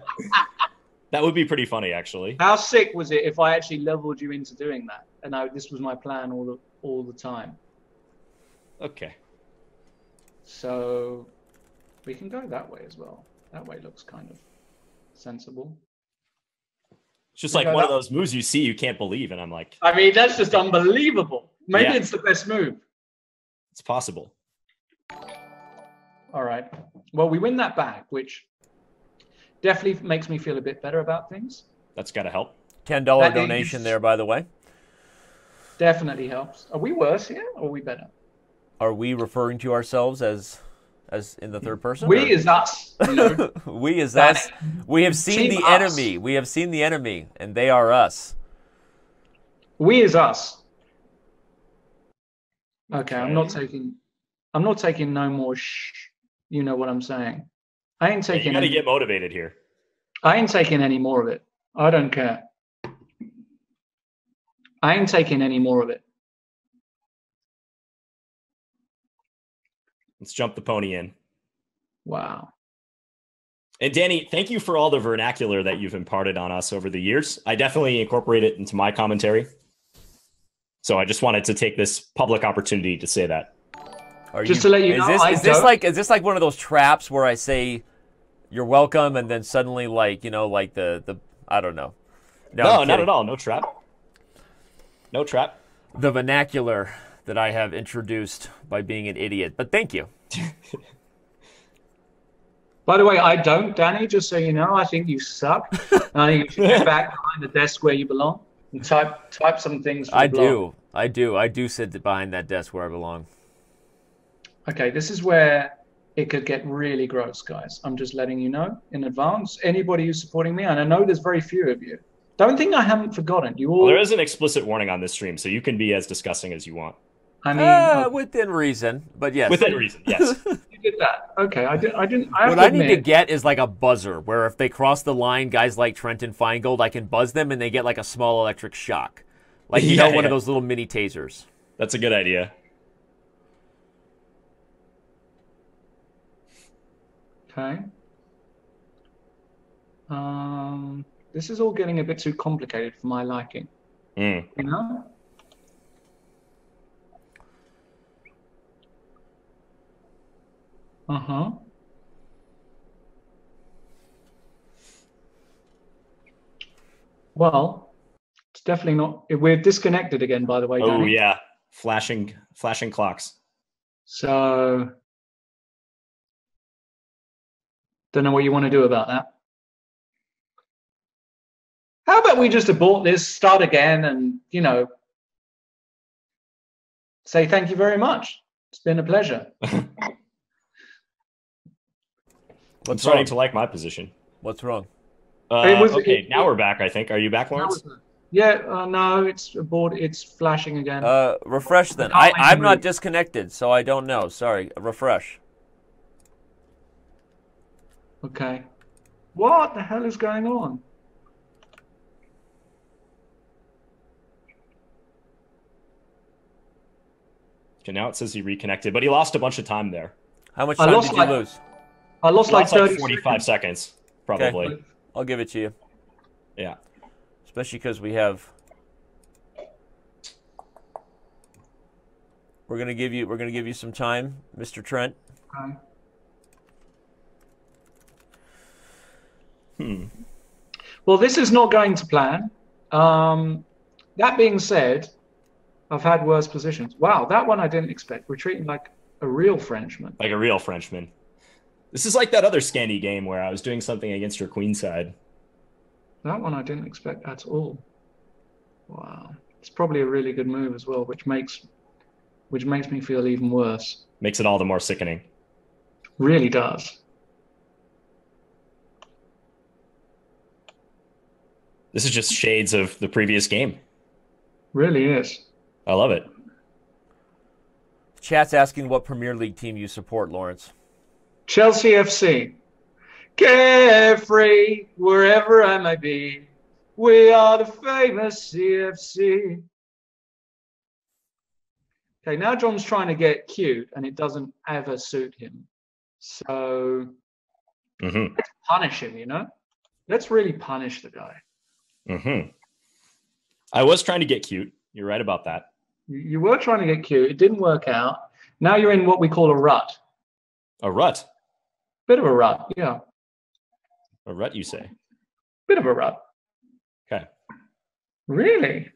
That would be pretty funny, actually. How sick was it if I actually leveled you into doing that, and I, this was my plan all the all the time? Okay. So we can go that way as well. That way looks kind of sensible. It's just like one of those moves you see you can't believe, and I'm like, I mean, that's just unbelievable. Maybe yeah. it's the best move. It's possible. All right. Well, we win that back, which definitely makes me feel a bit better about things. That's got to help. $10 that donation is, there, by the way. Definitely helps. Are we worse here or are we better? Are we referring to ourselves as as in the third person? We or? is us. we is us. We have seen Team the us. enemy. We have seen the enemy, and they are us. We is us. Okay, okay. I'm not taking. I'm not taking no more. Shh. You know what I'm saying. I ain't taking. you got to get motivated here. I ain't taking any more of it. I don't care. I ain't taking any more of it. Let's jump the pony in. Wow. And Danny, thank you for all the vernacular that you've imparted on us over the years. I definitely incorporate it into my commentary. So I just wanted to take this public opportunity to say that. Are just you, to let you is know, this, is this like is this like one of those traps where I say you're welcome, and then suddenly, like you know, like the the I don't know. No, no not at all. No trap. No trap. The vernacular that I have introduced by being an idiot. But thank you. By the way, I don't, Danny. Just so you know, I think you suck. I think you should get back behind the desk where you belong and type type some things. I do. I do. I do sit behind that desk where I belong. Okay, this is where it could get really gross, guys. I'm just letting you know in advance. Anybody who's supporting me, and I know there's very few of you. Don't think I haven't forgotten. You all. Well, there is an explicit warning on this stream, so you can be as disgusting as you want. I mean, uh, within reason, but yes, within reason, yes. you did that. Okay, I did. I didn't. I what I need to get is like a buzzer, where if they cross the line, guys like Trent and Finegold, I can buzz them and they get like a small electric shock, like you yeah, know, one yeah. of those little mini tasers. That's a good idea. Okay. Um, this is all getting a bit too complicated for my liking. Mm. You know. Uh huh. Well, it's definitely not. We're disconnected again, by the way. Oh Danny. yeah, flashing, flashing clocks. So, don't know what you want to do about that. How about we just abort this, start again, and you know, say thank you very much. It's been a pleasure. What's I'm starting wrong? to like my position. What's wrong? Uh, was, okay, it, now it, we're back. I think. Are you back, Lawrence? Yeah. Uh, no, it's board. It's flashing again. Uh, refresh then. I, I'm not disconnected, so I don't know. Sorry. Refresh. Okay. What the hell is going on? Okay, now it says he reconnected, but he lost a bunch of time there. How much time did you like, lose? I lost like 30 like 45 seconds, seconds probably. Okay. I'll give it to you. Yeah. Especially because we have. We're gonna give you. We're gonna give you some time, Mr. Trent. Okay. Hmm. Well, this is not going to plan. Um, that being said, I've had worse positions. Wow, that one I didn't expect. We're treating like a real Frenchman. Like a real Frenchman. This is like that other Scandi game where I was doing something against your queen side. That one I didn't expect at all. Wow. It's probably a really good move as well, which makes which makes me feel even worse. Makes it all the more sickening. Really does. This is just shades of the previous game. Really is. I love it. Chat's asking what Premier League team you support, Lawrence. Chelsea FC. Carefree, wherever I may be, we are the famous CFC. Okay, now John's trying to get cute and it doesn't ever suit him. So mm-hmm. let's punish him, you know? Let's really punish the guy. Mm-hmm. I was trying to get cute. You're right about that. You were trying to get cute. It didn't work out. Now you're in what we call a rut. A rut? Bit of a rut, yeah. A rut, you say? Bit of a rut. Okay. Really?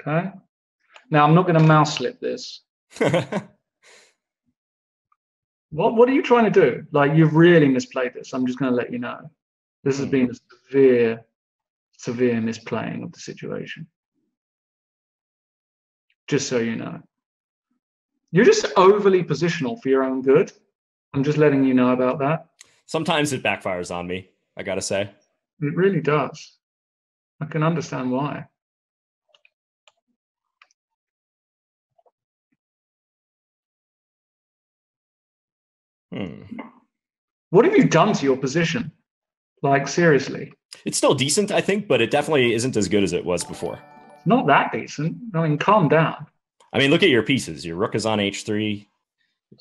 Okay. Now I'm not going to mouse slip this. what What are you trying to do? Like you've really misplayed this. I'm just going to let you know. This has hmm. been a severe, severe misplaying of the situation. Just so you know. You're just overly positional for your own good. I'm just letting you know about that. Sometimes it backfires on me, I gotta say. It really does. I can understand why. Hmm. What have you done to your position? Like, seriously? It's still decent, I think, but it definitely isn't as good as it was before. Not that decent. I mean, calm down. I mean, look at your pieces. Your rook is on h3.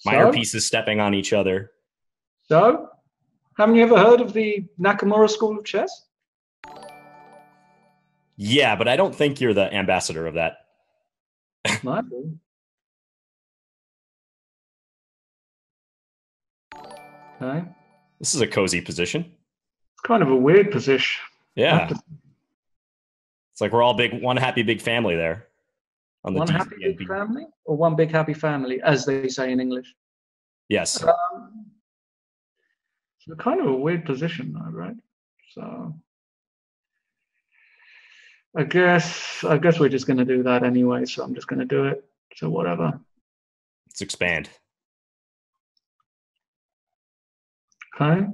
Minor so? pieces stepping on each other. So, haven't you ever heard of the Nakamura School of Chess? Yeah, but I don't think you're the ambassador of that. Might be. Okay. This is a cozy position. It's kind of a weird position. Yeah. It's like we're all big, one happy big family there. On the one happy big family, or one big happy family, as they say in English. Yes. Um, it's kind of a weird position, though, right? So I guess I guess we're just going to do that anyway. So I'm just going to do it. So whatever. Let's expand. Okay.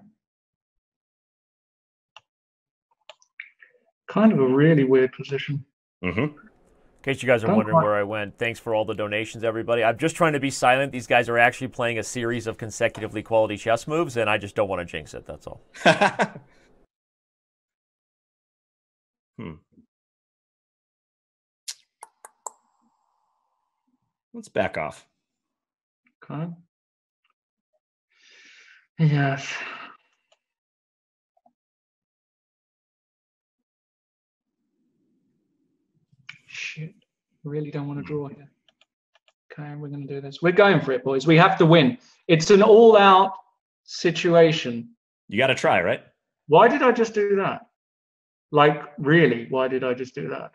Kind of a really weird position. Mm-hmm. In case you guys are Don't wondering quite. where I went, thanks for all the donations, everybody. I'm just trying to be silent. These guys are actually playing a series of consecutively quality chess moves, and I just don't want to jinx it. That's all. hmm. Let's back off. Okay. Yes. Shit. Really don't want to draw here. Okay, we're going to do this. We're going for it, boys. We have to win. It's an all out situation. You got to try, right? Why did I just do that? Like, really, why did I just do that?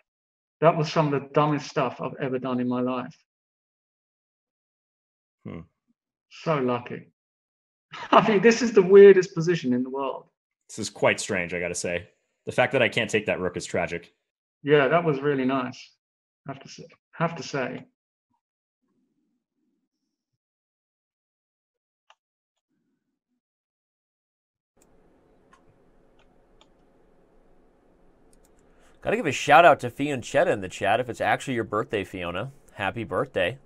That was some of the dumbest stuff I've ever done in my life. Hmm. So lucky. I mean, this is the weirdest position in the world. This is quite strange, I got to say. The fact that I can't take that rook is tragic. Yeah, that was really nice. Have to say. Have to say. Got to give a shout out to Fionchetta in the chat. If it's actually your birthday, Fiona, happy birthday.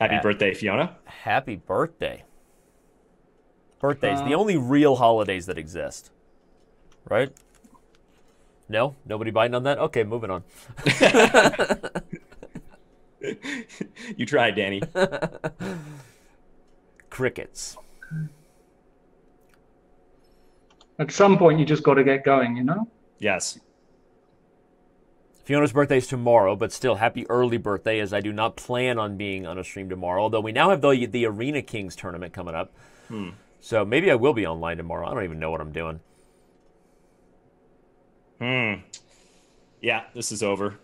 Happy birthday, Fiona. Happy birthday. Birthdays, uh, the only real holidays that exist. Right? No? Nobody biting on that? Okay, moving on. you tried, Danny. Crickets. At some point, you just got to get going, you know? Yes. Fiona's birthday is tomorrow, but still, happy early birthday, as I do not plan on being on a stream tomorrow. Although we now have the, the Arena Kings tournament coming up. Hmm. So maybe I will be online tomorrow. I don't even know what I'm doing. Hmm. Yeah, this is over.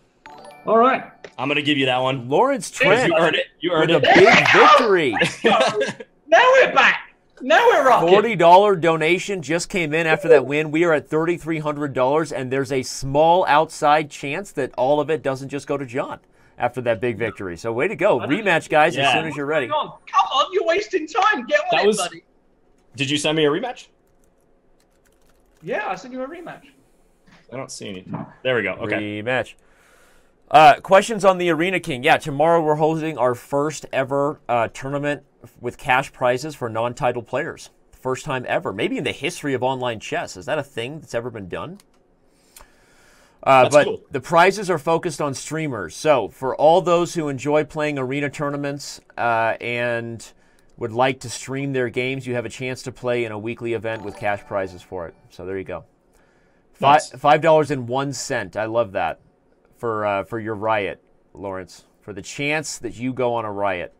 All right. I'm going to give you that one. Lawrence Trent. You earned it. You earned a big victory. now we're back. Now we're rocking. Forty dollar donation just came in after that win. We are at thirty three hundred dollars, and there's a small outside chance that all of it doesn't just go to John after that big victory. So way to go, rematch, guys! Yeah. As soon as you're ready. Come on, come on, you're wasting time. Get on that it, was, buddy. Did you send me a rematch? Yeah, I sent you a rematch. I don't see any. There we go. Okay. Rematch. Uh, questions on the Arena King. Yeah, tomorrow we're hosting our first ever uh, tournament with cash prizes for non-title players. First time ever, maybe in the history of online chess. Is that a thing that's ever been done? Uh, but cool. the prizes are focused on streamers. So for all those who enjoy playing arena tournaments uh, and would like to stream their games, you have a chance to play in a weekly event with cash prizes for it. So there you go. Nice. Five dollars and one cent. I love that for uh, for your riot, Lawrence. For the chance that you go on a riot.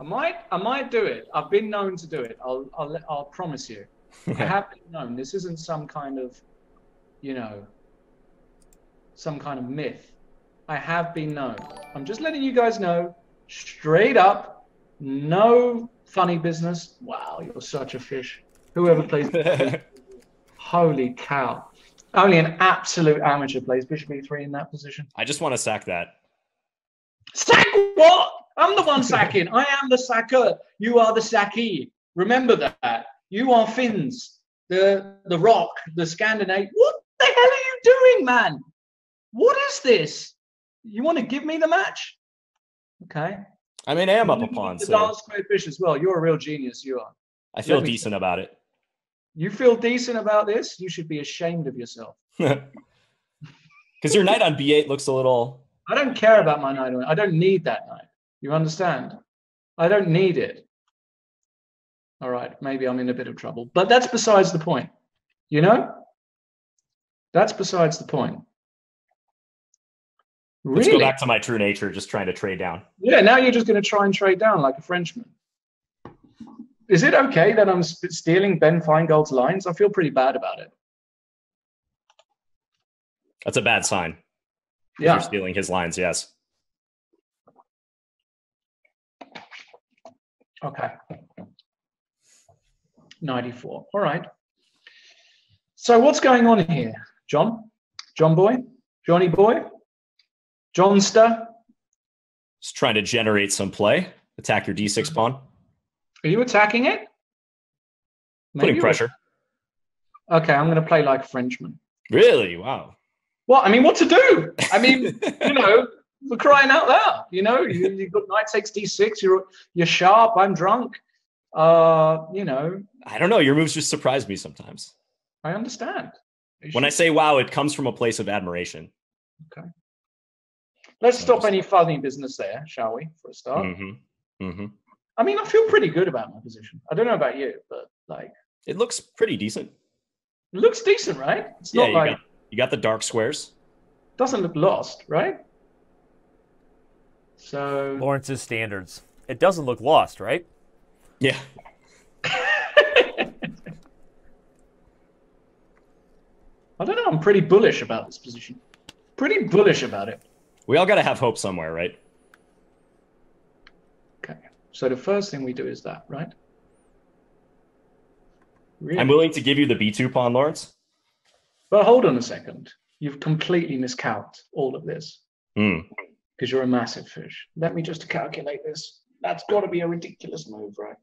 I might, I might do it. I've been known to do it. I'll, I'll, I'll promise you. I have been known. This isn't some kind of, you know, some kind of myth. I have been known. I'm just letting you guys know, straight up, no funny business. Wow, you're such a fish. Whoever plays, holy cow! Only an absolute amateur plays bishop e3 in that position. I just want to sack that. Sack what? I'm the one sacking. I am the sacker. You are the sackee. Remember that. You are Fins, the the rock, the Scandinave. What the hell are you doing, man? What is this? You want to give me the match? Okay. I mean, I am up a pawn. The so. dance square fish as well. You're a real genius. You are. I feel decent say. about it. You feel decent about this? You should be ashamed of yourself. Because your knight on b8 looks a little. I don't care about my knight. On I don't need that knight. You understand? I don't need it. All right, maybe I'm in a bit of trouble, but that's besides the point. You know? That's besides the point. Really? Let's go back to my true nature, just trying to trade down. Yeah, now you're just going to try and trade down like a Frenchman. Is it okay that I'm stealing Ben Finegold's lines? I feel pretty bad about it. That's a bad sign. Yeah. You're stealing his lines, yes. Okay. 94. All right. So what's going on here, John? John boy? Johnny boy? Johnster? Just trying to generate some play. Attack your d6 mm-hmm. pawn. Are you attacking it? Maybe Putting pressure. Okay, I'm going to play like a Frenchman. Really? Wow. Well, I mean, what to do? I mean, you know, we're crying out loud. You know, you, you've got knight takes d6. You're you're sharp. I'm drunk. Uh, you know, I don't know. Your moves just surprise me sometimes. I understand. You When I say wow, it comes from a place of admiration. Okay. Let's stop any funny business there, shall we? For a start. Mm-hmm. Mm-hmm. I mean, I feel pretty good about my position. I don't know about you, but like, It looks pretty decent. it looks decent, right? It's Yeah, not you like got you got the dark squares. doesn't look lost, right? So Lawrence's standards. It doesn't look lost, right? Yeah. I don't know. I'm pretty bullish about this position. Pretty bullish about it. We all got to have hope somewhere, right? So the first thing we do is that, right? Really? I'm willing to give you the B2 pawn, Lawrence. but hold on a second. You've completely miscalculated all of this Hmm. because you're a massive fish. Let me just calculate this. That's got to be a ridiculous move, right?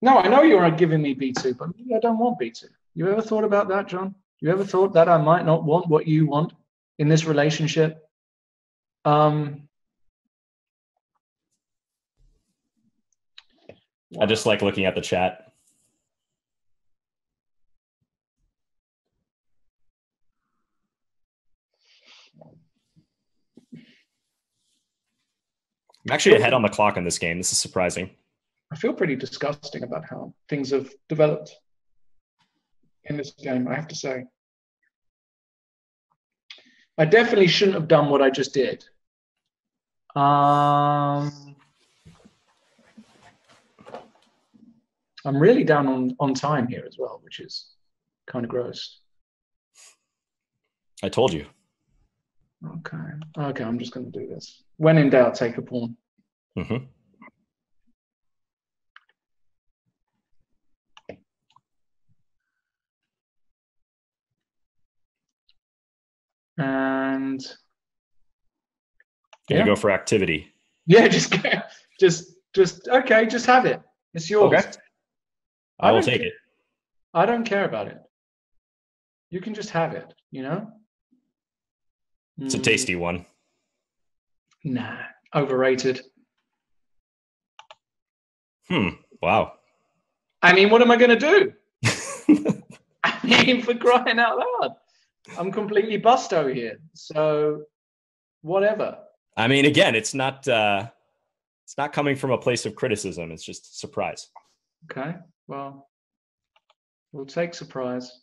No, I know you're giving me B2, but maybe I don't want B2. You ever thought about that, John? You ever thought that I might not want what you want in this relationship? Um, I just like looking at the chat. I'm actually ahead on the clock in this game. This is surprising. I feel pretty disgusting about how things have developed in this game, I have to say. I definitely shouldn't have done what I just did. Um, I'm really down on, on time here as well, which is kind of gross. I told you. Okay. Okay, I'm just going to do this. When in doubt, take a pawn. hmm And Yeah. go for activity. yeah, just, just, just, okay, just have it. It's yours. Okay. I, will take care- it. I don't care about it. You can just have it, you know? It's a Mm, tasty one. Nah, overrated. Hmm. Wow. I mean, what am I going to do? I mean, for crying out loud. I'm completely busto here. So, whatever. I mean, again, it's not uh it's not coming from a place of criticism. It's just surprise. Okay. Well, we'll take surprise.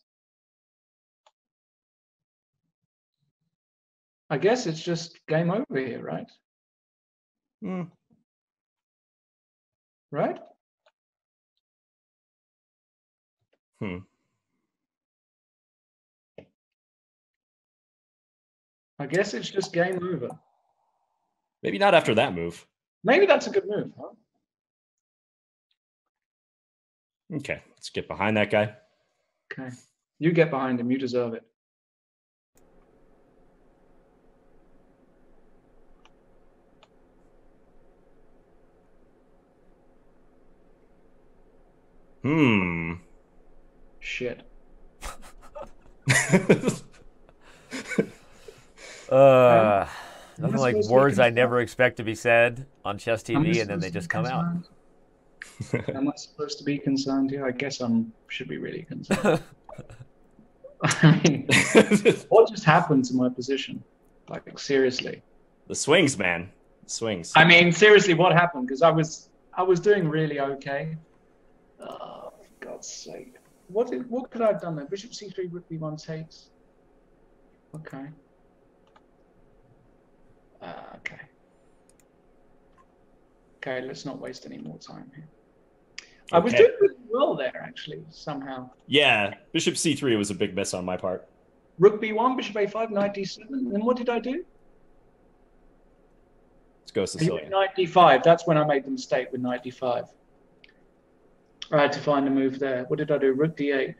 I guess it's just game over here, right? Hmm. Right? Hmm. I guess it's just game over. Maybe not after that move. Maybe that's a good move, huh? Okay, let's get behind that guy. Okay. You get behind him. You deserve it. Hmm. Shit. Uh, Am nothing like supposed to be words I never expect to be said on Chess Am I TV, and then supposed they to just be come out. Am I supposed to be concerned here? I guess I'm should be really concerned. I mean, what just happened to my position? Like seriously. the swings, man. The swings. I mean, seriously, what happened? Because I was I was doing really okay. Oh, for God's sake! What did, what could I have done there? Bishop c3, rook b1 takes. Okay. Uh, okay. Okay, let's not waste any more time here. I was doing really well there, actually, somehow. Yeah, Bishop C3 was a big miss on my part. Rook b1, bishop a5, knight d7. And what did I do? Let's go Sicilian. Knight d5. That's when I made the mistake with knight d5. I had to find a move there. What did I do? Rook d8.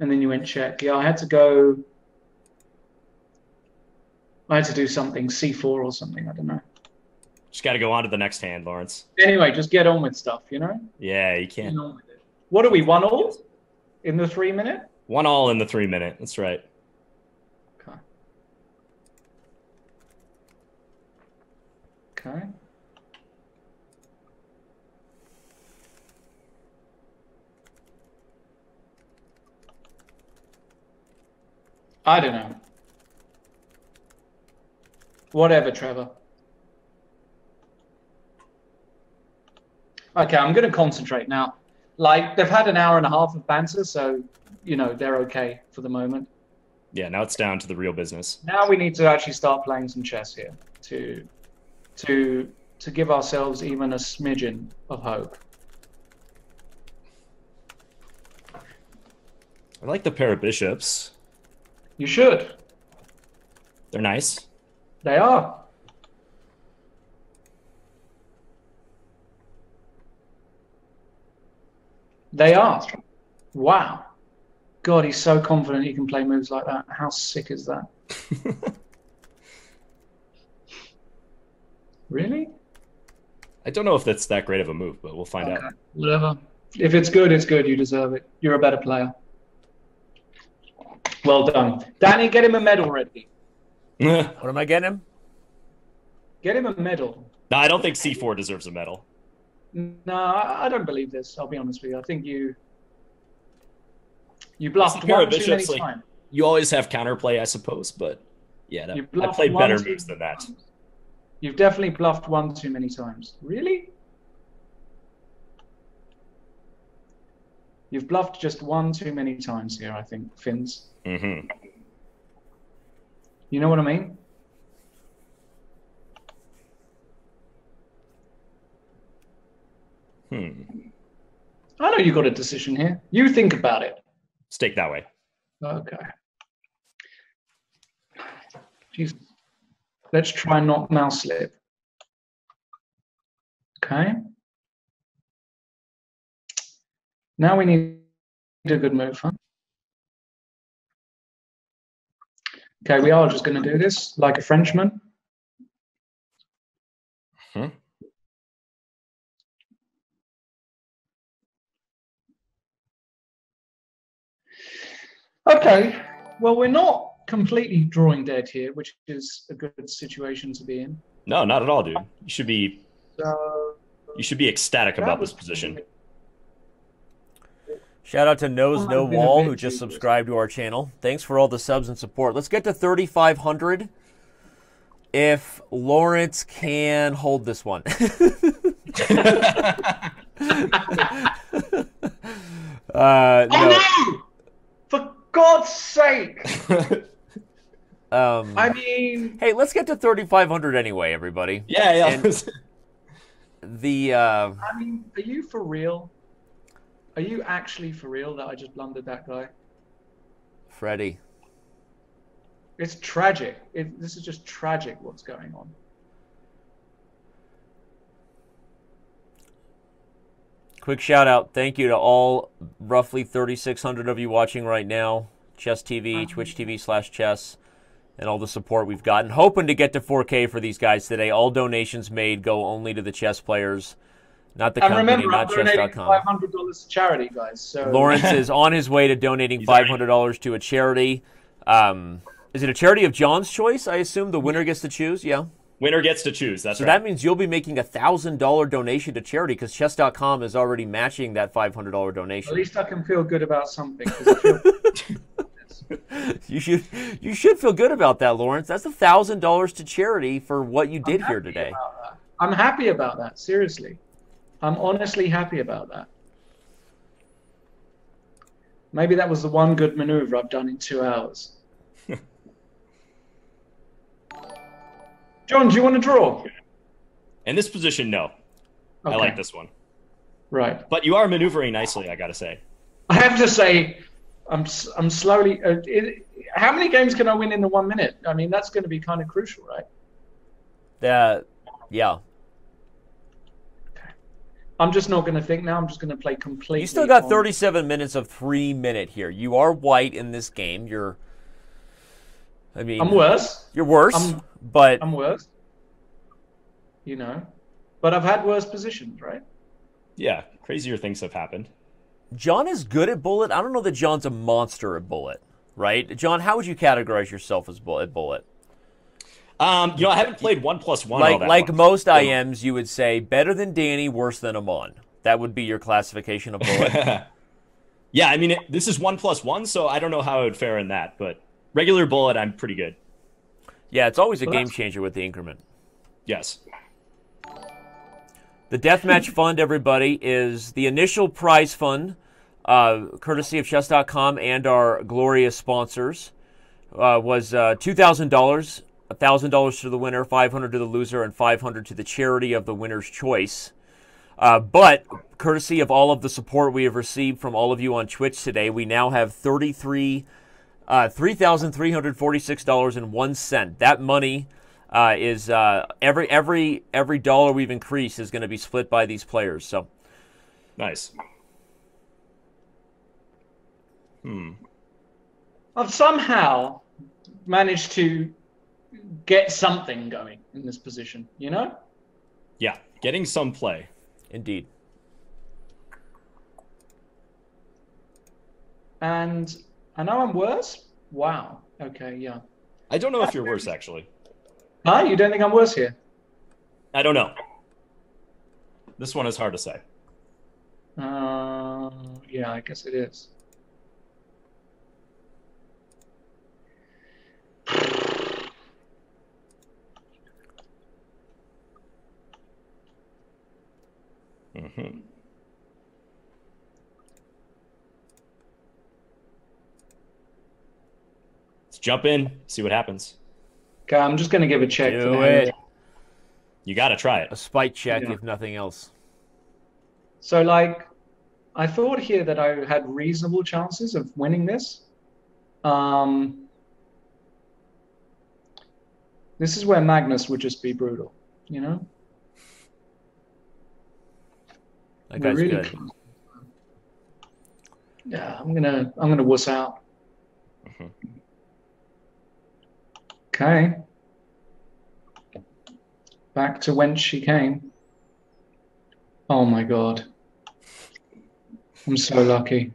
And then you went check. Yeah, I had to go. I had to do something c4 or something. I don't know. Just got to go on to the next hand, Lawrence. Anyway, just get on with stuff, you know? Yeah, you can. Not What are we, one all in the three minute? One all in the three minute. That's right. Okay. Okay. I don't know. Whatever, Trevor. Okay, I'm going to concentrate now. Like, they've had an hour and a half of banter, so, you know, they're okay for the moment. Yeah, now it's down to the real business. Now we need to actually start playing some chess here to to to give ourselves even a smidgen of hope. I like the pair of bishops. You should. They're nice. They are. They are. Wow. God, he's so confident he can play moves like that. How sick is that? really? I don't know if that's that great of a move, but we'll find okay. out. Whatever. If it's good, it's good. You deserve it. You're a better player. Well done. Danny, get him a medal ready. what am I getting him? Get him a medal. No, I don't think C4 deserves a medal. No, I don't believe this. I'll be honest with you. I think you you bluffed one too many like, times. You always have counterplay, I suppose, but yeah, that, I played better moves than that. You've definitely bluffed one too many times. Really? You've bluffed just one too many times here, I think, Fins. Mm-hmm. You know what I mean? Hmm. I know you've got a decision here. You think about it. Stake that way. Okay. Let's try not mouse slip. Okay. Now we need a good move, huh? Okay, we are just going to do this like a Frenchman. Hmm. Okay, well, we're not completely drawing dead here, which is a good situation to be in. No, not at all, dude. You should be. you should be ecstatic about this position. Shout out to Nose No Wall who just subscribed to our channel. Thanks for all the subs and support. Let's get to 3,500. If Lawrence can hold this one. uh, no. No! For God's sake! um, I mean, hey, let's get to 3,500 anyway, everybody. Yeah, yeah. And the. Uh, I mean, are you for real? Are you actually for real that I just blundered that guy? Freddie. It's tragic. It, this is just tragic what's going on. Quick shout out. Thank you to all roughly 3,600 of you watching right now. Chess TV, uh-huh. Twitch TV slash chess, and all the support we've gotten. Hoping to get to 4K for these guys today. All donations made go only to the chess players. Not the and company, remember, not chess.com. Five hundred dollars to charity, guys. So Lawrence is on his way to donating five hundred dollars to a charity. Um, is it a charity of John's choice? I assume the winner gets to choose. Yeah. Winner gets to choose. That's so right. that means you'll be making a thousand dollar donation to charity because chess.com is already matching that five hundred dollar donation. At least I can feel good about something. you should you should feel good about that, Lawrence. That's a thousand dollars to charity for what you did here today. I'm happy about that. Seriously. I'm honestly happy about that. Maybe that was the one good maneuver I've done in two hours. John, do you want to draw? In this position, no. Okay. I like this one. Right. But you are maneuvering nicely, I got to say. I have to say, I'm I'm slowly. Uh, it, how many games can I win in the one minute? I mean, that's going to be kind of crucial, right? Uh, yeah. Okay. I'm just not going to think now. I'm just going to play completely. You still got on- 37 minutes of three minute here. You are white in this game. You're. I mean, I'm worse. You're worse, I'm- but I'm worse. You know, but I've had worse positions, right? Yeah, crazier things have happened. John is good at bullet. I don't know that John's a monster at bullet, right? John, how would you categorize yourself as bullet? bullet? Um, you know, I haven't played one plus one. all Like that like much. most So- IMs, you would say better than Danny, worse than Aman. That would be your classification of bullet. yeah, I mean, it, this is one plus one, so I don't know how I would fare in that, but regular bullet, I'm pretty good. Yeah, it's always a Well, game changer with the increment. Yes. The Deathmatch Fund, everybody, is the initial prize fund, uh, courtesy of chess.com and our glorious sponsors. Uh, was uh, $2,000, $1,000 to the winner, 500 to the loser, and 500 to the charity of the winner's choice. Uh, but courtesy of all of the support we have received from all of you on Twitch today, we now have 33, uh, $3,346.01. That money uh, is uh, every every every dollar we've increased is going to be split by these players. So Nice. Hmm. I've somehow managed to get something going in this position. You know, Yeah, getting some play. indeed, and I know I'm worse. Wow. Okay. Yeah. I don't know if you're worse, actually. Huh? You don't think I'm worse here? I don't know. This one is hard to say. Uh, yeah, I guess it is. hmm jump in, see what happens. Okay, I'm just going to give a check. for do the it. You got to try it. A it. spite check, Yeah. if nothing else. So, like, I thought here that I had reasonable chances of winning this. Um, this is where Magnus would just be brutal, you know? That We're guy's really good. close. Yeah, I'm gonna I'm gonna wuss out. Mhm. Okay. Back to whence she came. Oh my god. I'm so lucky.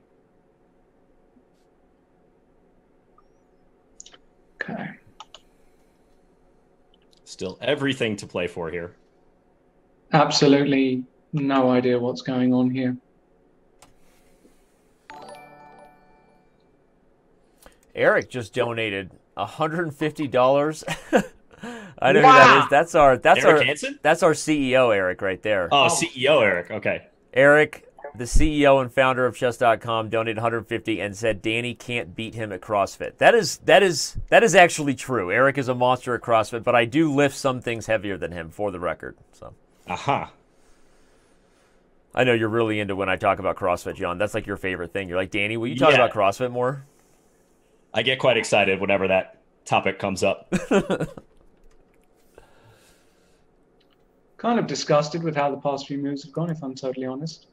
Okay. Still everything to play for here. Absolutely no idea what's going on here. Eric just donated $150. I know who that Wow. is. That's our that's Eric our Hansen? that's our CEO Eric right there. Oh, Oh. CEO Eric. Okay. Eric, the CEO and founder of chess.com donated 150 and said Danny can't beat him at CrossFit. That is that is that is actually true. Eric is a monster at CrossFit, but I do lift some things heavier than him for the record. So Aha. I know you're really into when I talk about CrossFit, John. That's like your favorite thing. You're like, Danny, will you talk Yeah. about CrossFit more? I get quite excited whenever that topic comes up. Kind of disgusted with how the past few moves have gone, if I'm totally honest.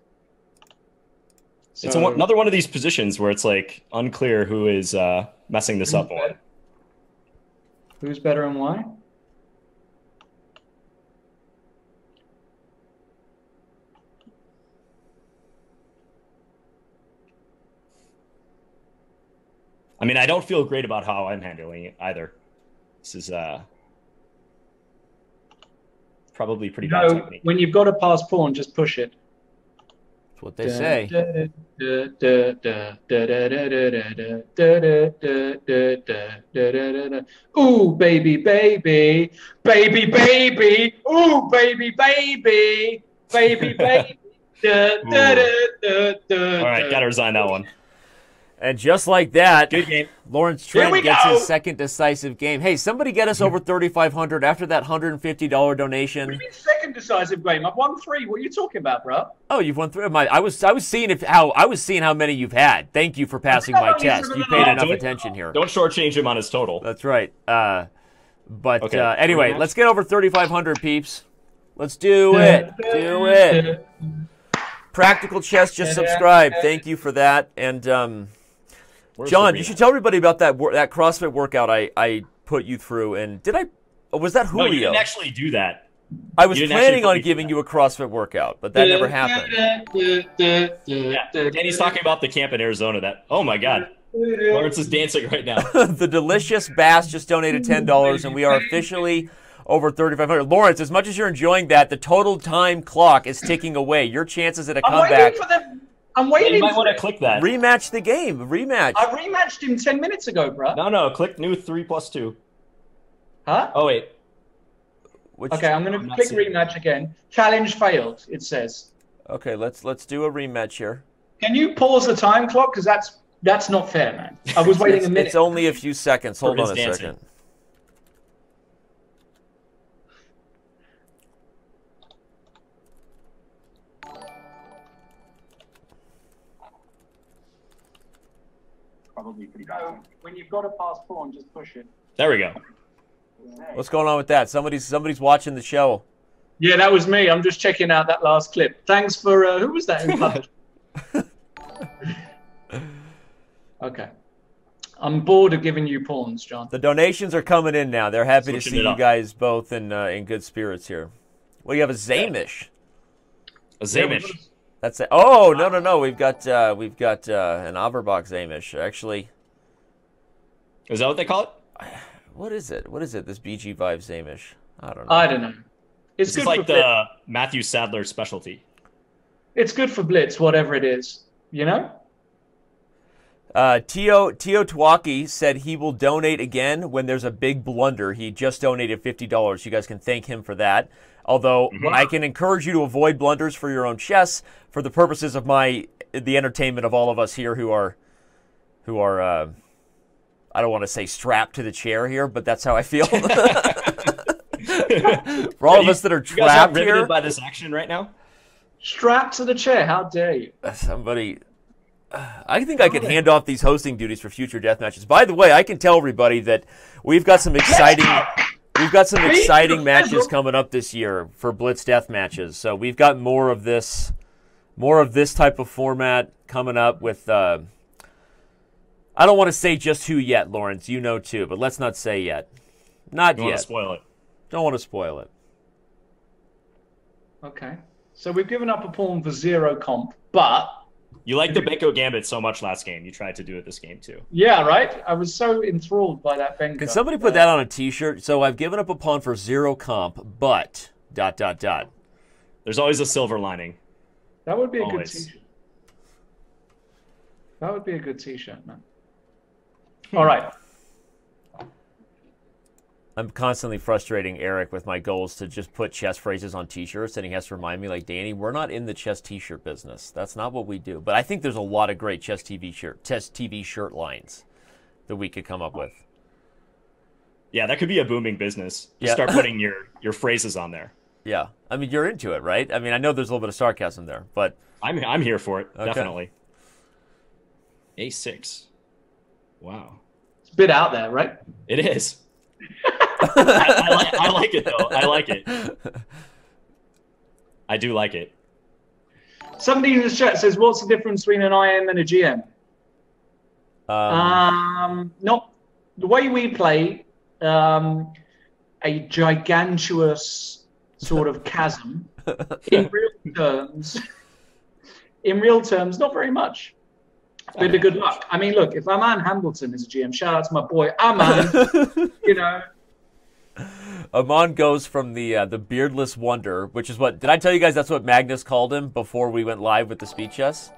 It's a, another one of these positions where it's like unclear who is uh, messing this up more. Who's better and why? Mean, I don't feel great about how I'm handling it either. This is uh, probably pretty bad No, technique. when you've got a pass pawn, just push it. That's what they say. Ooh, baby, baby, baby, baby. Ooh, baby, baby, baby, baby. Da, da, da, da, da, All right, gotta resign that one. And just like that, Good game. Lawrence Trent gets go. his second decisive game. Hey, somebody get us over 3,500 after that $150 donation. Second decisive game. I've won three. What are you talking about, bro? Oh, you've won three. My, I was, I was seeing if how I was seeing how many you've had. Thank you for passing my test. You paid enough attention here. Don't shortchange him on his total. That's right. Uh, but Okay. uh, anyway, let's get over 3,500 peeps. Let's do it. Do it. Practical Chess just subscribed. Thank you for that. And um, Where's John, the you should tell everybody about that that CrossFit workout I, I put you through. And did I? Was that Julio? No, you didn't actually do that. I was you didn't actually planning on giving through you a CrossFit workout, but that never happened. Yeah. Danny's talking about the camp in Arizona. That. Oh my God. Lawrence is dancing right now. the delicious Bass just donated ten dollars, and we are officially over thirty-five hundred. Lawrence, as much as you're enjoying that, the total time clock is ticking away. Your chances at a I'm comeback. Waiting for the. I'm waiting. you waiting. might for want to the- click that. Rematch the game. Rematch. I rematched him ten minutes ago, bro. No, no. Click new three plus two. Huh? Oh wait. Which, Okay, I'm gonna I'm click seeing it. rematch again. Challenge failed. It says. Okay, let's let's do a rematch here. Can you pause the time clock? Because that's that's not fair, man. I was waiting a minute. it's only a few seconds. Hold on a dancing. second. Probably pretty So, when you've got a pass pawn, just push it. There we go. What's going on with that? Somebody's somebody's watching the show. Yeah, that was me. I'm just checking out that last clip. Thanks for uh, who was that? Who published? okay. I'm bored of giving you pawns, John. The donations are coming in now. They're happy to see you up. guys both in uh, in good spirits here. Well, you have a Sämisch. A Sämisch. That's it. Oh no no no! We've got uh, we've got uh, an Averbakh Sämisch Actually, Is that what they call it? what is it? What is it? This BG Vibe Sämisch. I don't know. I don't know. It's This good is like for blitz. the Matthew Sadler specialty. It's good for blitz, whatever it is. You know. Uh, Tio Tio Twaki said he will donate again when there's a big blunder. He just donated fifty dollars. You guys can thank him for that. Although mm-hmm. I can encourage you to avoid blunders for your own chess, for the purposes of my the entertainment of all of us here who are who are uh, I don't want to say strapped to the chair here, but that's how I feel. for all of us that are You guys aren't trapped here, by this action right now. Strapped to the chair. How dare you? Uh, somebody. Uh, I think I could hand off these hosting duties for future death matches. By the way, I can tell everybody that we've got some exciting, we've got some exciting matches coming up this year for Blitz death matches. So we've got more of this, more of this type of format coming up with. Uh, I don't want to say just who yet, Lawrence. You know too, but let's not say yet. Not You want yet. to spoil it. don't want to spoil it. Okay. So we've given up a pawn for zero comp, but You liked the Benko Gambit so much last game. You tried to do it this game too. yeah, right. I was so enthralled by that Benko. Can somebody put that on a T-shirt? So I've given up a pawn for zero comp, but dot dot dot. There's always a silver lining. That would be a good t-shirt. That would be a good t-shirt, man. All right. I'm constantly frustrating Eric with my goals to just put chess phrases on T-shirts, and he has to remind me, like Danny, we're not in the chess T-shirt business. That's not what we do. But I think there's a lot of great chess TV shirt, chess TV shirt lines that we could come up with. Yeah, that could be a booming business. Just Yeah. start putting your your phrases on there. Yeah, I mean you're into it, right? I mean I know there's a little bit of sarcasm there, but I'm I'm here for it. Okay. Definitely. A six. Wow. It's a bit out there, right? It is. I, I, like, I like it though. I like it. I do like it. Somebody in the chat says, "What's the difference between an IM and a GM?" um, Um, not the way we play. Um, a gigantuous sort of chasm. In real terms, in real terms, not very much. Bit of good luck. I mean, look, if Aman Hambleton is a GM, shout out to my boy Aman. you know, Aman goes from the uh, the beardless wonder, which is what did I tell you guys? That's what Magnus called him before we went live with the speed chess.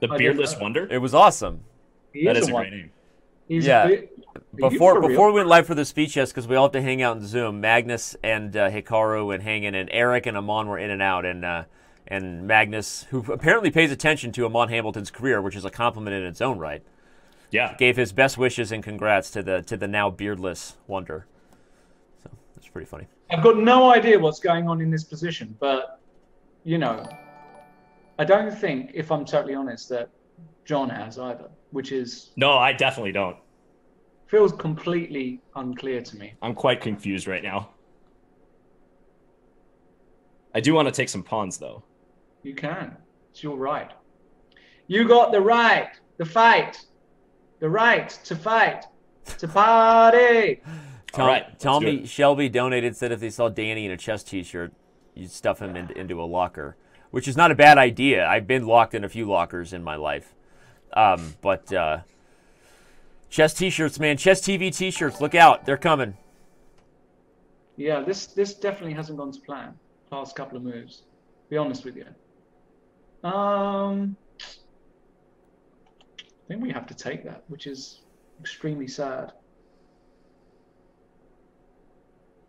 The I beardless wonder. It was awesome. he That is, is a one. great name. He's Yeah. a bit, Before real? before we went live for the speed chess, because we all have to hang out in Zoom. Magnus and uh, Hikaru and Hangin and Eric and Aman were in and out, and uh, and Magnus, who apparently pays attention to Aman Hambleton's career, which is a compliment in its own right. Yeah. Gave his best wishes and congrats to the to the now beardless wonder. Pretty funny. I've got no idea what's going on in this position, but you know, I don't think, if I'm totally honest, that John has either, which is No, I definitely don't. feels completely unclear to me. I'm quite confused right now. I do want to take some pawns though. You can. It's your right. You got the right, the fight, the right to fight, to party. Tom, All right, let's do Tommy. Shelby donated said if they saw Danny in a chess T-shirt, you'd stuff him in, into a locker, which is not a bad idea. I've been locked in a few lockers in my life, um, but uh, chess T-shirts, man, chess TV T-shirts, look out, they're coming. Yeah, this this definitely hasn't gone to plan. Last couple of moves. Be honest with you. Um, I think we have to take that, which is extremely sad.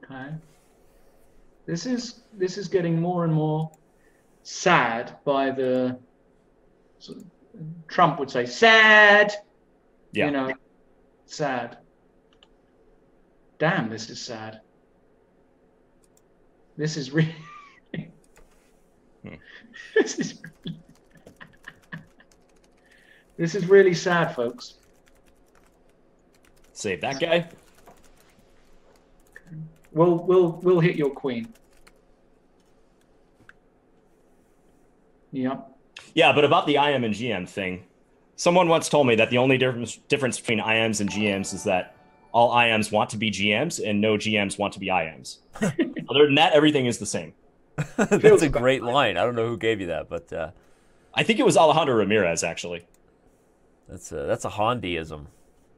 Okay. This is this is getting more and more sad by the sort of, Trump would say sad. Yeah. You know, sad. Damn, this is sad. This is really. Hmm. this is. Really... this is really sad, folks. Save that guy. We'll we'll we'll hit your queen. Yep. Yeah, but about the IM and GM thing, someone once told me that the only difference difference between IMs and GMs is that all IMs want to be GMs and no GMs want to be IMs. Other than that, everything is the same. That's a great line. I don't know who gave you that, but uh, I think it was Alejandro Ramirez actually. that's a, that's a Hondiism.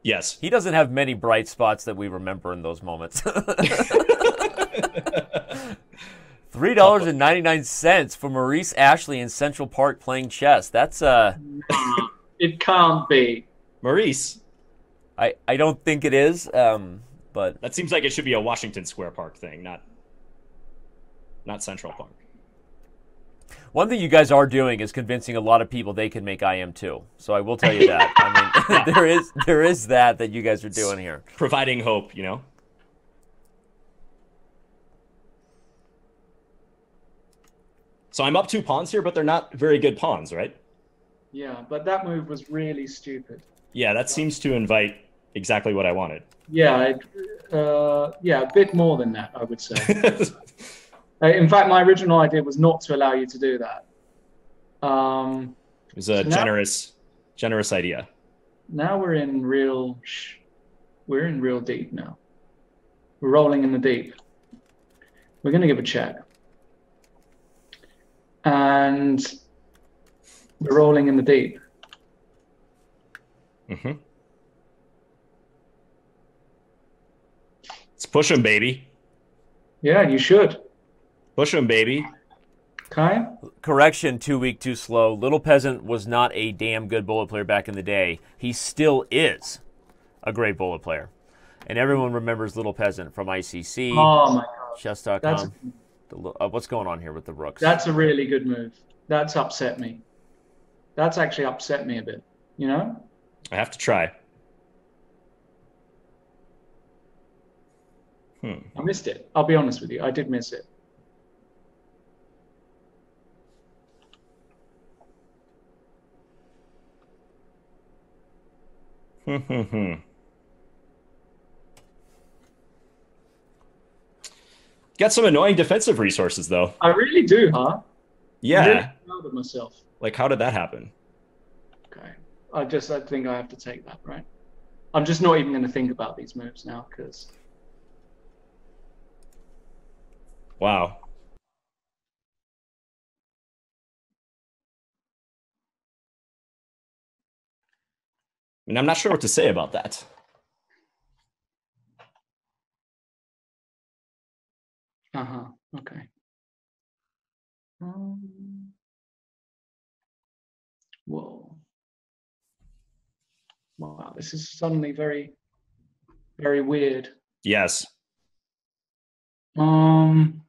Yes. He doesn't have many bright spots that we remember in those moments. Three dollars and ninety nine cents for Maurice Ashley in Central Park playing chess. That's uh, It can't be. Maurice, I I don't think it is. Um, but that seems like it should be a Washington Square Park thing, not not Central Park. One thing you guys are doing is convincing a lot of people they can make IM too. So I will tell you that. I mean, there is there is that that you guys are doing here. Providing hope, you know. So I'm up two pawns here, but they're not very good pawns, right? Yeah, but that move was really stupid. Yeah, that seems to invite exactly what I wanted. Yeah, it, uh, yeah, a bit more than that, I would say. Uh, In fact, my original idea was not to allow you to do that. Um, It was a So now- generous, generous idea. now we're in real, sh- we're in real deep now. We're rolling in the deep. We're going to give a check. And we're rolling in the deep. Mm-hmm. Let's push him, baby. Yeah, you should. Push him, baby. Okay? Correction, too weak, too slow. Little Peasant was not a damn good bullet player back in the day. He still is a great bullet player. And everyone remembers Little Peasant from ICC, Oh my God. chess.com. That's, The uh, what's going on here with the rooks? that's a really good move. That's upset me. That's actually upset me a bit. You know? I have to try. Hmm. I missed it. I'll be honest with you. I did miss it. Hmm. Got some annoying defensive resources, though. I really do, huh? Yeah. really proud of myself. Like, how did that happen? Okay. I just I think I have to take that, right? I'm just not even going to think about these moves now because Wow. Mean, I'm not sure what to say about that. uh huh. Okay. Um, whoa. Wow, this is suddenly very, very weird. Yes. Um.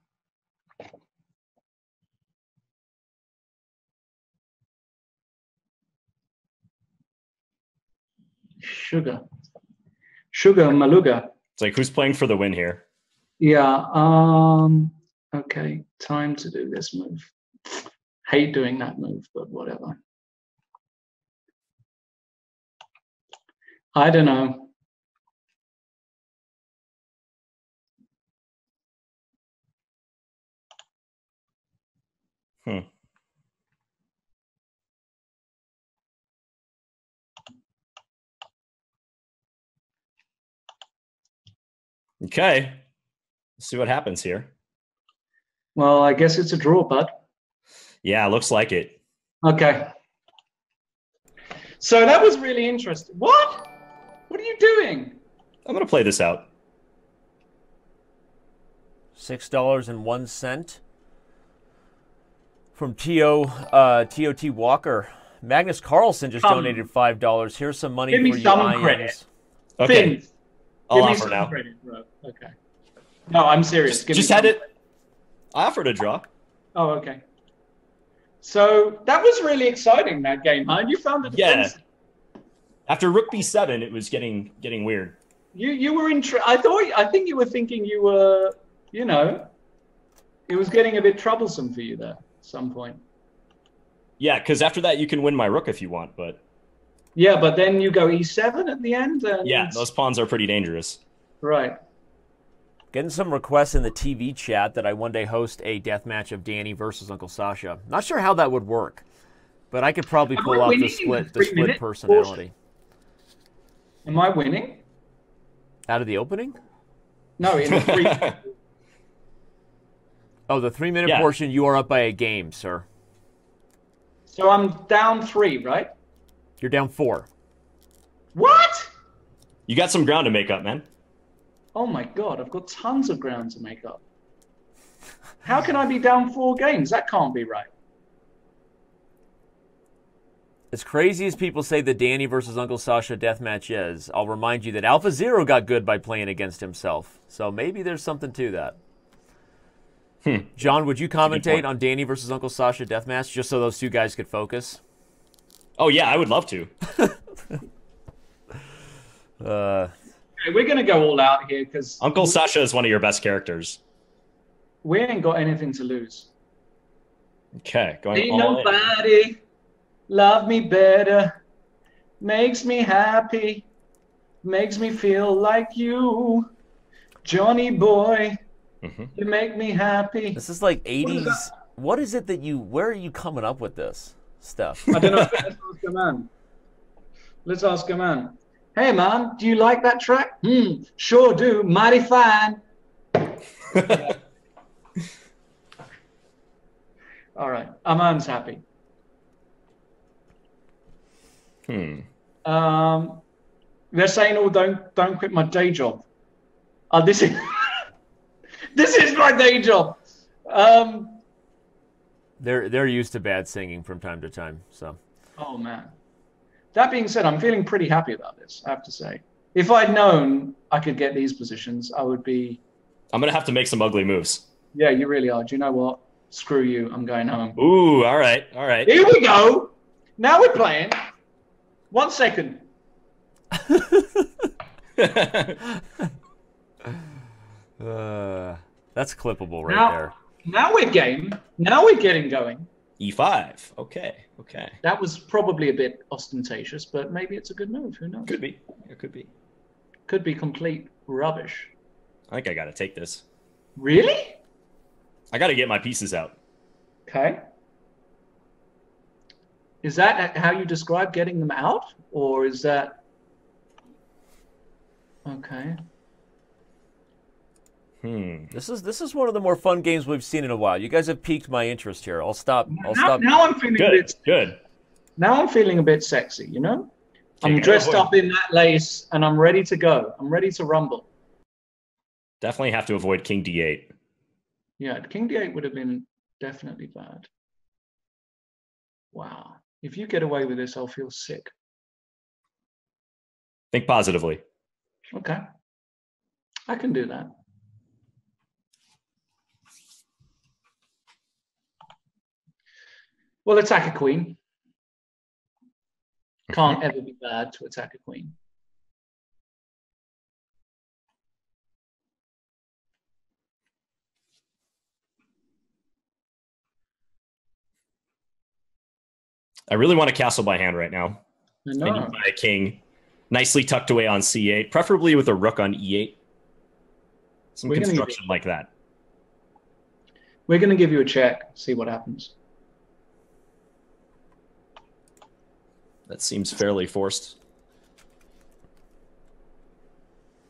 Sugar. Sugar Maluga. It's like who's playing for the win here? Yeah. Um. Okay. Time to do this move. Hate doing that move, but whatever. I don't know. Hmm. Okay. Let's see what happens here. Well, I guess it's a draw, bud. Yeah, looks like it. Okay. So that was really interesting. What? What are you doing? I'm going to play this out. $6.01 from T.O. Uh, T.O.T. Walker. Magnus Carlsen just Um, donated $5. Here's some money give me for you, some Ions. credit. Okay. Fins, I'll offer now. credit. Okay. No, I'm serious. Just, Give just had it. I offered a draw. Oh, okay. So that was really exciting that game, huh? You found the Yeah. After Rook B7, it was getting getting weird. You you were in. I thought. I think you were thinking you were. You know, it was getting a bit troublesome for you there at some point. Yeah, because after that you can win my rook if you want, but Yeah, but then you go e7 at the end. And yeah, those pawns are pretty dangerous. right. Getting some requests in the TV chat that I one day host a death match of Danny versus Uncle Sasha. Not sure how that would work, but I could probably pull off the split the the split three-minute personality. Am I winning? Out of the opening? No, in the three. Oh, the three minute Yeah. portion, you are up by a game, sir. so I'm down three, right? You're down four. What? You got some ground to make up, man. Oh my god, I've got tons of ground to make up. How can I be down four games? That can't be right. As crazy as people say the Danny versus Uncle Sasha death match is, I'll remind you that Alpha Zero got good by playing against himself. So maybe there's something to that. Hmm. John, would you commentate on Danny versus Uncle Sasha death match just so those two guys could focus? Oh yeah, I would love to. Uh, Okay, we're gonna go all out here because Uncle Sasha is one of your best characters. we ain't got anything to lose. Okay, going Ain't all in. nobody love me better, makes me happy, makes me feel like you, Johnny boy. Mhm. You make me happy. this is like is 80s. What is it that you, where are you coming up with this stuff? I don't know. Let's ask Aman. Let's ask Aman. Hey man, do you like that track? Hmm, sure do. Mighty fine. All right, Aman's happy. Hmm. Um, they're saying, "Oh, don't don't quit my day job." Oh, this is this is my day job. Um, They're, they're used to bad singing from time to time. So oh man. That being said, I'm feeling pretty happy about this. I have to say, if I'd known I could get these positions, I would be. I'm gonna have to make some ugly moves. Yeah, you really are. Do you know what? Screw you. I'm going home. Ooh, all right, all right. Here we go. Now we're playing. One second. uh, that's clippable right Now- there. Now we're game. Now we're getting going. E5. E Okay, okay. That was probably a bit ostentatious, but maybe it's a good move. Who knows? Could be. It could be. Could be complete rubbish. I think I gotta take this. Really? I gotta get my pieces out. Okay. Is that how you describe getting them out, or is that okay? Hmm. This is this is one of the more fun games we've seen in a while. You guys have piqued my interest here. I'll stop. I'll Now, stop. now I'm feeling a Good. bit. Good. Now I'm feeling a bit sexy. You know, I'm Taking dressed up in that lace, and I'm ready to go. I'm ready to rumble. Definitely have to avoid King D8. Yeah, King D8 would have been definitely bad. Wow. If you get away with this, I'll feel sick. Think positively. Okay. I can do that. Well, attack a queen. Can't ever be bad to attack a queen. I really want a castle by hand right now. I know. By a king nicely tucked away on c8, preferably with a rook on e8. Some We're construction you, like that. We're going to give you a check, see what happens. That seems fairly forced.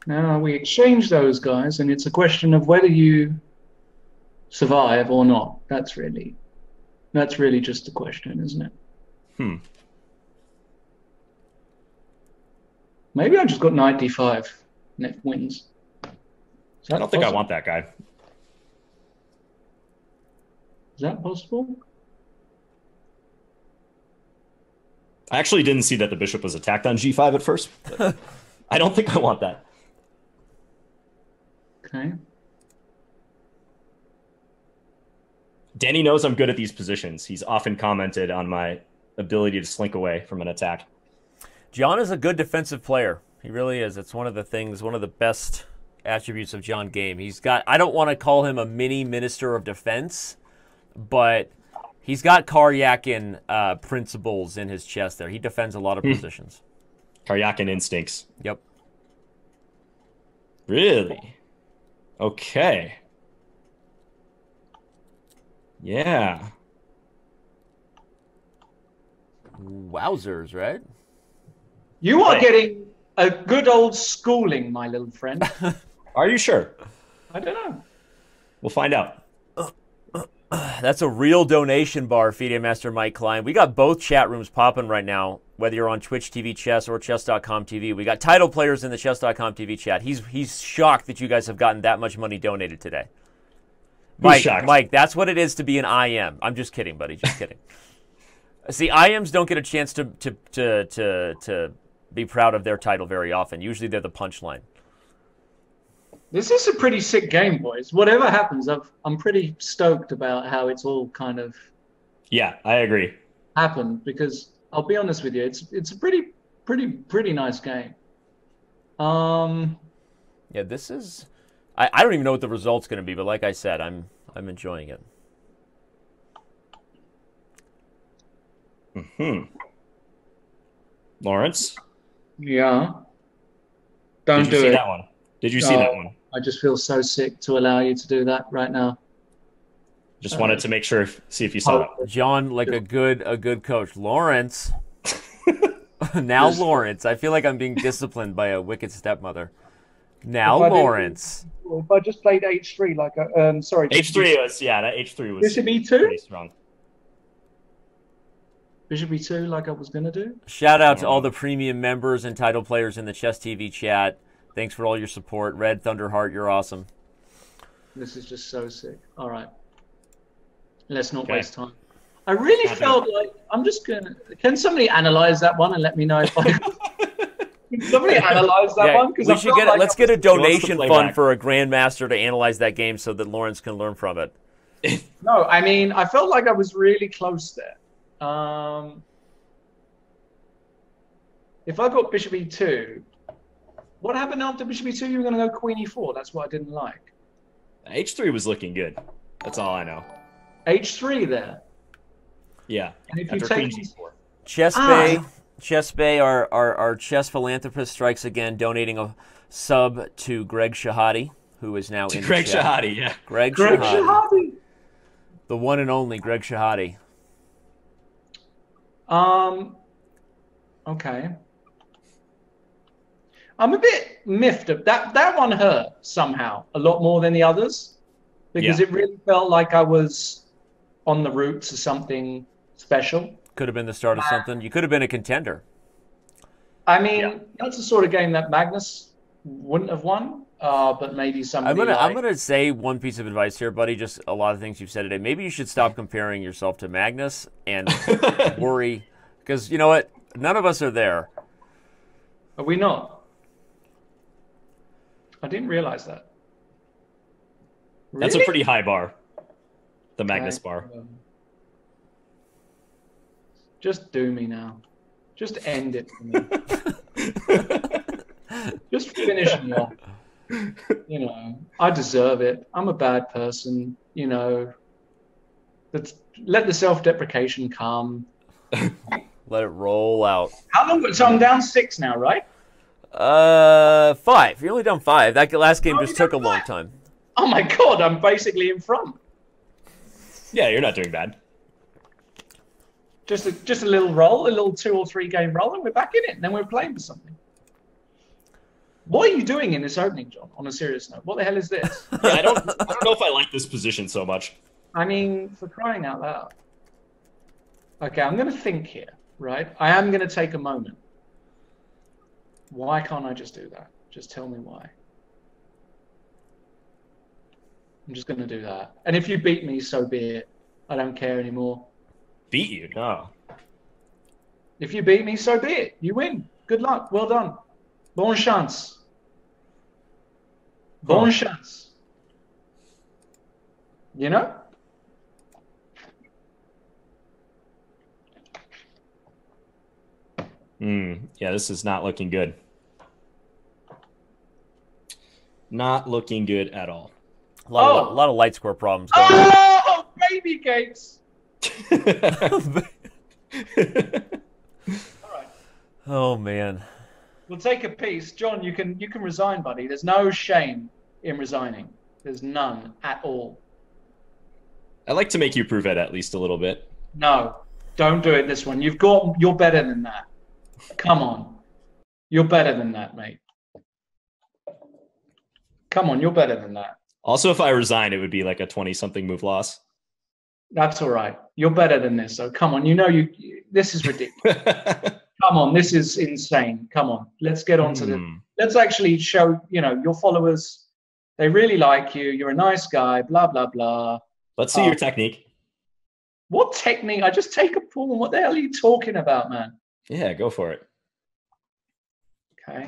Now we exchange those guys, and it's a question of whether you survive or not. That's really, that's really just the question, isn't it? Hmm. Maybe I just got knight d5. Knight wins. I don't think I want that guy. Is that possible? I actually didn't see that the bishop was attacked on g5 at first. I don't think I want that. Okay. Danny knows I'm good at these positions. He's often commented on my ability to slink away from an attack. John is a good defensive player. He really is. It's one of the things, one of the best attributes of John Game. He's got, I don't want to call him a mini minister of defense, but he's got Karyakin uh, principles in his chest there. He defends a lot of positions. Karyakin instincts. Yep. Really? Okay. Yeah. Wowzers, right? You are getting a good old schooling, my little friend. Are you sure? I don't know. We'll find out. That's a real donation bar, FIDE Master Mike Klein. We got both chat rooms popping right now, whether you're on Twitch TV Chess or Chess.com TV. We got title players in the Chess.com TV chat. He's he's shocked that you guys have gotten that much money donated today. Mike? Mike, that's what it is to be an IM. I'm just kidding, buddy. Just kidding. See, IMs don't get a chance to to to to, to be proud of their title very often. Usually they're the punchline. This is a pretty sick game, boys. Whatever happens, I've, I'm pretty stoked about how it's all kind of Yeah, I agree. happened because I'll be honest with you, it's it's a pretty pretty pretty nice game. Um, Yeah, this is. I, I don't even know what the result's going to be, but like I said, I'm I'm enjoying it. Hmm. Lawrence, yeah. Don't did you do see it. that one? Did you see that one? I just feel so sick to allow you to do that right now. Just wanted to make sure, see if you saw that. John, like a good a good coach, Lawrence. now Lawrence, I feel like I'm being disciplined by a wicked stepmother. Now If Lawrence. If I just played H3, like a, um, sorry, H3 was, yeah, that H3 was Bishop E2, pretty strong. Bishop E2, like I was gonna do. Shout out to all the premium members and title players in the Chess TV chat. Thanks for all your support. Red Thunderheart, you're awesome. This is just so sick. All right, let's not Okay. waste time. I really felt like I'm just gonna. Can somebody analyze that one and let me know if I? Can somebody analyze that Yeah, one? Because we should get it. Let's get a donation fund for a grandmaster to analyze that game so that Lawrence can learn from it. No, I mean, I felt like I was really close there. Um, if I got Bishop E2, what happened after Bishop E2? You were going to go Queen E4. That's what I didn't like. H3 was looking good. That's all I know. H3 there. Yeah. And if you After take Queen G4. Chess Ah. Bay, ChessBae, our, our, our chess philanthropist strikes again, donating a sub to Greg Shahade, who is now in the Greg chat. Shahade, yeah. Greg, Greg Shahade, Shahade. the one and only Greg Shahade. Um, okay. I'm a bit miffed. Of, that that one hurt somehow a lot more than the others because Yeah. it really felt like I was on the route to something special. Could have been the start of something. You could have been a contender. I mean, Yeah. that's the sort of game that Magnus wouldn't have won, uh, but maybe somebody. I'm gonna like, I'm gonna say one piece of advice here, buddy. Just a lot of things you've said today. Maybe you should stop comparing yourself to Magnus and worry, because you know what? None of us are there. Are we not? I didn't realize that. That's a pretty high bar. The Magnus Okay. bar. Just do me now. Just end it for me. Just finish me off. You know, I deserve it. I'm a bad person. You know, Let's let the self-deprecation come. Let it roll out. How long? So I'm down six now, right? Uh, five. You're only down five. That last game just took a long time. Oh my god, I'm basically in front. Yeah, you're not doing bad. Just a, just a little roll, a little two or three game roll, and we're back in it. And then we're playing for something. What are you doing in this opening, John? On a serious note, what the hell is this? yeah, I don't, I don't know if I like this position so much. I mean, for crying out loud. Okay, I'm going to think here, right? I am going to take a moment. Why can't I just do that? Just tell me why. I'm just going to do that. And if you beat me, so be it. I don't care anymore. Beat you? No. If you beat me, so be it. You win. Good luck. Well done. Bon chance. Bon chance. You know? Hmm. Yeah, this is not looking good. Not looking good at all. A lot, oh. of, a lot of light score problems. Going oh, on. baby gates. all right. Oh man. We'll take a piece, John. You can you can resign, buddy. There's no shame in resigning. There's none at all. I like to make you prove it at least a little bit. No, don't do it this one. You've got you're better than that. Come on. You're better than that, mate. Come on, you're better than that. Also, if I resign, it would be like a 20 something move loss. That's all right. You're better than this. So come on, you know you this is ridiculous. come on, this is insane. Come on. Let's get on to mm. the hmm. let's actually show, you know, your followers they really like you. You're a nice guy, blah blah blah. Let's see your technique. What technique? I just take a pawn. What the hell are you talking about, man? Yeah, go for it. Okay.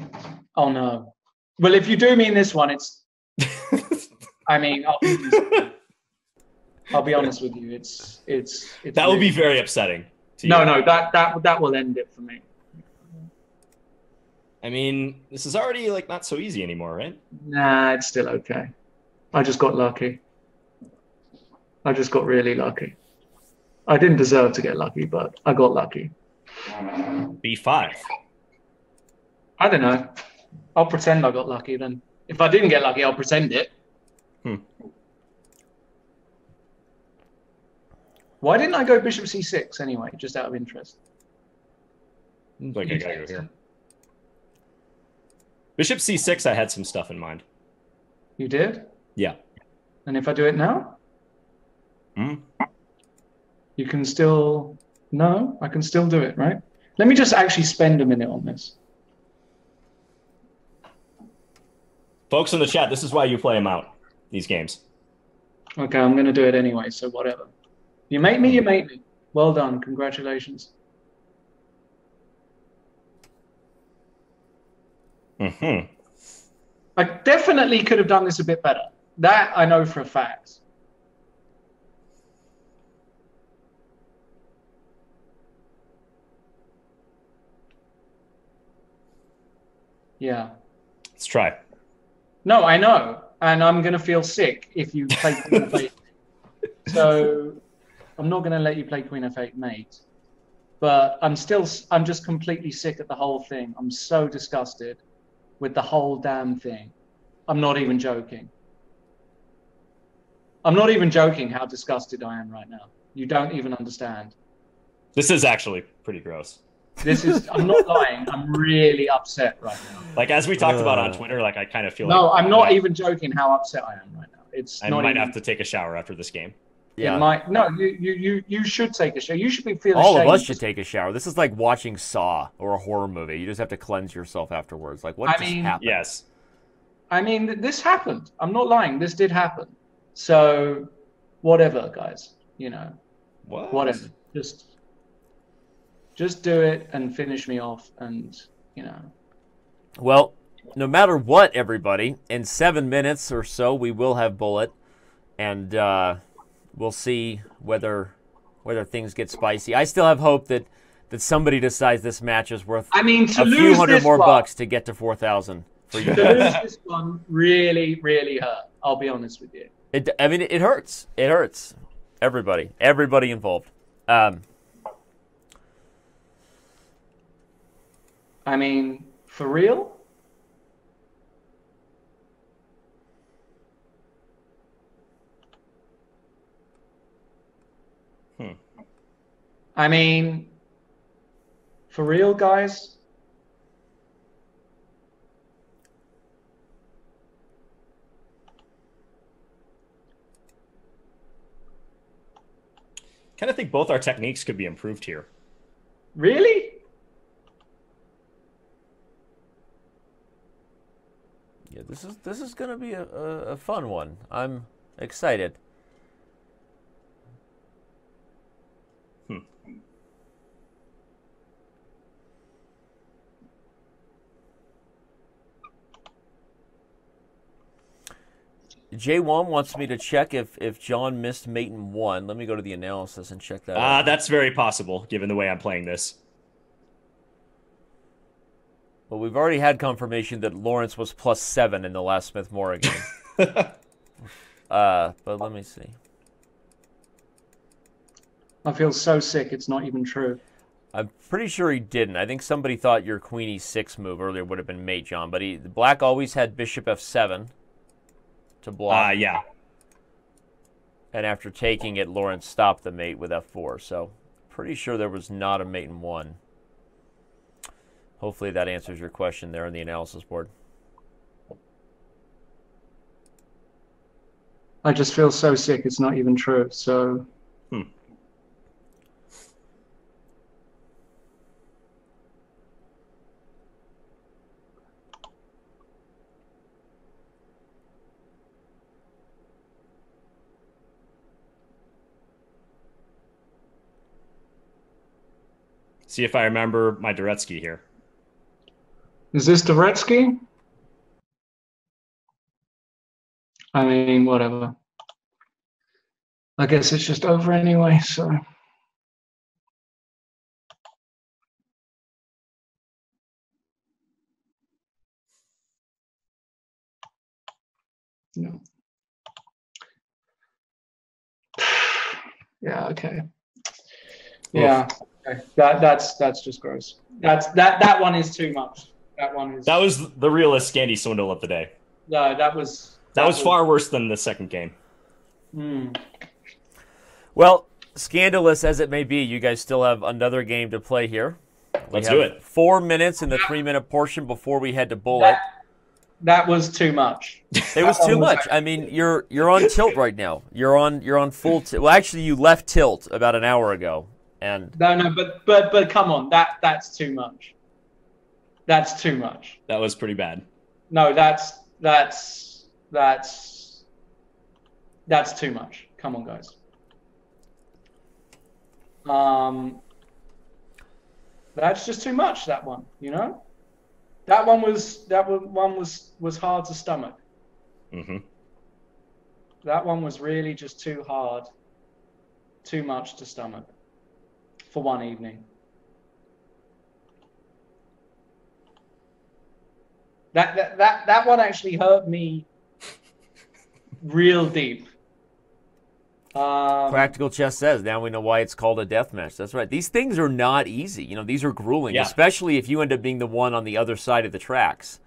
Oh no. Well, if you do mean this one, it's. I mean, I'll be, I'll be, honest with you. It's it's. it's that would be very upsetting. no, you. no, that that that will end it for me. I mean, this is already like not so easy anymore, right? Nah, it's still okay. I just got lucky. I just got really lucky. I didn't deserve to get lucky, but I got lucky. B5. I don't know. I'll pretend I got lucky then. If I didn't get lucky, I'll pretend it. Hmm. Why didn't I go bishop c6 anyway, just out of interest? Like I gotta go here. Bishop c6, I had some stuff in mind. You did? Yeah. And if I do it now? Hmm. You can still no, I can still do it, right? Let me just actually spend a minute on this. Folks in the chat, this is why you play them out, these games. Okay, I'm going to do it anyway, so whatever. You made me, you made me. Well done. Congratulations. hmm I definitely could have done this a bit better. That I know for a fact. Yeah. Let's try. No, I know, and I'm gonna feel sick if you play Queen of Eight. So I'm not gonna let you play Queen of Eight, mate. But I'm still, I'm just completely sick at the whole thing. I'm so disgusted with the whole damn thing. I'm not even joking. I'm not even joking how disgusted I am right now. You don't even understand. This is actually pretty gross. This is I'm not lying. I'm really upset right now. Like as we talked uh, about on uh. Twitter, like I kind of feel No, like, I'm not even joking how upset I am right now. It's I might even, have to take a shower after this game. Yeah. It might no, you, you you you should take a shower. You should be feeling All of us should take a shower. This is like watching Saw or a horror movie. You just have to cleanse yourself afterwards. Like what I just mean, happened? Yes. I mean, this happened. I'm not lying. This did happen. So, whatever, guys. You know, what? whatever. Just just do it and finish me off and you know. Well no matter what everybody in seven minutes or so we will have bullet and uh, we'll see whether whether things get spicy. I still have hope that that somebody decides this match is worth i mean a few hundred more one, bucks to get to 4000 for you to lose this one really really hurt i'll be honest with you. It, i mean it hurts. It hurts. Everybody. Everybody involved. Um, I mean, for real? Hmm. I mean, for real, guys? Kind of think both our techniques could be improved here. Really? Yeah, this is this is going to be a, a, a fun one. I'm excited. Hmm. J1 wants me to check if, if John missed mate in one. Let me go to the analysis and check that Uh, out. that's very possible, given the way I'm playing this. Well, we've already had confirmation that Lawrence was plus seven in the last Smith Morra game. uh, but let me see. I feel so sick, it's not even true. I'm pretty sure he didn't. I think somebody thought your queen e6 move earlier would have been mate, John. But he, black always had bishop f7 to block. Uh, yeah. And after taking it, Lawrence stopped the mate with f4. So pretty sure there was not a mate in one. Hopefully that answers your question there on the analysis board. I just feel so sick, it's not even true. So, Hmm. See if I remember my Dvoretsky here. Is this Dvoretsky? I mean, whatever. I guess it's just over anyway, so. No. Yeah, okay. Yeah, okay. That that's that's just gross. That's that that one is too much. That one is That was the realest Scandy swindle of the day. no, that was That was far worse than the second game. Hmm. Well, scandalous as it may be, you guys still have another game to play here. We Let's have do it. Four minutes in the three minute portion before we head to bullet. That, that was too much. It was too much. I mean, you're you're on tilt right now. You're on you're on full tilt. Well, actually, you left tilt about an hour ago, and No, no, but but but come on, that that's too much. That's too much. That was pretty bad. No, that's that's that's that's too much. Come on, guys. Um, that's just too much. That one, you know, that one was that one was was hard to stomach. hmm That one was really just too hard, too much to stomach for one evening. That that that, that one actually hurt me real deep. Um, Practical Chess says now we know why it's called a death match. That's right. These things are not easy. You know, these are grueling, Yeah. especially if you end up being the one on the other side of the tracks.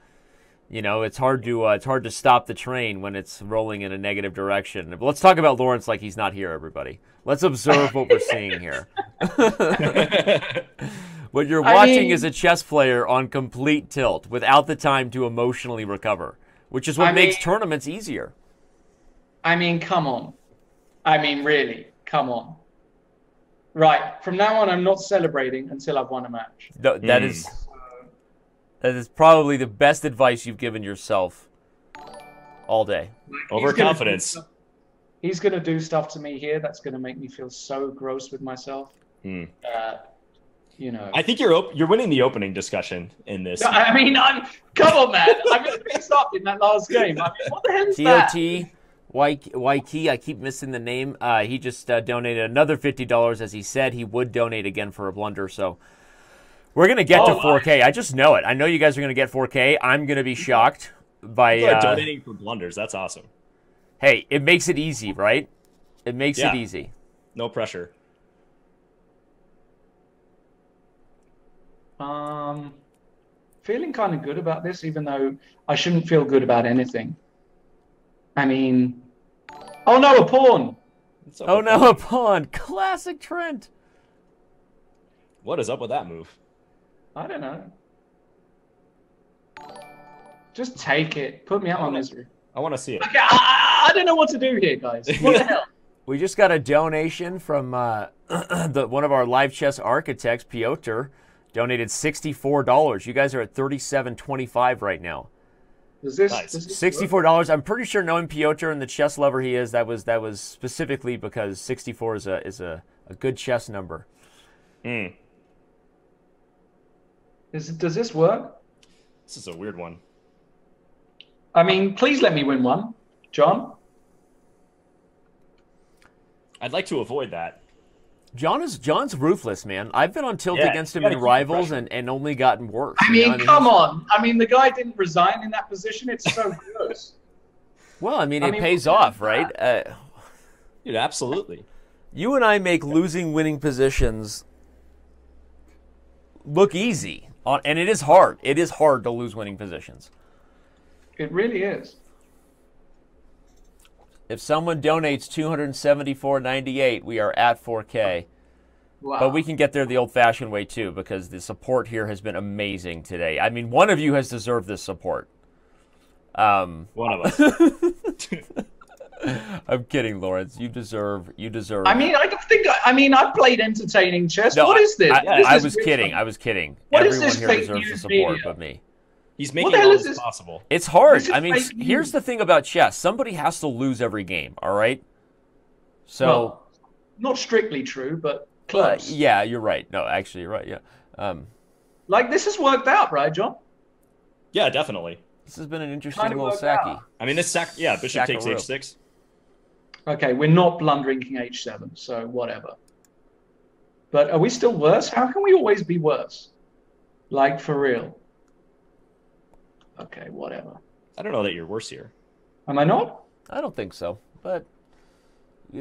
You know, it's hard to uh, it's hard to stop the train when it's rolling in a negative direction. But let's talk about Lawrence like he's not here, everybody. Let's observe what we're seeing here. What you're I watching mean- is a chess player on complete tilt without the time to emotionally recover, which is what I makes mean- tournaments easier. I mean, come on. I mean, really, come on. Right, from now on, I'm not celebrating until I've won a match. Th- that Hmm. is that is probably the best advice you've given yourself all day. Overconfidence. He's going to do stuff to me here that's going to make me feel so gross with myself. Hmm. Uh, you know. I think you're op- you're winning the opening discussion in this. I mean, I'm come on, man. I'm going to piss up in that last game. I mean, what the hell is that? TOT Waikey, I keep missing the name. Uh, he just uh, donated another fifty dollars, as he said he would donate again for a blunder. So we're gonna get to Oh, 4K. I just know it. I know you guys are gonna get 4K. I'm gonna be shocked by. Uh, donating for blunders. That's awesome. hey, it makes it easy, right? It makes Yeah. it easy. No pressure. Um, feeling kind of good about this, even though I shouldn't feel good about anything. I mean, oh no, a pawn. Oh no, a pawn. Classic Trent. What is up with that move? I don't know. Just take it. Put me out my misery. I want to see it. Okay, I, I, don't know what to do here, guys. What the hell? We just got a donation from uh, the, one of our live chess architects, Piotr, donated sixty-four dollars. You guys are at thirty-seven twenty-five right now. Does this, nice. does this sixty-four dollars? I'm pretty sure knowing Piotr and the chess lover he is, that was that was specifically because sixty-four is a is a, a good chess number. Hmm. Is, does this work? This is a weird one. I mean, please let me win one, John. I'd like to avoid that. John is John's ruthless, man. I've been on tilt yeah, against him in rivals and, and only gotten worse. I mean, I mean come on. I mean, the guy didn't resign in that position. It's so gross. Well, I mean, I it mean, pays off, right? Uh, Dude, absolutely. You and I make losing winning positions look easy, and it is hard. It is hard to lose winning positions. It really is. If someone donates 274.98, we are at 4K. Wow. But we can get there the old-fashioned way too, because the support here has been amazing today. I mean, one of you has deserved this support. Um, one of us. I'm kidding, Lawrence. You deserve. You deserve. I mean, I don't think. I mean, I've played entertaining chess. No, what is this? I, I, I was kidding. I was kidding. What Everyone here deserves the support, media? but me. He's making it all this? possible. It's hard. I mean, here's the thing about chess: somebody has to lose every game. All right. So, well, not strictly true, but close. Uh, yeah, you're right. No, actually, you're right. Yeah. Um, like this has worked out, right, John? Yeah, definitely. This has been an interesting kind of little sacky. I mean, this sack. Yeah, bishop takes h6. Okay, we're not blundering king h7, so whatever. But are we still worse? How can we always be worse? Like for real? Okay, whatever. I don't know that you're worse here. Am I not? I don't think so. But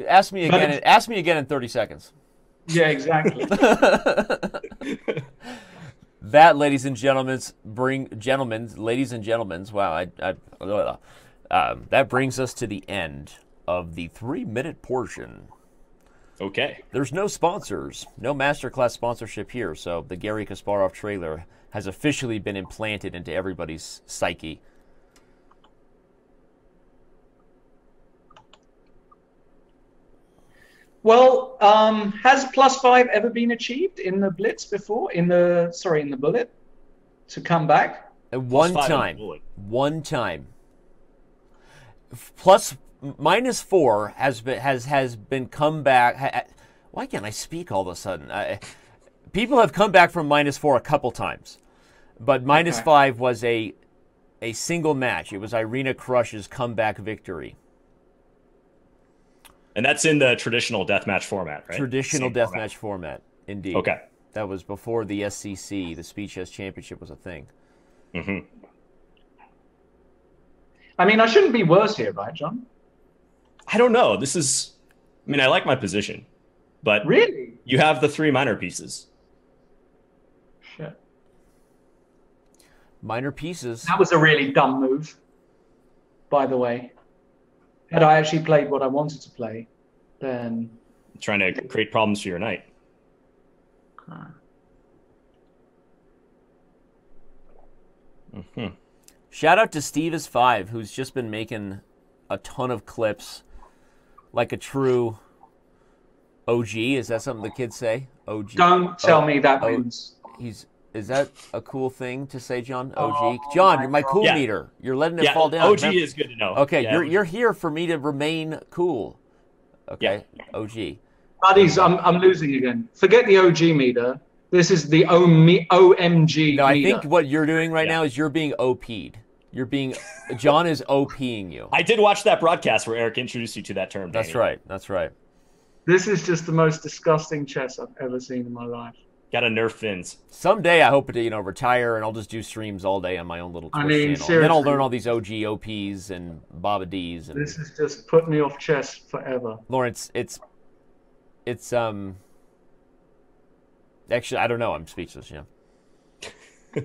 ask me again. In, ask me again in 30 seconds. Yeah, exactly. that, ladies and gentlemen, bring gentlemen, ladies and gentlemen. Wow, I, I um, that brings us to the end of the three-minute portion. Okay. There's no sponsors, no masterclass sponsorship here, so the Garry Kasparov trailer has officially been implanted into everybody's psyche. Well, um, has plus five ever been achieved in the blitz before? In the sorry, in the bullet to come back? one time. One time. Plus minus four has been has has been come back. Why can't I speak all of a sudden? I, people have come back from minus four a couple times. But minus okay. five was a a single match. It was Irina Krush's comeback victory. And that's in the traditional deathmatch format, right? Traditional deathmatch format. format, indeed. Okay. That was before the SCC, the Speed Chess Championship, was a thing. Mm-hmm. I mean, I shouldn't be worse here, right, John? I don't know. This is, I mean, I like my position, but really, you have the three minor pieces. Minor pieces. That was a really dumb move, by the way. Had I actually played what I wanted to play, then. Trying to create problems for your knight. Mm-hmm. Shout out to Steve is five, who's just been making a ton of clips, like a true OG. Is that something the kids say? OG. Don't tell me that means he's is that a cool thing to say, John? OG, oh, John, you're my cool yeah. meter. You're letting it yeah, fall down. OG Remember? is good to know. Okay, yeah. you're you're here for me to remain cool. Okay, OG. Buddies, I'm I'm losing again. Forget the OG meter. This is the OMG. No, I meter. think what you're doing right now is you're being OP'd. You're being John is OPing you. I did watch that broadcast where Eric introduced you to that term. That's right. That's right. This is just the most disgusting chess I've ever seen in my life. Got to nerf Fins. Someday I hope to you know retire and I'll just do streams all day on my own little Twitch I mean, channel. Then I'll learn all these OG OPs and Baba Ds. And... This is just put me off chess forever. Lawrence, it's it's um. Actually, I don't know. I'm speechless. Yeah.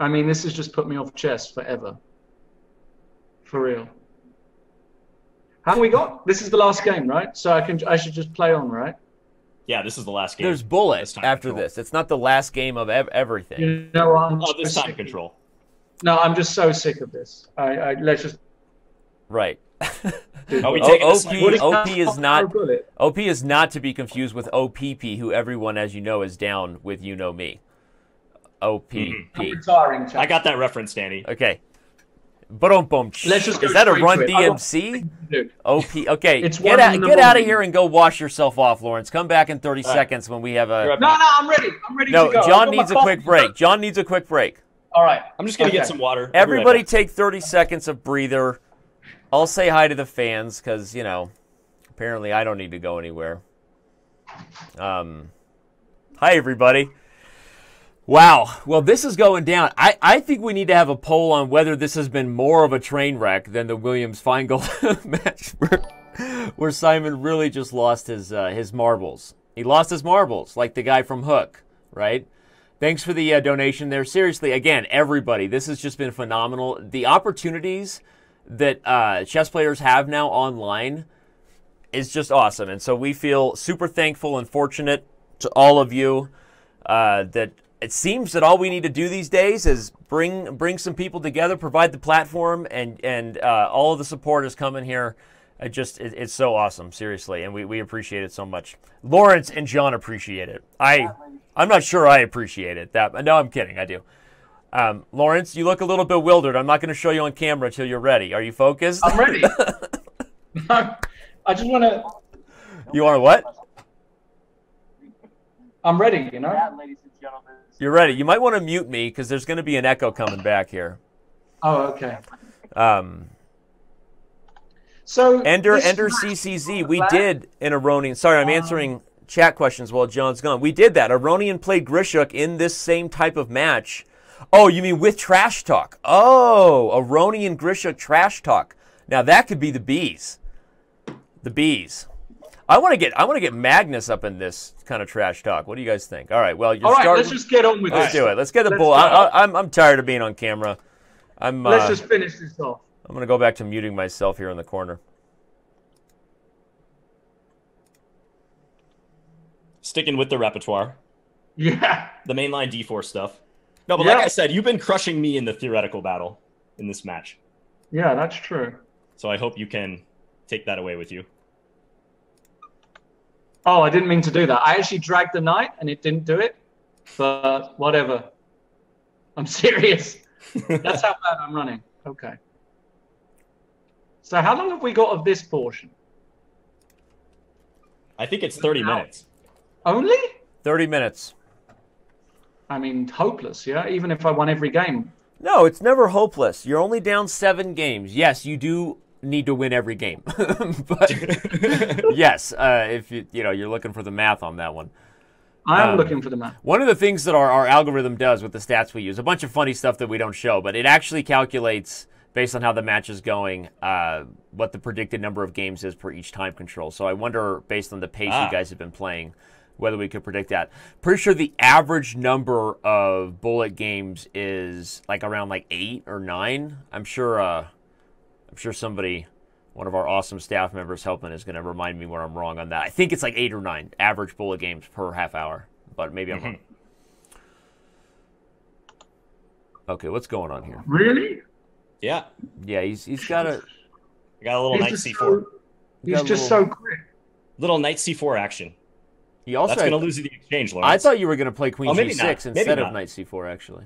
I mean, this has just put me off chess forever. For real. How we got? This is the last game, right? So I can I should just play on, right? Yeah, this is the last game. There's bullet after control. this. It's not the last game of ev- everything. You know, I'm oh, this time control. No, I'm just so sick of this. I, I let's just. Right. Are we taking OP, OP is not OP is not to be confused with OPP, who everyone, as you know, is down with. You know me. OPP. Mm-hmm. I got that reference, Danny. Okay. Boom, boom. Let's just is that a Run DMC? OP. Okay. It's get out, get out of here and go wash yourself off, Lawrence. Come back in 30 seconds when we have a. No, no, I'm ready. I'm ready no, to go. John needs a quick break. John needs a quick break. All right. I'm just gonna okay. get some water. Everybody, take 30 seconds of breather. I'll say hi to the fans because you know, apparently I don't need to go anywhere. Um, hi everybody. Wow. Well, this is going down. I, I think we need to have a poll on whether this has been more of a train wreck than the Williams Finegold match where, where Simon really just lost his uh, his marbles. He lost his marbles, like the guy from Hook, right? Thanks for the uh, donation there. Seriously, again, everybody, this has just been phenomenal. The opportunities that uh, chess players have now online is just awesome. And so we feel super thankful and fortunate to all of you uh, that it seems that all we need to do these days is bring bring some people together, provide the platform, and and uh, all of the support is coming here. It just it, it's so awesome, seriously, and we, we appreciate it so much. Lawrence and John appreciate it. I I'm not sure I appreciate it. That no, I'm kidding. I do. Um, Lawrence, you look a little bewildered. I'm not going to show you on camera until you're ready. Are you focused? I'm ready. I just want to. You are what? I'm ready. You know. You're ready. You might want to mute me because there's going to be an echo coming back here. Oh, okay. Um, so Ender Ender CCZ, we did an Aronian. Sorry, I'm answering chat questions while John's gone. We did that. Aronian played Grischuk in this same type of match. Oh, you mean with trash talk? Oh, Aronian Grischuk trash talk. Now that could be the bees. The bees. I want to get I want to get Magnus up in this kind of trash talk. What do you guys think? All right. Well, you're all right. Starting... Let's just get on with let's this. do it. Let's get the let's bull. I, am I'm, I'm tired of being on camera. I'm. Let's uh, just finish this off. I'm gonna go back to muting myself here in the corner. Sticking with the repertoire. Yeah. The mainline D4 stuff. No, but yeah. like I said, you've been crushing me in the theoretical battle in this match. Yeah, that's true. So I hope you can take that away with you. Oh, I didn't mean to do that. I actually dragged the knight and it didn't do it. But whatever. I'm serious. That's how bad I'm running. Okay. So how long have we got of this portion? I think it's 30 minutes. Only? 30 minutes. I mean, hopeless, yeah? Even if I won every game. No, it's never hopeless. You're only down seven games. Yes, you do need to win every game. but yes, uh, if you you know you're looking for the math on that one. I am um, looking for the math. One of the things that our, our algorithm does with the stats we use, a bunch of funny stuff that we don't show, but it actually calculates based on how the match is going, uh, what the predicted number of games is per each time control. So I wonder, based on the pace ah. you guys have been playing, whether we could predict that. Pretty sure the average number of bullet games is like around like eight or nine. I'm sure. Uh, I'm sure somebody, one of our awesome staff members helping, is going to remind me where I'm wrong on that. I think it's like eight or nine average bullet games per half hour, but maybe I'm mm-hmm. wrong. Okay, what's going on here? Really? Yeah. Yeah, he's he's got a. got a little knight c4. So, he's just little, so quick. Little knight c4 action. He also that's going to lose the exchange. Lawrence. I thought you were going to play queen oh, g6 not. instead of knight c4. Actually.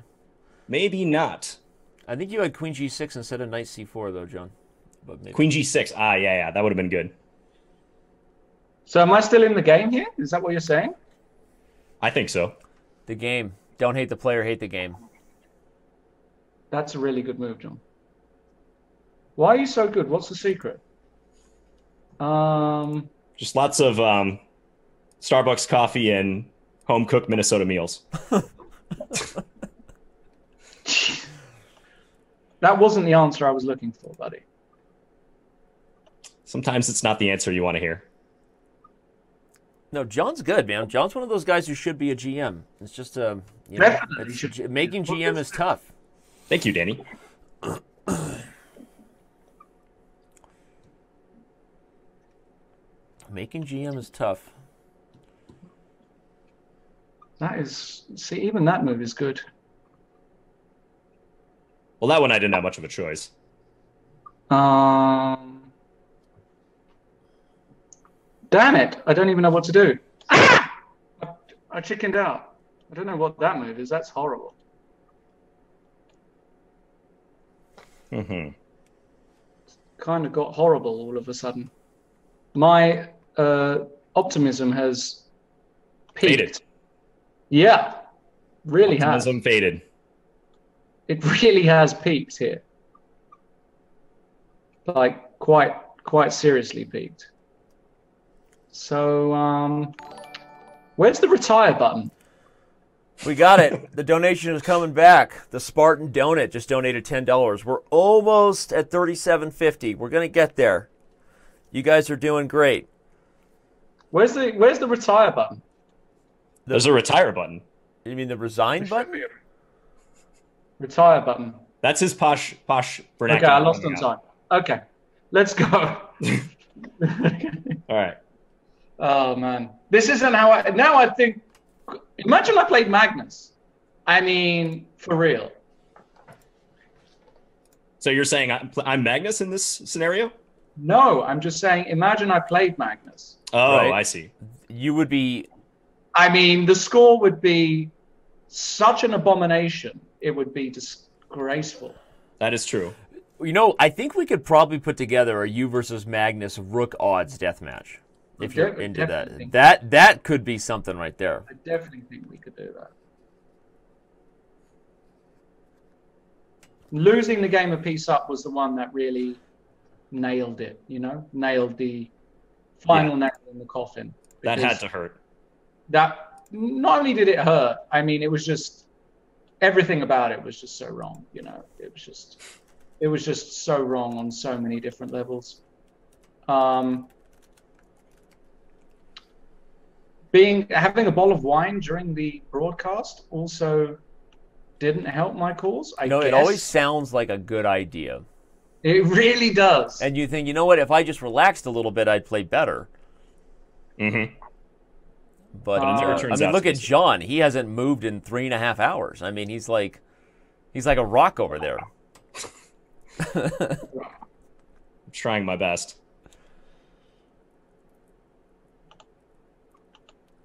Maybe not. I think you had queen g6 instead of knight c4 though, John. But maybe. Queen g6. Ah, yeah, yeah, that would have been good. So am I still in the game here? Is that what you're saying? I think so. The game. Don't hate the player, hate the game. That's a really good move, John. Why are you so good? What's the secret? Um, just lots of um, Starbucks coffee and home cooked Minnesota meals. That wasn't the answer I was looking for, buddy. Sometimes it's not the answer you want to hear. No, John's good, man. John's one of those guys who should be a GM. It's just a uh, you know, Definitely. it's, making GM is tough. Thank you, Danny. Making GM is tough. That is, see, even that move is good. Well, that one I didn't have much of a choice. Um, damn it! I don't even know what to do. Ah! I, I chickened out. I don't know what that move is. That's horrible. Mm-hmm. Kind of got horrible all of a sudden. My uh, optimism has peaked. Faded. Yeah, really has. Optimism faded. It really has peaked here. Like quite, quite seriously peaked. So, um, where's the retire button? We got it. the donation is coming back. The Spartan Donut just donated ten dollars. We're almost at thirty-seven fifty. We're gonna get there. You guys are doing great. Where's the Where's the retire button? There's a retire button. You mean the resign button? Retire button. That's his posh posh Okay. I lost on coming time. Okay, let's go. All right. Oh man, this isn't how I. Now I think. Imagine I played Magnus. I mean, for real. So you're saying I'm, I'm Magnus in this scenario? No, I'm just saying. Imagine I played Magnus. Oh, Right. I see. You would be I mean, the score would be such an abomination. It would be disgraceful. That is true. You know, I think we could probably put together a you versus Magnus Rook odds death match. If you're into that. That that could be something right there. I definitely think we could do that. Losing the game of peace up was the one that really nailed it, you know, nailed the final nail in the coffin. That had to hurt. That not only did it hurt, I mean, it was just everything about it was just so wrong, you know. It was just, it was just so wrong on so many different levels. Um, being having a bottle of wine during the broadcast also didn't help my cause. I You know, guess. it always sounds like a good idea. it really does. And you think, you know what, if I just relaxed a little bit, I'd play better. Mm-hmm. But uh, I mean, look at. John. He hasn't moved in three and a half hours. I mean, he's like, he's like a rock over there. I'm trying my best.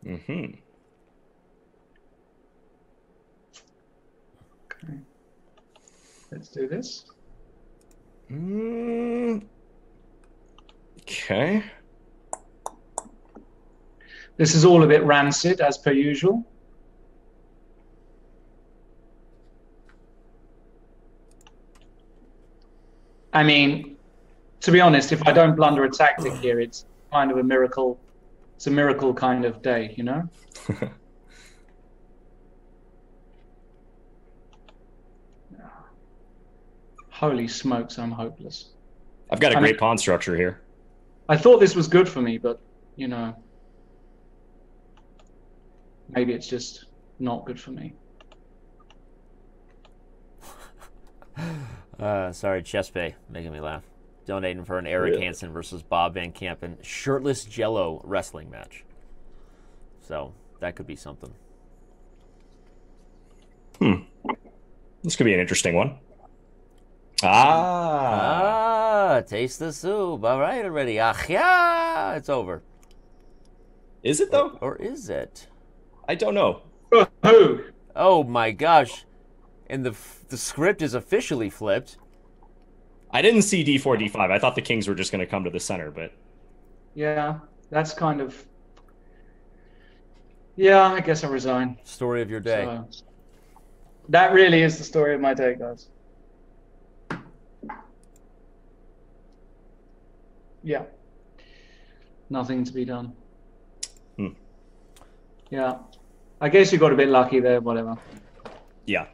Mm-hmm. Okay. Let's do this. Mm. Okay. This is all a bit rancid, as per usual. I mean, to be honest, if I don't blunder a tactic here, it's kind of a miracle. It's a miracle kind of day, you know? Holy smokes, I'm hopeless. I've got a I great mean- pawn structure here. I thought this was good for me, but, you know, maybe it's just not good for me. Uh, sorry, ChessBae, making me laugh. Donating for an Eric Really? Hansen versus Bob Van Kampen shirtless Jello wrestling match. So that could be something. Hmm. This could be an interesting one. Ah. Ah, taste the soup. All right, already. Ach, yeah, it's over. Is it though? Or is it? I don't know. Who? Oh my gosh! And the the script is officially flipped. I didn't see D4, D5. I thought the kings were just going to come to the center, but Yeah, that's kind of. Yeah, I guess I resign. Story of your day. So, that really is the story of my day, guys. Yeah. Nothing to be done. Hmm. Yeah. I guess you got a bit lucky there, whatever. yeah.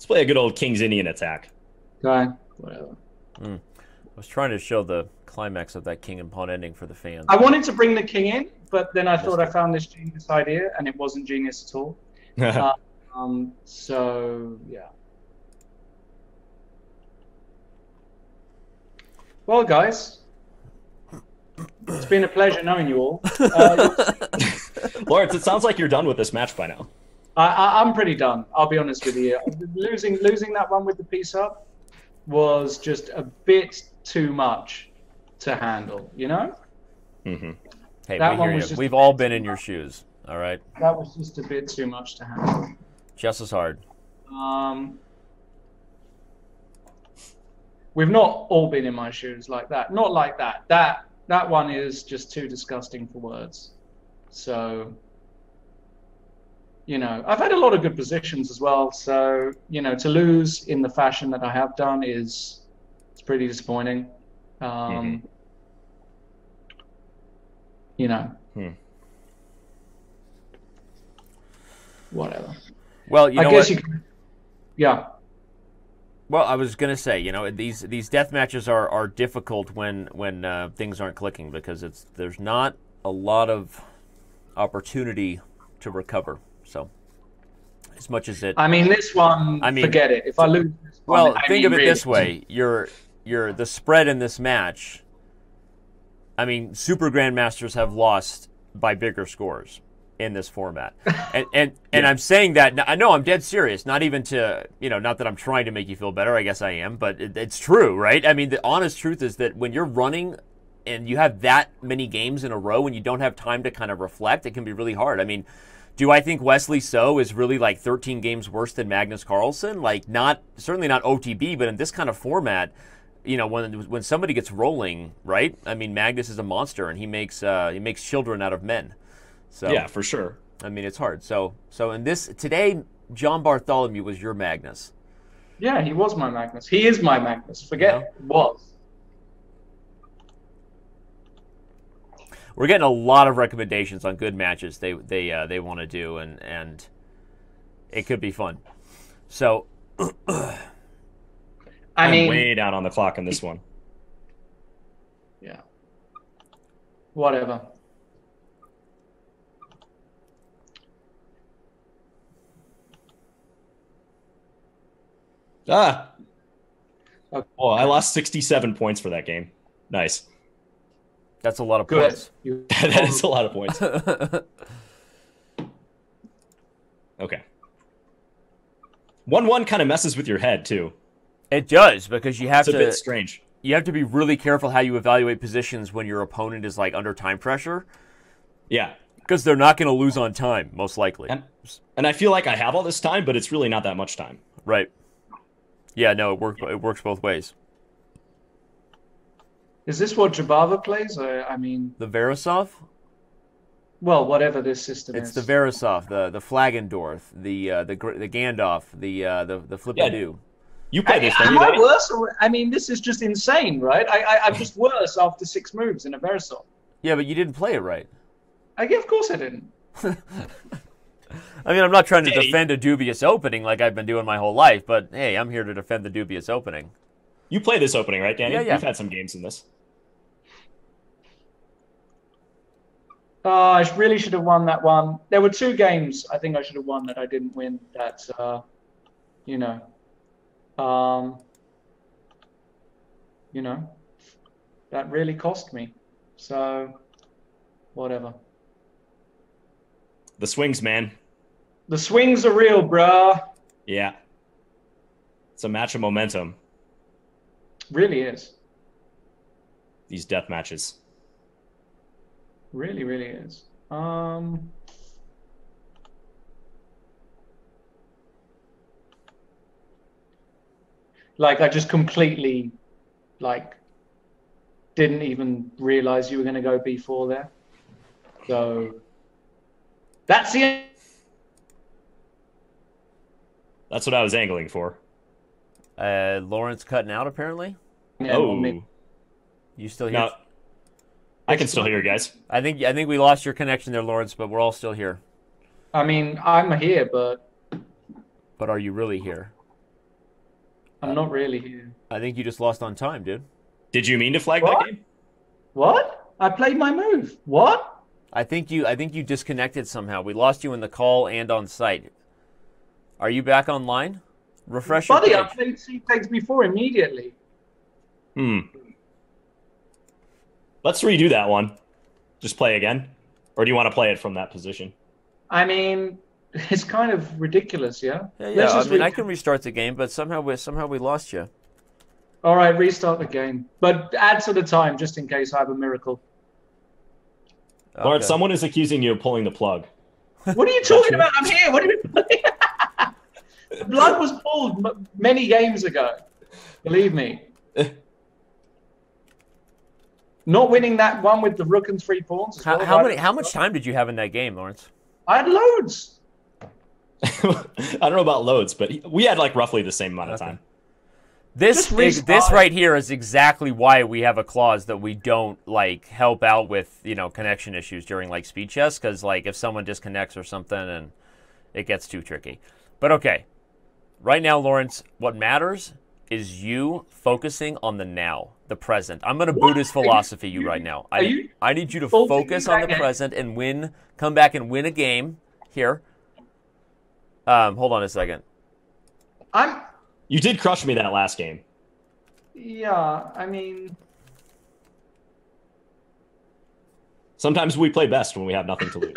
Let's play a good old King's Indian attack. Guy, whatever. I was trying to show the climax of that king and pawn ending for the fans. I wanted to bring the king in, but then I thought I found this genius idea, and it wasn't genius at all. um, so yeah. Well, guys, it's been a pleasure knowing you all. Uh, Lawrence, it sounds like you're done with this match by now. I, am pretty done. I'll be honest with you. Losing losing that one with the piece up was just a bit too much to handle. You know. Mm-hmm. Hey, that we hear you. We've all been in your shoes. All right. That was just a bit too much to handle. Just as hard. Um. We've not all been in my shoes like that. Not like that. That that one is just too disgusting for words. So you know, I've had a lot of good positions as well. So, you know, to lose in the fashion that I have done is it's pretty disappointing. Um, mm-hmm. You know, hmm. whatever. Well, you know I guess what? you. Can, yeah. Well, I was gonna say, you know, these these death matches are, are difficult when when uh, things aren't clicking because it's there's not a lot of opportunity to recover. So, as much as it, I mean, this one, I mean, forget it. If I lose, well, one, think mean, of it really. this way: you're you're the spread in this match. I mean, super grandmasters have lost by bigger scores in this format, and and and I'm saying that I know I'm dead serious. Not even to you know, not that I'm trying to make you feel better. I guess I am, but it, it's true, right? I mean, the honest truth is that when you're running and you have that many games in a row and you don't have time to kind of reflect, it can be really hard. I mean, do I think Wesley So is really like 13 games worse than Magnus Carlsen? Like not certainly not OTB, but in this kind of format, you know, when when somebody gets rolling, right? I mean, Magnus is a monster, and he makes uh, he makes children out of men. So yeah, for sure. I mean, it's hard. So so in this today, John Bartholomew was your Magnus. Yeah, he was my Magnus. He is my Magnus. Forget yeah. was. We're getting a lot of recommendations on good matches they they uh, they want to do, and and it could be fun. So, I I'm mean, way down on the clock on this one. Yeah. Whatever. Ah. Okay. Oh, I lost 67 points for that game. Nice. That's a lot of Good. points. that is a lot of points. okay. One one kind of messes with your head too. It does because you have it's to. a bit strange. You have to be really careful how you evaluate positions when your opponent is like under time pressure. Yeah. Because they're not going to lose on time, most likely. And, and I feel like I have all this time, but it's really not that much time. Right. Yeah. No, it works. It works both ways. Is this what Jobava plays? Or, I mean, the Veresov. Well, whatever this system it's is. It's the Veresov, the the Flagendorf, the uh, the the Gandalf, the uh, the the Flippadoo. Yeah. You play this, Am I worse? Or, I mean, this is just insane, right? I, I I'm just worse after six moves in a Veresov. Yeah, but you didn't play it right. I of course I didn't. I mean, I'm not trying to defend a dubious opening like I've been doing my whole life, but hey, I'm here to defend the dubious opening. You play this opening, right, Danny? Yeah, yeah. You've had some games in this. Uh, I really should have won that one. There were two games I think I should have won that I didn't win. That, uh, you know, um, you know, that really cost me. So, whatever. The swings, man. The swings are real, bruh. Yeah. It's a match of momentum. Really is. These death matches. Really, really is. Um, like I just completely, like, didn't even realize you were going to go B4 there. So that's the. That's what I was angling for. Uh, Lawrence cutting out apparently. Yeah, oh, you still here? No, I can still hear you guys. I think I think we lost your connection there, Lawrence, but we're all still here. I mean, I'm here, but but are you really here? I'm not really here. I think you just lost on time, dude. Did you mean to flag what? that game? What? I played my move. What? I think you I think you disconnected somehow. We lost you in the call and on site. Are you back online? Refresh Buddy, your I page. played Sea Pigs before immediately. Hmm. Let's redo that one. Just play again, or do you want to play it from that position? I mean, it's kind of ridiculous, yeah? Yeah, Let's yeah. I mean, re- I can restart the game, but somehow we somehow we lost you. All right, restart the game. But add to the time just in case I have a miracle. Lawrence, Okay. someone is accusing you of pulling the plug. What are you talking about? I'm here. What are you The blood was pulled many games ago. Believe me. Not winning that one with the rook and three pawns. How, well, how right? many? How much time did you have in that game, Lawrence? I had loads. I don't know about loads, but we had like roughly the same amount of time. This is, this right here is exactly why we have a clause that we don't like help out with you know connection issues during like speed chess because like if someone disconnects or something and it gets too tricky. But okay, right now, Lawrence, what matters is you focusing on the now, the present. I'm going to What? Buddhist Are philosophy you you- right now. I, you I need you to focus on the in? present and win. Come back and win a game here. Um, hold on a second. I'm. You did crush me that last game. Yeah, I mean, Sometimes we play best when we have nothing to lose.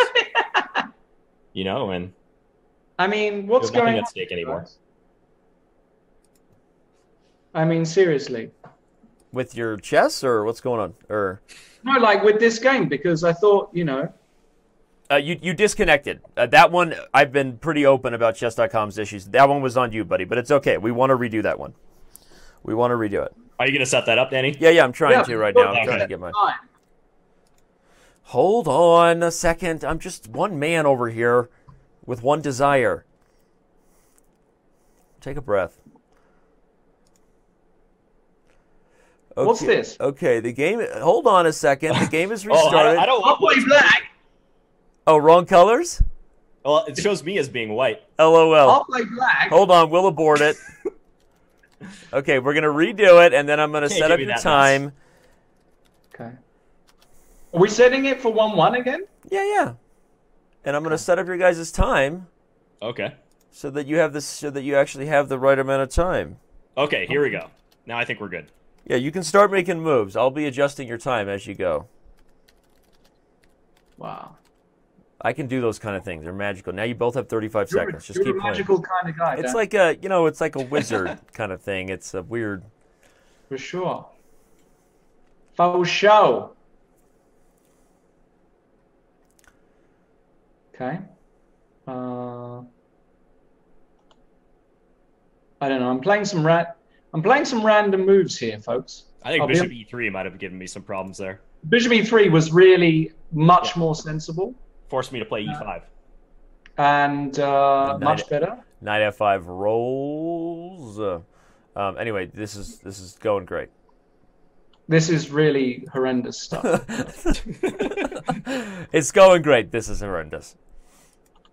you know, and I mean, what's There's nothing going at stake anymore. I mean, seriously. With your chess or what's going on? Or No, like with this game, because I thought, you know, Uh, you you disconnected. Uh, that one I've been pretty open about chess.com's issues. That one was on you, buddy, but it's okay. We want to redo that one. We want to redo it. are you going to set that up, Danny? Yeah, yeah, I'm trying yeah, to right now. I'm okay. trying to get my. Hold on a second. I'm just one man over here with one desire. Take a breath. Okay. What's this? Okay, the game. Hold on a second. The game is restarted. Oh, I, restarted. I don't. I'll play black. oh, wrong colors. Well, it shows me as being white. LOL. I'll play black. Hold on, we'll abort it. Okay, we're gonna redo it, and then I'm gonna Can't set up me your that time. Okay. Are we setting it for 1 1 again? Yeah, yeah. And I'm gonna set up your guys' time Okay. so that you have this, so that you actually have the right amount of time. Okay, here we go. Now I think we're good. Yeah, you can start making moves. I'll be adjusting your time as you go. Wow. I can do those kind of things. They're magical. Now you both have 35 You're, seconds. Just you're keep a playing. magical kind of guy. It's Dan, like a, you know, it's like a wizard kind of thing. It's a weird. For sure. For show. Okay. Uh, I don't know. I'm playing some rat. I'm playing some random moves here, folks. I think I'll be- Bishop E3 might have given me some problems there. Bishop E3 was really much more sensible Forced me to play E E5. and uh, Knight- much better. Knight F5 rolls. Uh, um, anyway, this is this is going great. This is really horrendous stuff. it's going great. This is horrendous.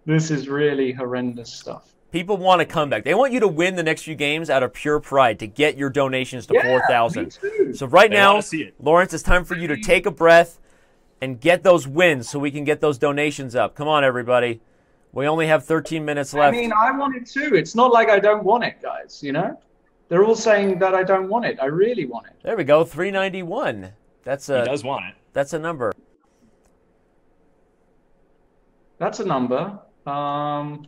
this is really horrendous stuff. People want to come back. They want you to win the next few games out of pure pride to get your donations to Yeah, four me thousand. too. So right They now, see it. Lawrence, it's time for you to take a breath and get those wins so we can get those donations up. Come on, everybody. We only have 13 minutes left. I mean, I want it too. It's not like I don't want it, guys. You know, they're all saying that I don't want it. I really want it. there we go. 391. That's He a does want it. that's a number. That's a number. Um,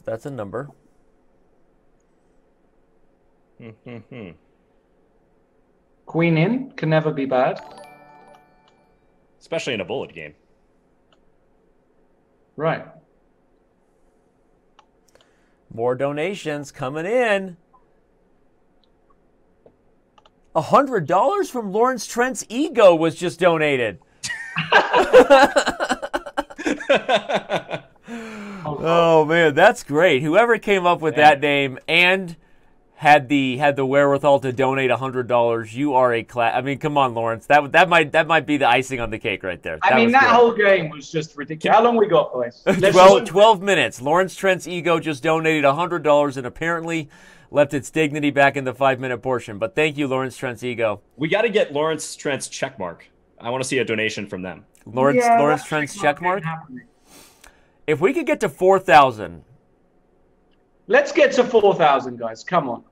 That's, that's a number. Mhm. queen in can never be bad. Especially in a bullet game. Right. More donations coming in. A hundred dollars from Lawrence Trent's ego was just donated. Oh man, that's great. Whoever came up with that name and had the had the wherewithal to donate a hundred dollars, you are a class. I mean, come on, Lawrence. That that might that might be the icing on the cake right there. I mean, that good. whole game was just ridiculous. How long we got, boys? Let's 12, just- 12 minutes. Lawrence Trent's ego just donated $100 and apparently left its dignity back in the five minute portion. But thank you, Lawrence Trent's ego. we got to get Lawrence Trent's check mark. I want to see a donation from them. Lawrence, that Lawrence Trent's check mark. Ain't happening. If we could get to 4,000, Let's get to 4,000, guys. Come on.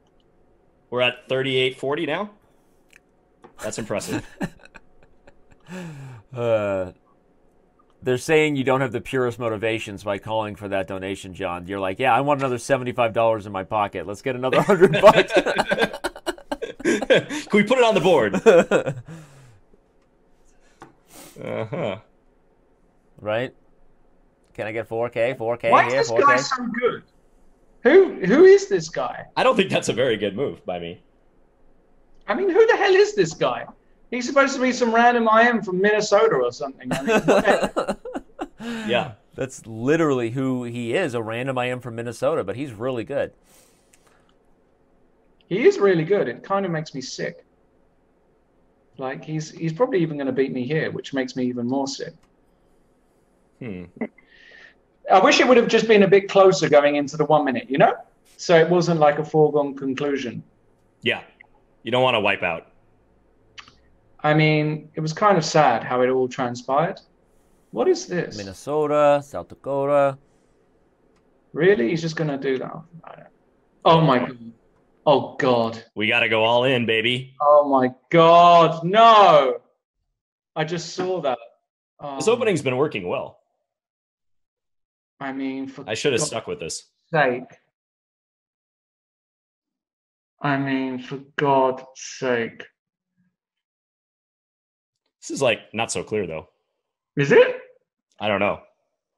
We're at 3840 now. That's impressive. uh, they're saying you don't have the purest motivations by calling for that donation, John. You're like, yeah, I want another seventy-five dollars in my pocket. Let's get another hundred bucks. Can we put it on the board? uh huh. Right? Can I get 4K? 4K Why here, is this 4K? guy so good? Who who is this guy? I don't think that's a very good move by me. I mean, who the hell is this guy? He's supposed to be some random IM from Minnesota or something. I mean, what the heck? Yeah. That's literally who he is, a random I am from Minnesota, but he's really good. he is really good. It kind of makes me sick. Like he's he's probably even going to beat me here, which makes me even more sick. Hmm. I wish it would have just been a bit closer going into the one minute, you know, so it wasn't like a foregone conclusion. Yeah. You don't want to wipe out. I mean, it was kind of sad how it all transpired. What is this? Minnesota, South Dakota. Really? He's just going to do that? Oh my god. Oh god. We got to go all in, baby. Oh my god. No. I just saw that. Oh, This opening's been working well. I mean, for I should have stuck with this. sake. I mean, for God's sake. This is like not so clear though. Is it? I don't know.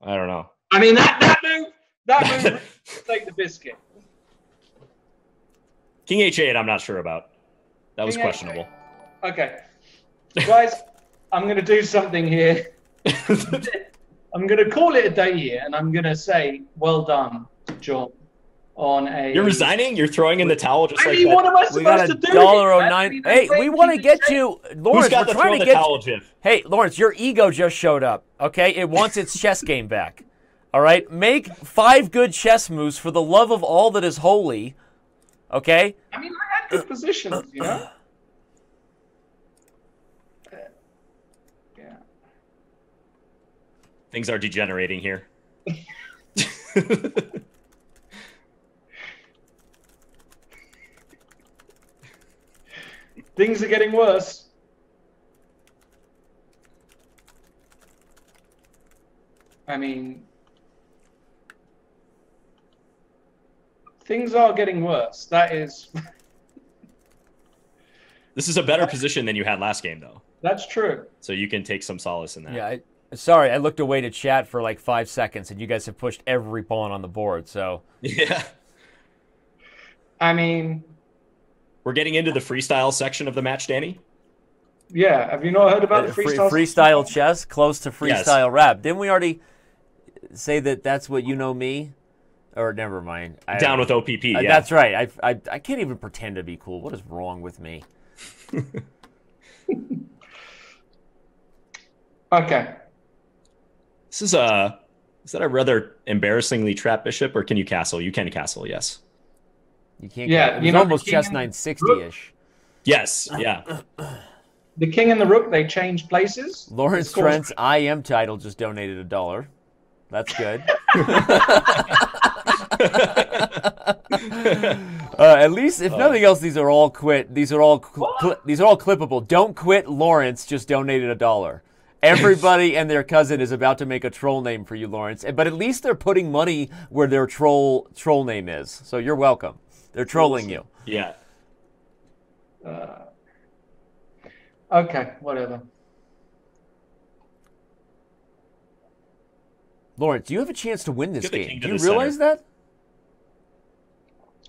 I don't know. I mean, that, that move, that move, take the biscuit. King H8, I'm not sure about. That was King H8. questionable. Okay. Guys, I'm going to do something here. I'm going to call it a day here, and I'm going to say, well done, John, on a. You're resigning? You're throwing in the towel just I like mean, that? what am I supposed We got to do? dollar here, oh man? I nine. mean, Hey, we want to get it safe. you, Who's Lawrence. got We're the trying throw to the get. towel, Jiff? Hey, Lawrence, your ego just showed up. Okay, it wants its chess game back. All right, make five good chess moves for the love of all that is holy. Okay, I mean, I had good positions, you know? Uh, Yeah. Things are degenerating here. Things are getting worse. I mean, things are getting worse. That is, this is a better position than you had last game, though. that's true. So you can take some solace in that. yeah. I, sorry, I looked away to chat for like five seconds, and you guys have pushed every pawn on the board. So Yeah. I mean, We're getting into the freestyle section of the match, Danny. yeah. Have you not heard about the Uh, free- freestyle? freestyle chess, close to Yes. freestyle rap. Didn't we already say that that's what you know me? Or never mind. I, Down with OPP. Uh, yeah. That's right. I, I I can't even pretend to be cool. What is wrong with me? Okay. This is a. Is that a rather embarrassingly trapped bishop, or can you castle? You can castle, yes. You can't. Yeah, Yeah, it you was know, almost chess 960 ish. Yes, yeah. The king and the rook they changed places. Lawrence Trent's I am title just donated a dollar. That's good. Uh, at least, if nothing else, these are all quit. These are all cl- cli- these are all clippable. Don't quit. Lawrence just donated a dollar. Everybody and their cousin is about to make a troll name for you, Lawrence. But at least they're putting money where their troll troll name is. So you're welcome. They're trolling you. Yeah. Uh, okay, whatever. Lawrence, you have a chance to win this Give game. Do you the realize that?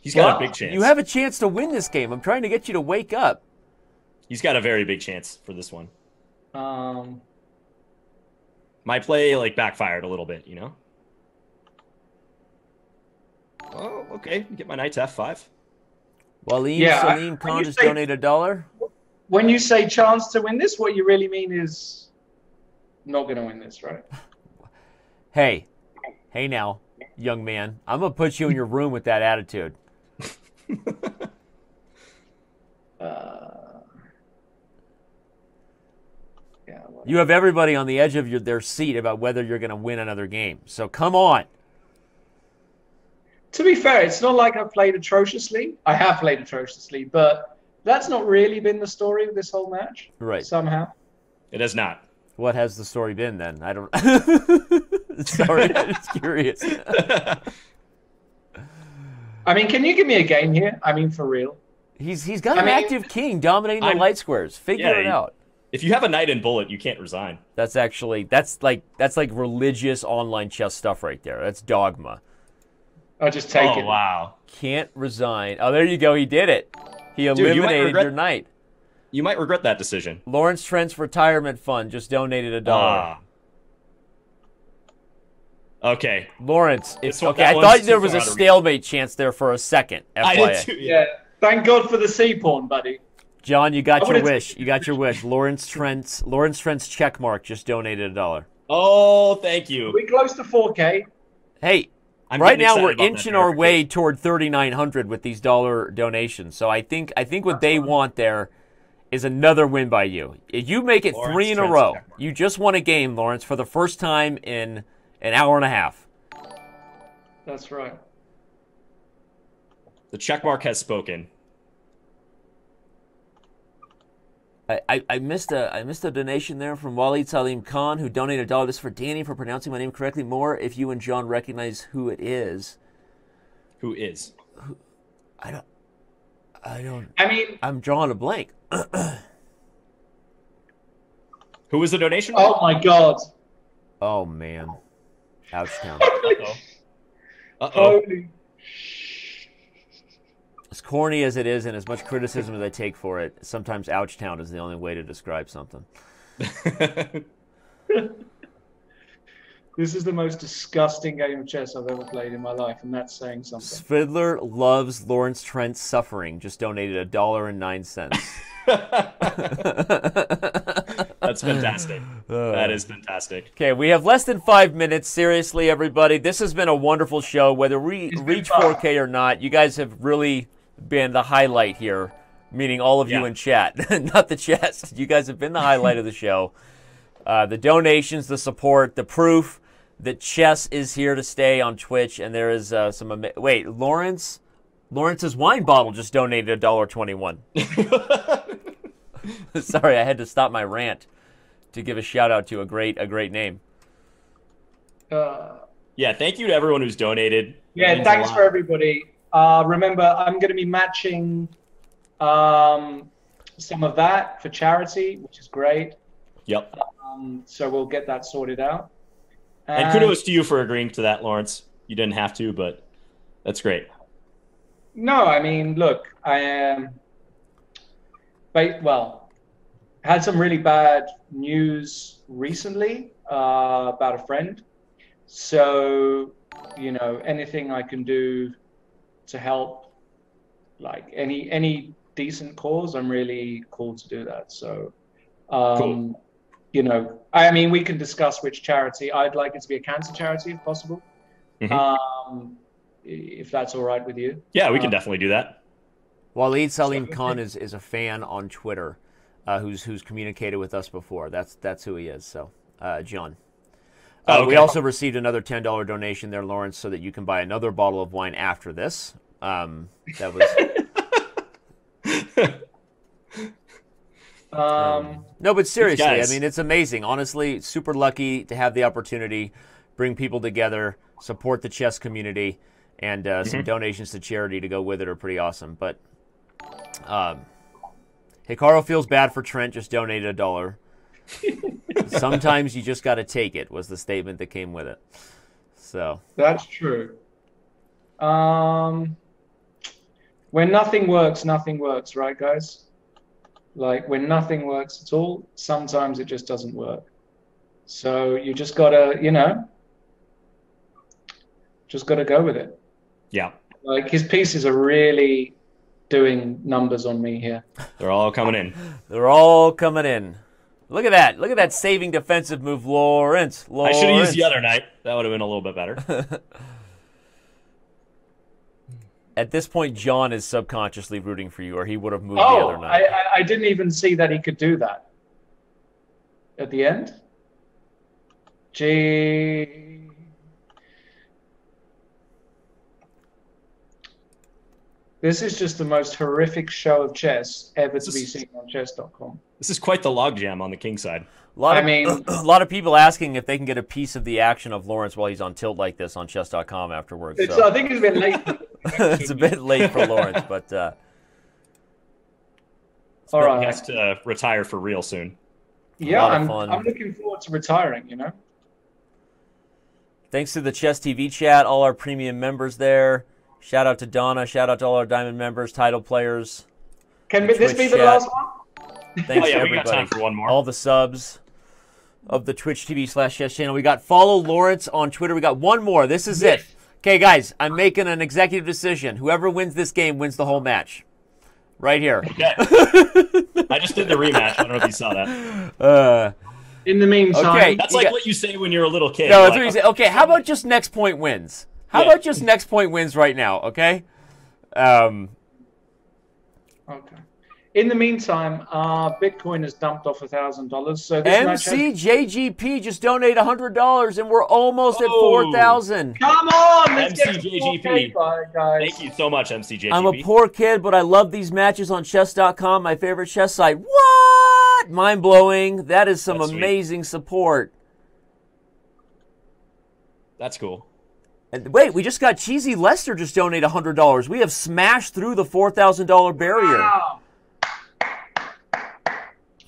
He's got Well, a big chance. You have a chance to win this game. I'm trying to get you to wake up. He's got a very big chance for this one. Um, My play like backfired a little bit, you know. Oh, okay. Get my knight to f5. Waleem Yeah, Salim Khan just say- donated a dollar. when you say chance to win this, what you really mean is not going to win this, right? Hey, hey now, young man. I'm gonna put you in your room with that attitude. Uh, yeah. whatever. You have everybody on the edge of your, their seat about whether you're gonna win another game. So come on. to be fair, it's not like I've played atrociously. I have played atrociously, but that's not really been the story of this whole match. Right. Somehow. It has not. What has the story been then? I don't. Sorry, I'm just curious. I mean, can you give me a game here? I mean, for real. He's he's got I an mean, active king dominating the I'm- light squares. Figure Yeah, it out. If you have a knight in bullet, you can't resign. That's actually that's like that's like religious online chess stuff right there. That's dogma. I'll just take oh it. wow! Can't resign. Oh, there you go. He did it. He you might eliminated regret- your knight. You might regret that decision. Lawrence Trent's retirement fund just donated a dollar. Ah. Okay. Lawrence, it's This okay. that I thought there was a stalemate chance there for a second. I did too. Yeah. Thank God for the c-pawn, buddy. John, you got I your wish. You got your wish. Lawrence Trent's Lawrence Trent's check mark just donated a dollar. Oh, thank Are you. we close to 4K? Hey, I'm right now we're inching our way toward 3900 with these dollar donations. So I think I think what they want there is another win by you. If you make it Lawrence 3 in a row. You just won a game, Lawrence, for the first time in an hour and a half. That's right. The check mark has spoken. I, I, I missed a I missed a donation there from Waleed Salim Khan who donated a dollar just for Danny for pronouncing my name correctly. More if you and John recognize who it is. Who is? I don't I don't I mean, I'm drawing a blank. Who was the donation? oh my God. Oh man. Ouchtown. Uh-oh. Uh-oh. Holy. As corny as it is and as much criticism as I take for it, sometimes Ouchtown is the only way to describe something. This is the most disgusting game of chess I've ever played in my life, and that's saying something. Svidler loves Lawrence Trent's suffering. Just donated a dollar and nine cents. That's fantastic. Uh. That is fantastic. Okay, we have less than five minutes. Seriously, everybody, this has been a wonderful show. Whether we reach 4K or not, you guys have really been the highlight here. Meaning all of you in chat, not the chest. You guys have been the highlight of the show. Uh, the donations, the support, the proof that chess is here to stay on Twitch, and there is uh, some. Ama- Wait, Lawrence, Lawrence's wine bottle just donated a dollar twenty-one. Sorry, I had to stop my rant to give a shout out to a great a great name. Uh, Yeah, thank you to everyone who's donated. Yeah, thanks for everybody. Uh, remember, I'm going to be matching um, some of that for charity, which is great. Yep. Um, so we'll get that sorted out. And kudos to you for agreeing to that, Lawrence. You didn't have to, but that's great. No, I mean, look, I am. But, well, had some really bad news recently uh, about a friend. So, you know, anything I can do to help, like any any decent cause, I'm really cool to do that. So, um, Cool. you know, I mean, we can discuss which charity. I'd like it to be a cancer charity if possible. Mhm. Um, if that's all right with you. Yeah, we can Uh, definitely do that. Waleed Salim So- Khan is, is a fan on Twitter, uh, who's who's communicated with us before. That's that's who he is. So, uh, John. Uh, Oh, We also received another ten dollar donation there, Lawrence, so that you can buy another bottle of wine after this. Um, that was Um, no, but seriously, I mean, it's amazing. Honestly, super lucky to have the opportunity, bring people together, support the chess community, and uh, Mm-hmm. some donations to charity to go with it are pretty awesome. But um, Hikaru feels bad for Trent. Just donated a dollar. Sometimes you just got to take it. Was the statement that came with it. So That's true. Um, when nothing works, nothing works, right, guys? Like when nothing works at all, sometimes it just doesn't work. So you just gotta, you know, just gotta go with it. Yeah, Like his pieces are really doing numbers on me here. they're all coming in. they're all coming in. Look at that! Look at that saving defensive move, Lawrence. Lawrence. I should have used the other night. That would have been a little bit better. At this point, John is subconsciously rooting for you, or he would have moved the Oh, other I, night. I, I didn't even see that he could do that at the end. Gee. This is just the most horrific show of chess ever to be seen on chess.com. This is quite the logjam on the king side. A lot I of, mean- a lot of people asking if they can get a piece of the action of Lawrence while he's on tilt like this on chess.com afterwards. So I think it's a bit late. it's a bit late for Lawrence, but uh, All He right. has to uh, retire for real soon. Yeah, I'm, fun. I'm looking forward to retiring, you know? thanks to the Chess TV chat, all our premium members there. Shout out to Donna. Shout out to all our diamond members, title players. Can this Twitch be the chat. last one? Thanks Oh, yeah, to we got everybody. time for one more. All the subs of the Twitch TV slash Yes channel. We got follow Lawrence on Twitter. We got one more. This is it. Okay, guys, I'm making an executive decision. Whoever wins this game wins the whole match. Right here. Okay. I just did the rematch. I don't know if you saw that. Uh, In the meantime, Okay. That's You like got- what you say when you're a little kid. no, You're that's what like, he said. Okay, how about just next point wins? How Yeah. about just next point wins right now? Okay. Um, okay. In the meantime, uh, Bitcoin has dumped off a thousand dollars. So this match MCJGP just donated hundred dollars, and we're almost at Oh. four thousand. Come on, let's MCJGP. 4K, bye, guys. Thank you so much, MCJGP. I'm a poor kid, but I love these matches on chess.com, my favorite chess site. What? Mind blowing. That is some That's sweet. amazing support. That's cool. And wait, we just got Cheesy Lester just donate $100. We have smashed through the $4,000 barrier. Wow.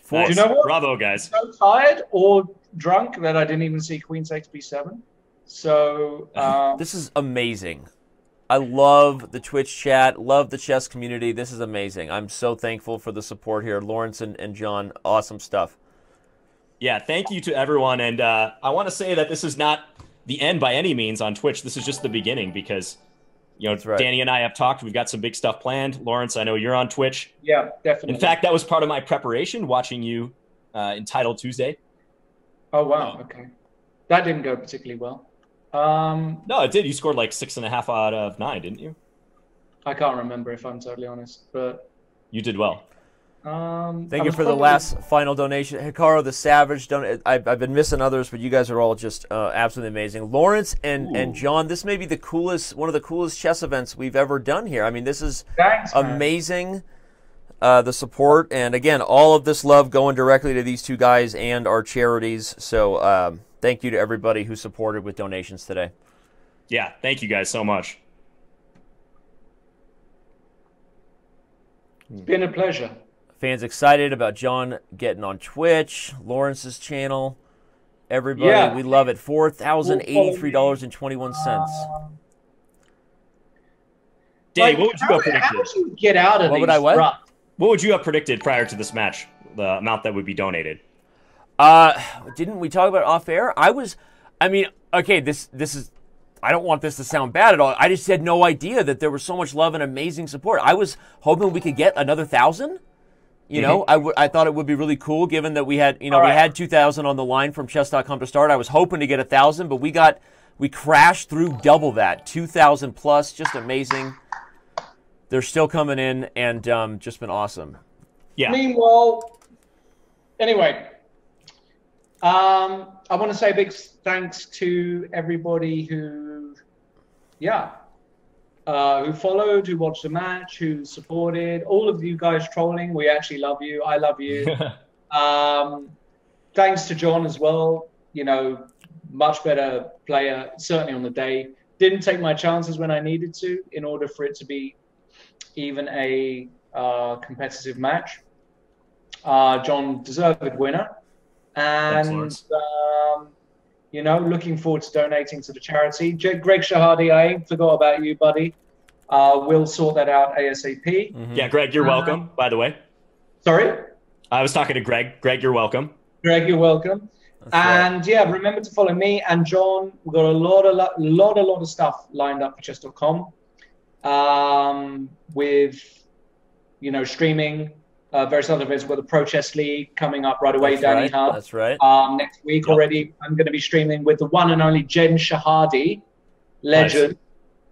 Four- Nice. you know what? Bravo, guys. so tired or drunk that I didn't even see Queen takes B7. So um, This is amazing. I love the Twitch chat, love the chess community. This is amazing. I'm so thankful for the support here. Lawrence and, and John, awesome stuff. Yeah, thank you to everyone. And uh, I want to say that this is not the end by any means on Twitch. This is just the beginning because, you know, right. Danny and I have talked. We've got some big stuff planned. Lawrence, I know you're on Twitch. yeah, definitely. In fact, that was part of my preparation watching you uh, in Title Tuesday. oh wow, okay, that didn't go particularly well. Um, No, it did. You scored like six and a half out of nine, didn't you? I can't remember if I'm totally honest, but You did well. Um, Thank I you for the probably- last final donation. Hikaru the Savage, don- I've, I've been missing others, but you guys are all just uh, absolutely amazing. Lawrence and, and John, this may be the coolest, one of the coolest chess events we've ever done here. I mean, this is Thanks, amazing. Uh, the support and again, all of this love going directly to these two guys and our charities. So, um, thank you to everybody who supported with donations today. Yeah, thank you guys so much. It's been a pleasure. Fans excited about John getting on Twitch, Lawrence's channel. Everybody, Yeah. we love it. Four thousand eighty-three dollars and twenty-one cents. Dave, Like, what would you how, have predicted? How would you get out of What these would I what? ruts? What would you have predicted prior to this match? The amount that would be donated. Uh, didn't we talk about off air? I was, I mean, okay, this this is. I don't want this to sound bad at all. I just had no idea that there was so much love and amazing support. I was hoping we could get another thousand. You know, I would- I thought it would be really cool given that we had, you know, All we right. had 2,000 on the line from chess.com to start. I was hoping to get a 1,000, but we got, we crashed through double that, 2,000 plus, just amazing. They're still coming in and um, just been awesome. Yeah. Meanwhile, anyway, um, I want to say big thanks to everybody who, yeah, uh, who followed, who watched the match, who supported. All of you guys trolling, we actually love you. I love you. um, thanks to John as well. You know, much better player, certainly on the day. Didn't take my chances when I needed to in order for it to be even a uh, competitive match. Uh, John deserved winner, and. You know, looking forward to donating to the charity. J- Greg Shahade, I ain't forgot about you, buddy. Uh, we'll sort that out ASAP. yeah, Greg, you're welcome, by the way. Sorry, I was talking to Greg. Greg, you're welcome. Greg, you're welcome. That's right. And yeah, remember to follow me and John. We've got a lot, a lot, lot, a lot of stuff lined up for chess.com um, with, you know, streaming, uh, various other events. We've got the Pro Chess League coming up right away, That's Danny right. Hub. That's right. Um, next week Yep. already, I'm going to be streaming with the one and only Jen Shahade, legend.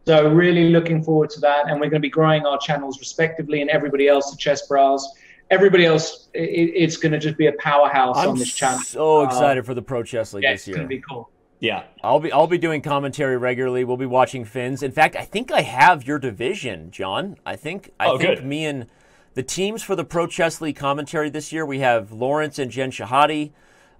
So really looking forward to that, and we're going to be growing our channels respectively, and everybody else, the Chessbrahs, everybody else, it, it's going to just be a powerhouse I'm on this channel. so Uh, excited for the Pro Chess League Yeah, this it's going year. to be cool. Yeah, I'll be I'll be doing commentary regularly. We'll be watching Fins. In fact, I think I have your division, John. I think I oh, think good. me and the teams for the Pro Chess League commentary this year. We have Lawrence and Jen Shahade.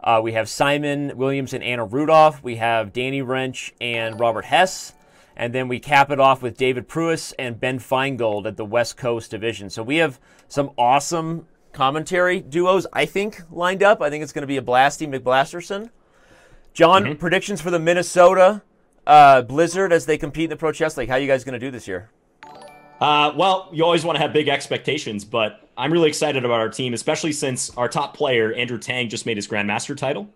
Uh, we have Simon Williams and Anna Rudolf. We have Danny Rensch and Robert Hess. And then we cap it off with David Pruess and Ben Finegold at the West Coast division. So we have some awesome commentary duos, I think, lined up. I think it's going to be a Blasty McBlasterson. John, mm-hmm. predictions for the Minnesota uh, Blizzard as they compete in the Pro Chess League. How are you guys going to do this year? Uh, well, you always want to have big expectations, but I'm really excited about our team, especially since our top player, Andrew Tang, just made his Grandmaster title.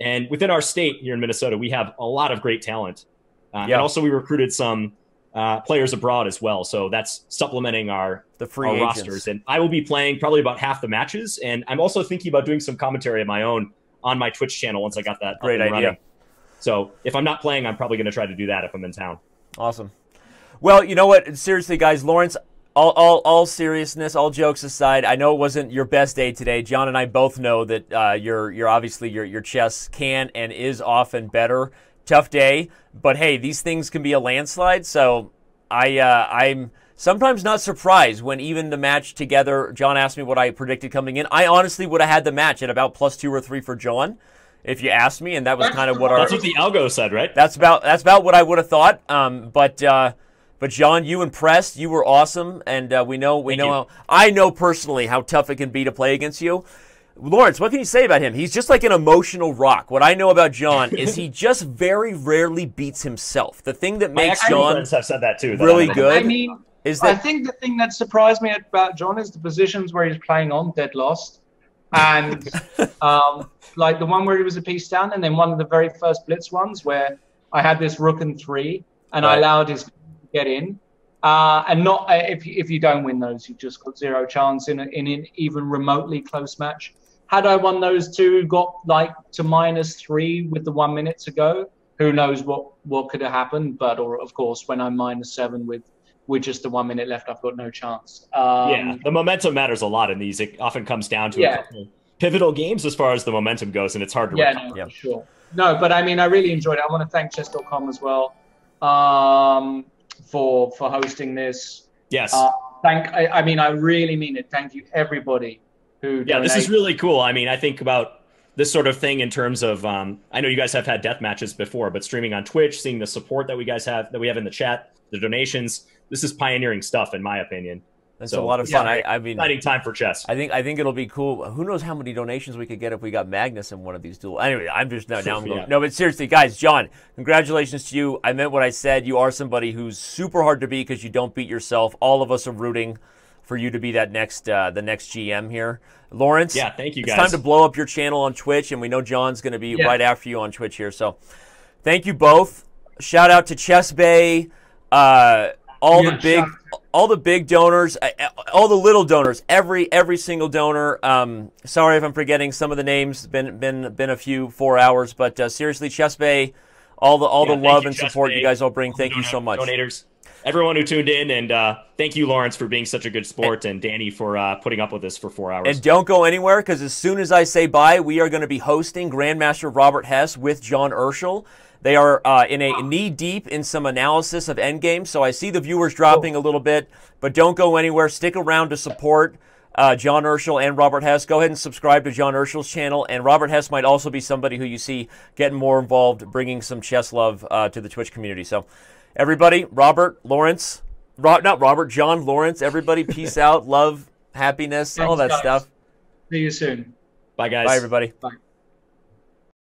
And within our state here in Minnesota, we have a lot of great talent. Uh, yeah. And also, we recruited some uh, players abroad as well. So that's supplementing our, the free our rosters. And I will be playing probably about half the matches. And I'm also thinking about doing some commentary of my own on my Twitch channel once I got that great idea. Running. So if I'm not playing, I'm probably going to try to do that if I'm in town. Awesome. Well, you know what? Seriously, guys, Lawrence, all, all, all seriousness, all jokes aside, I know it wasn't your best day today. John and I both know that uh, you're, you're obviously your, your chess can and is often better. Tough day, but hey, these things can be a landslide. So I, uh, I'm sometimes not surprised when even the match together. John asked me what I predicted coming in. I honestly would have had the match at about plus two or three for John, if you asked me, and that was kind of what our. That's what the algo said, right? That's about that's about what I would have thought. Um, but. Uh, but John, you impressed. You were awesome, and uh, we know we Thank know how I know personally how tough it can be to play against you. Lawrence, what can you say about him? He's just like an emotional rock. What I know about John is he just very rarely beats himself. The thing that makes My John friends have said that too. that really I'm- good. I mean, is I think the thing that surprised me about John is the positions where he's playing on dead lost, and um, like the one where he was a piece down, and then one of the very first blitz ones where I had this rook and three, and I allowed his to get in. Uh, and not uh, if if you don't win those, you've just got zero chance in, a, in an even remotely close match. Had I won those two, got like to minus three with the one minute to go, who knows what what could have happened? But or of course, when I'm minus seven with with just the one minute left, I've got no chance. Um, yeah, the momentum matters a lot in these. It often comes down to Yeah. a couple pivotal games as far as the momentum goes, and it's hard to Yeah, no, Yeah. sure. No, but I mean, I really enjoyed it. I want to thank chess.com as well um, for for hosting this. Yes. Uh, thank. I, I mean, I really mean it. Thank you, everybody who. yeah, this is really cool. I mean, I think about this sort of thing in terms of um, I know you guys have had death matches before, but streaming on Twitch, seeing the support that we guys have that we have in the chat, the donations, this is pioneering stuff in my opinion. That's so, a lot of yeah, fun. I, I mean, Exciting time for chess. I think I think it'll be cool. Who knows how many donations we could get if we got Magnus in one of these duels? Anyway, I'm just no, now I'm going. Yeah. No, but seriously, guys, John, congratulations to you. I meant what I said. You are somebody who's super hard to beat because you don't beat yourself. All of us are rooting for you to be that next uh, the next GM here, Lawrence. Yeah, thank you, It's time to blow up your channel on Twitch, and we know John's going to be Yeah. right after you on Twitch here. So, thank you both. Shout out to ChessBae. Uh, all Yeah, the big all the big donors, uh, uh, all the little donors, every every single donor. Um, sorry if I'm forgetting some of the names. Been been been a few four hours, but uh, seriously, ChessBae, all the all Yeah, the love you, and Chess support Bay, you guys all bring. Thank you so much. donators, everyone who tuned in, and uh, thank you, Lawrence, for being such a good sport, and Danny for uh, putting up with us for four hours. And don't go anywhere because as soon as I say bye, we are going to be hosting Grandmaster Robert Hess with John Urschel. They are uh, in a knee deep in some analysis of Endgame, so I see the viewers dropping a little bit, but don't go anywhere. Stick around to support uh, John Urschel and Robert Hess. Go ahead and subscribe to John Urschel's channel, and Robert Hess might also be somebody who you see getting more involved, bringing some chess love uh, to the Twitch community. So, everybody, Robert, Lawrence, Ro- not Robert, John, Lawrence, everybody, peace out, love, happiness, all that guys. stuff. See you soon. Bye, guys. Bye, everybody. Bye.